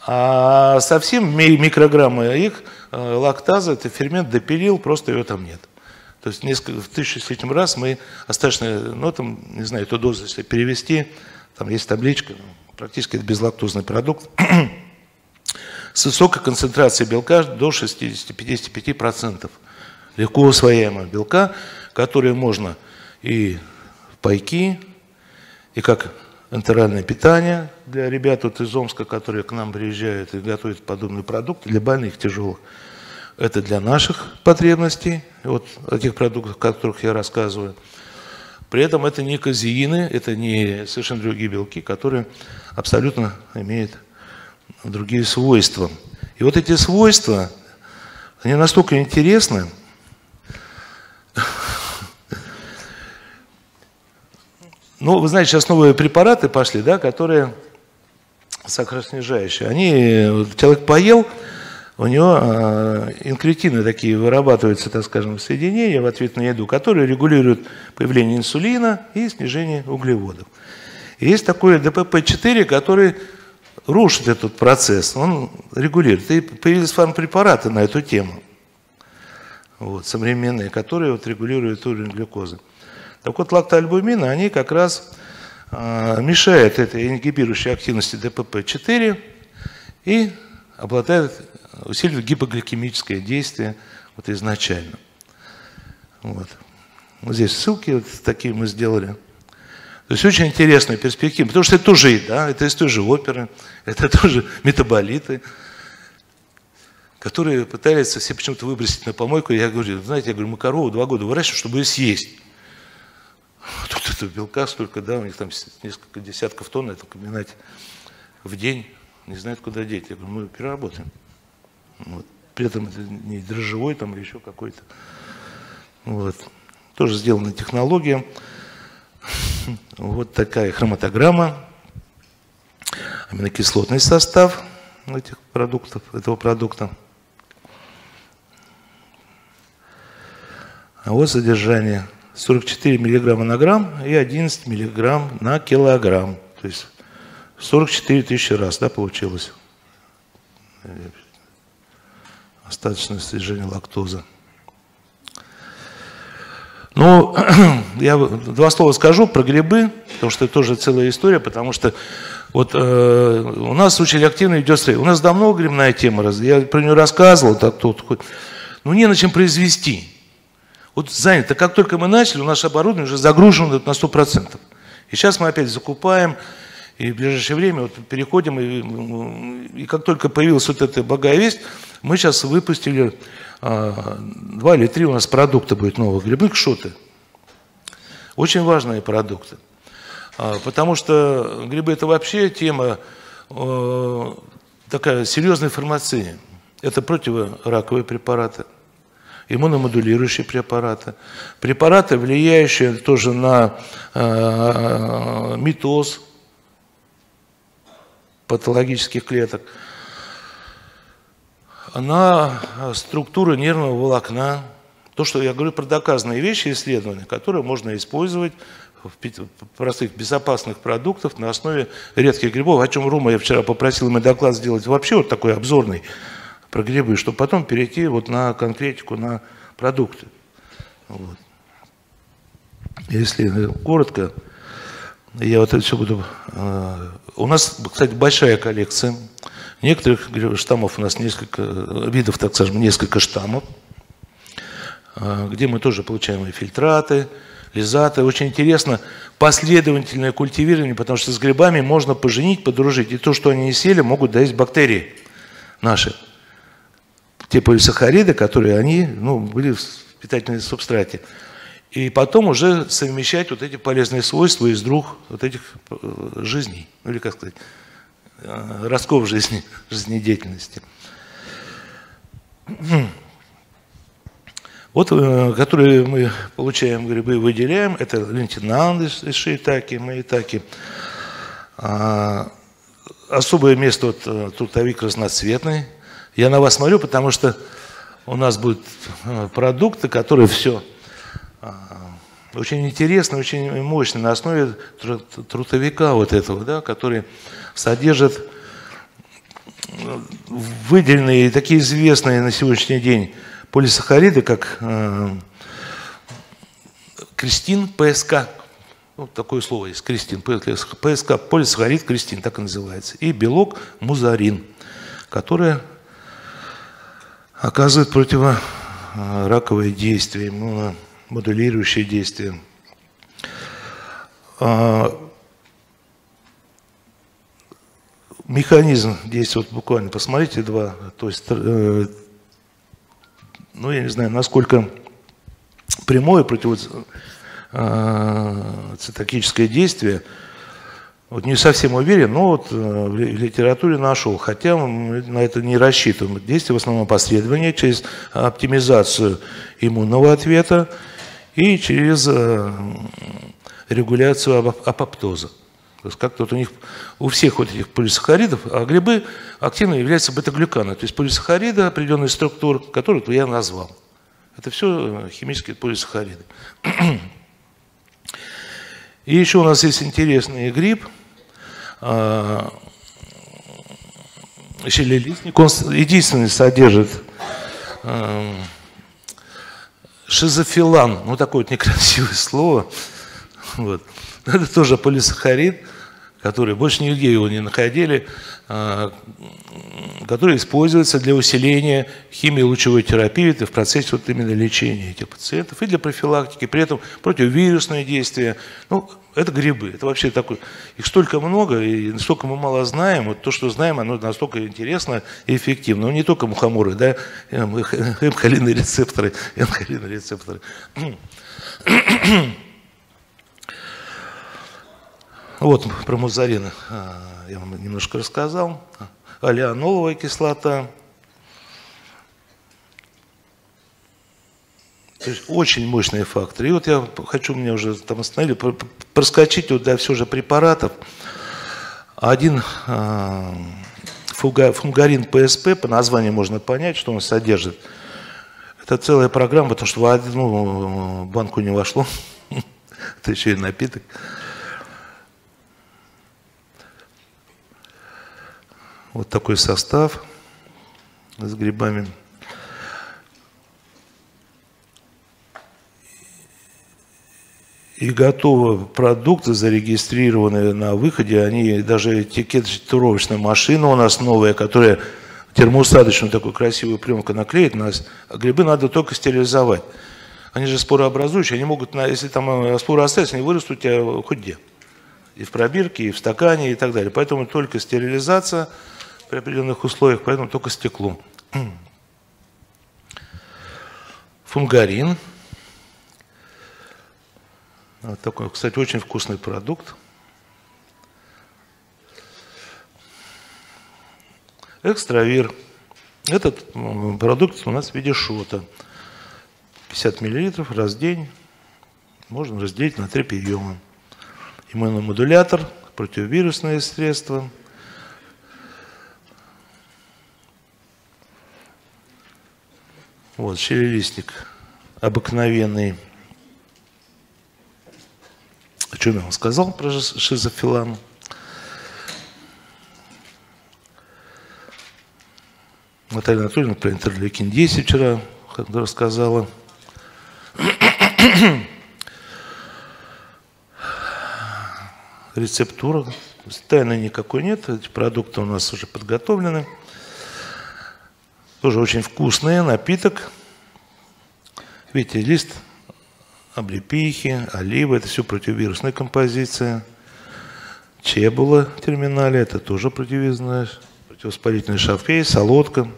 А совсем ми- микрограммы их э, лактаза, это фермент допилил, просто ее там нет. То есть несколько, в тысячу с этим раз мы остаточно, ну там, не знаю, эту дозу, если перевести, там есть табличка, практически это безлактозный продукт, (clears throat) с высокой концентрацией белка до 60-55%. Легко усвояемого белка, который можно и пайки, и как энтеральное питание для ребят вот из Омска, которые к нам приезжают и готовят подобный продукт, для больных тяжелых. Это для наших потребностей, вот о тех продуктах, о которых я рассказываю. При этом это не казеины, это не совершенно другие белки, которые абсолютно имеют другие свойства. И вот эти свойства, они настолько интересны, ну, вы знаете, сейчас новые препараты пошли, да, которые сахароснижающие. Они, человек поел, у него э, инкретины такие вырабатываются, так скажем, соединения в ответ на еду, которые регулируют появление инсулина и снижение углеводов. И есть такой ДПП-4, который рушит этот процесс, он регулирует. И появились фармпрепараты на эту тему, вот, современные, которые вот регулируют уровень глюкозы. Так вот, лактоальбумины, они как раз а, мешает этой ингибирующей активности ДПП-4 и обладает, усиливает гипогликемическое действие вот изначально. Вот. вот здесь ссылки вот такие мы сделали. То есть очень интересная перспектива, потому что это тоже еда, это из той же оперы, (laughs) это тоже метаболиты, которые пытаются все почему-то выбросить на помойку. Я говорю, знаете, я говорю, мы корову два года выращиваем, чтобы ее съесть. (laughs) Тут этого белка столько, да, у них там несколько десятков тонн, это комбинате в день, не знают, куда деть. Я говорю, мы переработаем. Вот. При этом это не дрожжевой там или еще какой-то. Вот. Тоже сделана технология. (laughs) Вот такая хроматограмма, аминокислотный состав этих продуктов, этого продукта. А вот содержание 44 миллиграмма на грамм и 11 миллиграмм на килограмм. То есть 44 тысячи раз, да, получилось? Остаточное содержание лактозы. Ну, (clears throat) я два слова скажу про грибы, потому что это тоже целая история, потому что вот э, у нас очень активно идет У нас давно грибная тема, я про нее рассказывал, так тут, ну не на чем произвести. Вот занято. Как только мы начали, у нас оборудование уже загружено на 100%. И сейчас мы опять закупаем, и в ближайшее время вот переходим, и, и как только появилась вот эта благая весть, мы сейчас выпустили а, два или три у нас продукта будет новых грибных шоты. Очень важные продукты. А, потому что грибы это вообще тема такая серьезной фармации. Это противораковые препараты, иммуномодулирующие препараты, препараты, влияющие тоже на э, митоз патологических клеток – на структуру нервного волокна. То, что я говорю про доказанные вещи, исследования, которые можно использовать в простых безопасных продуктов на основе редких грибов, о чем Рума я вчера попросил ему доклад сделать вообще вот такой обзорный про грибы, чтобы потом перейти вот на конкретику, на продукты. Вот. Если коротко, я вот это все буду... Э, у нас, кстати, большая коллекция Некоторых штаммов у нас несколько, видов, так скажем, несколько штаммов, а, где мы тоже получаем и фильтраты, лизаты. Очень интересно последовательное культивирование, потому что с грибами можно поженить, подружить. И то, что они не сели, могут дать бактерии наши. Те полисахариды, которые они ну, были в питательной субстрате. И потом уже совмещать вот эти полезные свойства из двух вот этих э, жизней. Ну или как сказать, Э, ростков жизни, (laughs) жизнедеятельности. (clears throat) Вот, э, которые мы получаем грибы, выделяем, это лентинанды из шиитаки, маитаки. А, особое место, вот, трутовик разноцветный. Я на вас смотрю, потому что у нас будут продукты, которые все а, очень интересно, очень мощно, на основе трутовика вот этого, да, который содержит выделенные, такие известные на сегодняшний день полисахариды, как э, крестин, ПСК, вот такое слово есть, крестин, ПСК, полисахарид, крестин, так и называется, и белок музарин, который оказывает противораковое действие, модулирующее действие. А, механизм действует буквально, посмотрите, два, то есть, э, ну, я не знаю, насколько прямое противоцитокическое э, действие, вот не совсем уверен, но вот э, в литературе нашел, хотя мы на это не рассчитываем. Действие в основном последование через оптимизацию иммунного ответа и через э, регуляцию апоптоза. То есть как-то вот у них, у всех вот этих полисахаридов, а грибы активно являются бета-глюканы. То есть полисахариды определенной структуры, которые я назвал. Это все э, химические полисахариды. И еще у нас есть интересный гриб, щелелистник. Он единственный содержит шизофилан, ну такое вот некрасивое слово, Вот. (laughs) Это тоже полисахарид, который больше нигде его не находили, а, который используется для усиления химии лучевой терапии в процессе вот именно лечения этих пациентов и для профилактики, при этом противовирусные действия. Ну, это грибы, это вообще такой, их столько много, и настолько мы мало знаем, вот то, что знаем, оно настолько интересно и эффективно. Ну, не только мухоморы, да, эмколиные рецепторы, эмколиные рецепторы. Вот про музарин а, я вам немножко рассказал. Алианоловая кислота. То есть очень мощные факторы. И вот я хочу, мне уже там остановили, проскочить вот для все же препаратов. Один а, фунгарин ПСП, по названию можно понять, что он содержит. Это целая программа, потому что в одну банку не вошло. (laughs) Это еще и напиток. Вот такой состав с грибами. И готовы продукты, зарегистрированные на выходе, они даже этикетировочная машина у нас новая, которая термоусадочную такую красивую пленку наклеит на нас, грибы надо только стерилизовать. Они же спорообразующие, они могут, если там э, споры остаются, они вырастут у тебя хоть где. И в пробирке, и в стакане, и так далее. Поэтому только стерилизация – при определенных условиях, поэтому только стекло. Фунгарин. Вот такой, кстати, очень вкусный продукт. Экстравир. Этот продукт у нас в виде шота. 50 мл раз в день. Можно разделить на три приема. Иммуномодулятор, противовирусные средства – Вот, черелистник обыкновенный. Что я вам сказал про шизофилам? Наталья Анатольевна про интерлейкин 10 вчера рассказала. Рецептура. Тайны никакой нет. Эти продукты у нас уже подготовлены. Тоже очень вкусный напиток. Видите, лист облепихи, оливы, это все противовирусная композиция. Чебула терминале, это тоже противовирусная, противовоспалительный шалфей, солодка.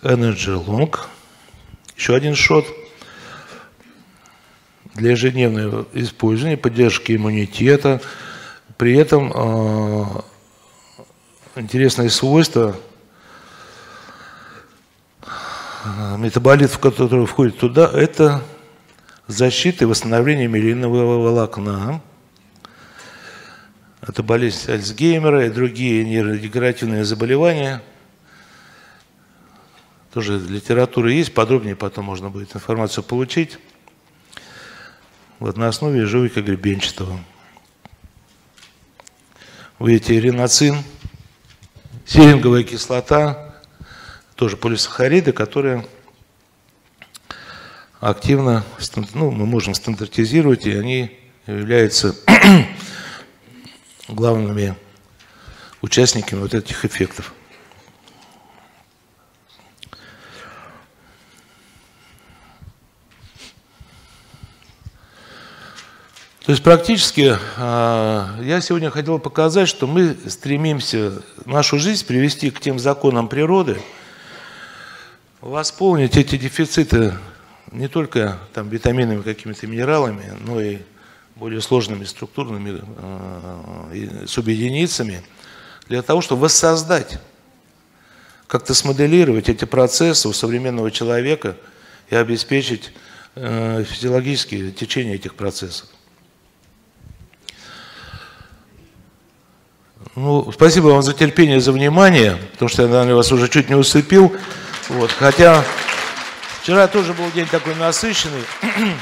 Energy Long. Еще один шот для ежедневного использования, поддержки иммунитета, при этом э, интересное свойство э, метаболитов, которые входят туда, это защита и восстановление миелинового волокна. Это болезнь Альцгеймера и другие нейродегенеративные заболевания. Тоже литература есть, подробнее потом можно будет информацию получить. Вот на основе жуйка гребенчатого. Видите, риноцин, серинговая кислота, тоже полисахариды, которые активно, ну, мы можем стандартизировать, и они являются (clears throat) главными участниками вот этих эффектов. То есть практически а, я сегодня хотел показать, что мы стремимся нашу жизнь привести к тем законам природы, восполнить эти дефициты не только там, витаминами, какими-то минералами, но и более сложными структурными э, субъединицами, для того, чтобы воссоздать, как-то смоделировать эти процессы у современного человека и обеспечить э, физиологические течение этих процессов. Ну, спасибо вам за терпение, за внимание, потому что я, наверное, вас уже чуть не усыпил. Вот, хотя вчера тоже был день такой насыщенный. (clears throat)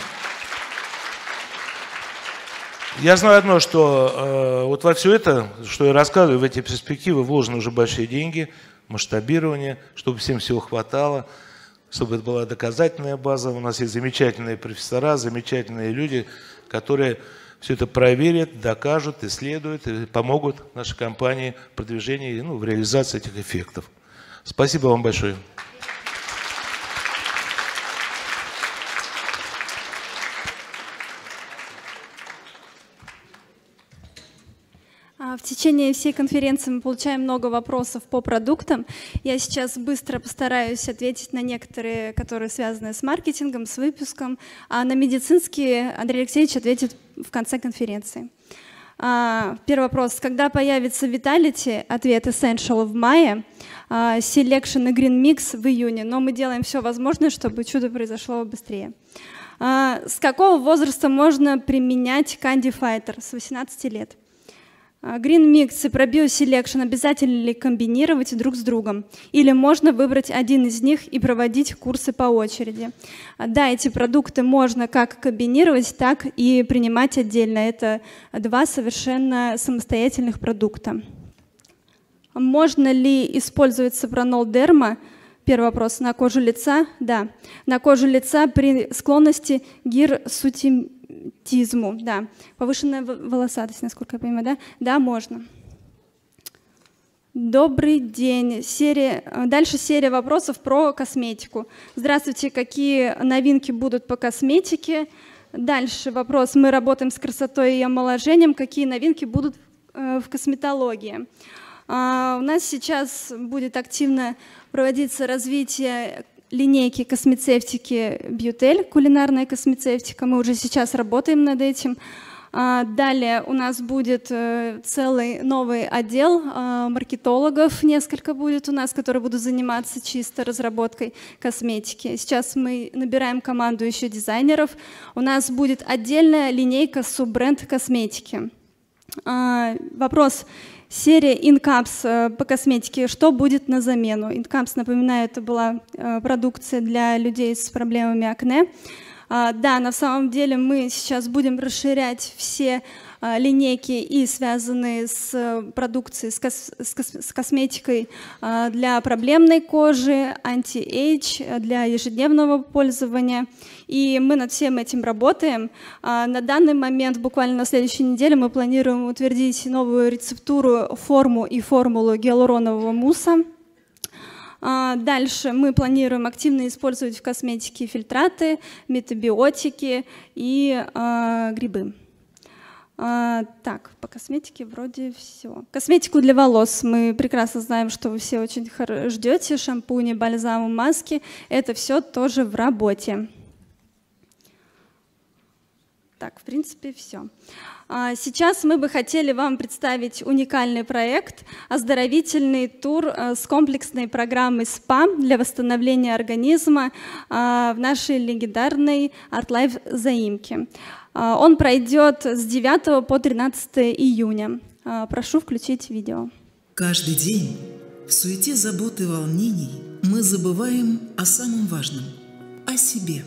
Я знаю одно, что э, вот во все это, что я рассказываю, в эти перспективы вложены уже большие деньги, масштабирование, чтобы всем всего хватало. чтобы это была доказательная база. У нас есть замечательные профессора, замечательные люди, которые все это проверят, докажут, исследуют и помогут нашей компании в продвижении, ну, в реализации этих эффектов. Спасибо вам большое. В течение всей конференции мы получаем много вопросов по продуктам. Я сейчас быстро постараюсь ответить на некоторые, которые связаны с маркетингом, с выпуском, а на медицинские Андрей Алексеевич ответит в конце конференции. А, первый вопрос. Когда появится Vitality? Ответ Essential в мае. А, Selection и Green Mix в июне. Но мы делаем все возможное, чтобы чудо произошло быстрее. С какого возраста можно применять Candy Fighter? С 18 лет. А, Green Mix и Probio Selection обязательно ли комбинировать друг с другом? Или можно выбрать один из них и проводить курсы по очереди? А, да, эти продукты можно как комбинировать, так и принимать отдельно. Это два совершенно самостоятельных продукта. Можно ли использовать сопранол дерма? Первый вопрос. На кожу лица? Да. На кожу лица при склонности гирсутимизма тизму, да. Повышенная волосатость, насколько я понимаю, да? Да, можно. Добрый день. Серия, э, дальше серия вопросов про косметику. Здравствуйте, какие новинки будут по косметике? Дальше вопрос. Мы работаем с красотой и омоложением. Какие новинки будут э, в косметологии? А, у нас сейчас будет активно проводиться развитие линейки космецевтики Бьютель, кулинарная космецевтика. Мы уже сейчас работаем над этим. А, далее у нас будет э, целый новый отдел а, маркетологов, несколько будет у нас, которые будут заниматься чисто разработкой косметики. Сейчас мы набираем команду еще дизайнеров. У нас будет отдельная линейка суббренд косметики. А, вопрос, Серия InCaps э, по косметике. Что будет на замену? InCaps, напоминаю, это была э, продукция для людей с проблемами акне. А, да, на самом деле мы сейчас будем расширять все а, линейки и связанные с продукцией, с, кос с, кос с косметикой а, для проблемной кожи, anti-age, для ежедневного пользования. И мы над всем этим работаем. На данный момент, буквально на следующей неделе, мы планируем утвердить новую рецептуру, форму и формулу гиалуронового мусса. А, дальше мы планируем активно использовать в косметике фильтраты, метабиотики и э, грибы. А, так, по косметике вроде все. Косметику для волос. Мы прекрасно знаем, что вы все очень ждете. Шампуни, бальзамы, маски. Это все тоже в работе. Так, в принципе, все. А, сейчас мы бы хотели вам представить уникальный проект «Оздоровительный тур э, с комплексной программой СПА для восстановления организма а, в нашей легендарной ArtLife заимке». А, он пройдет с 9 по 13 июня. Прошу включить видео. Каждый день в суете заботы и волнений мы забываем о самом важном – о себе.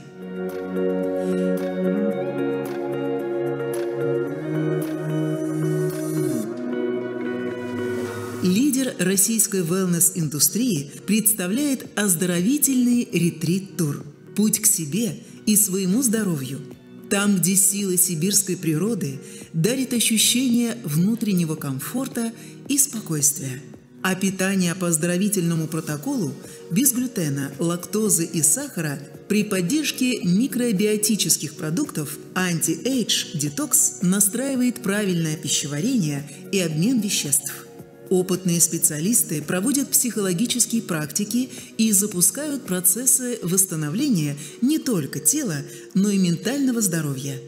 Лидер российской wellness-индустрии представляет оздоровительный ретрит-тур «Путь к себе и своему здоровью». Там, где сила сибирской природы дарит ощущение внутреннего комфорта и спокойствия. А питание по оздоровительному протоколу без глютена, лактозы и сахара при поддержке микробиотических продуктов anti-age детокс настраивает правильное пищеварение и обмен веществ. Опытные специалисты проводят психологические практики и запускают процессы восстановления не только тела, но и ментального здоровья.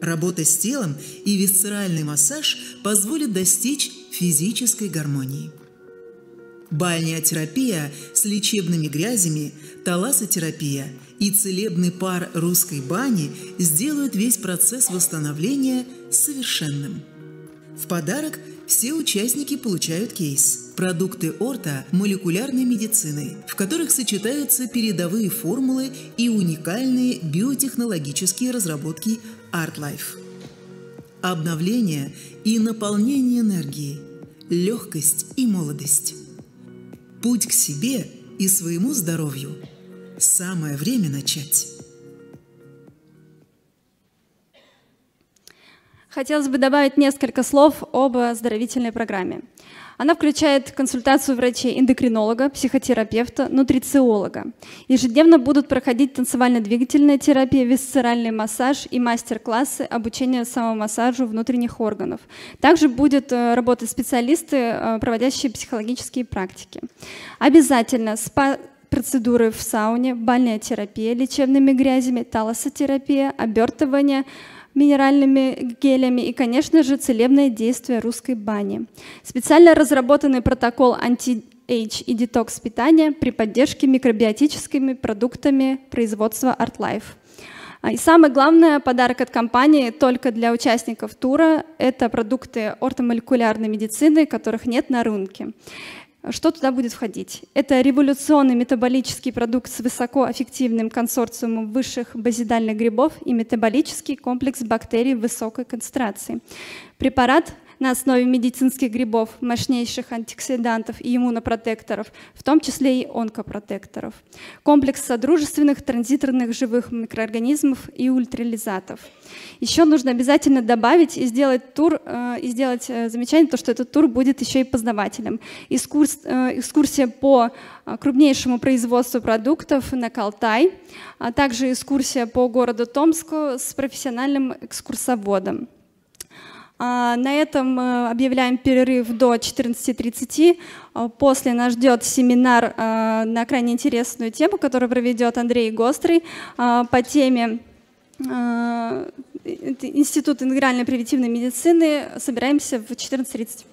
Работа с телом и висцеральный массаж позволят достичь физической гармонии. Бальнеотерапия с лечебными грязями, таласотерапия и целебный пар русской бани сделают весь процесс восстановления совершенным. В подарок – все участники получают кейс – продукты орта молекулярной медицины, в которых сочетаются передовые формулы и уникальные биотехнологические разработки ArtLife. Обновление и наполнение энергии, легкость и молодость. Путь к себе и своему здоровью. Самое время начать. Хотелось бы добавить несколько слов об оздоровительной программе. Она включает консультацию врачей-эндокринолога, психотерапевта, нутрициолога. Ежедневно будут проходить танцевально-двигательная терапия, висцеральный массаж и мастер-классы обучения самомассажу внутренних органов. Также будут э, работать специалисты, э, проводящие психологические практики. Обязательно спа процедуры в сауне, бальнеотерапия лечебными грязями, талассотерапия, обертывание – минеральными гелями и, конечно же, целебное действие русской бани. Специально разработанный протокол anti-age и детокс питания при поддержке микробиотическими продуктами производства ArtLife. А, и самый главный подарок от компании только для участников тура – это продукты ортомолекулярной медицины, которых нет на рынке. Что туда будет входить? Это революционный метаболический продукт с высокоэффективным консорциумом высших базидальных грибов и метаболический комплекс бактерий высокой концентрации. Препарат на основе медицинских грибов, мощнейших антиоксидантов и иммунопротекторов, в том числе и онкопротекторов. Комплекс содружественных транзиторных живых микроорганизмов и ультрализатов. Еще нужно обязательно добавить и сделать тур, э, и сделать э, замечание, то, что этот тур будет еще и познавателем. Экскурс, э, экскурсия по крупнейшему производству продуктов на Калтай, а также экскурсия по городу Томску с профессиональным экскурсоводом. А, на этом мы объявляем перерыв до 14.30. А, после нас ждет семинар а, на крайне интересную тему, которую проведет Андрей Гострый по теме Институт интегральной превентивной медицины. Собираемся в 14.30.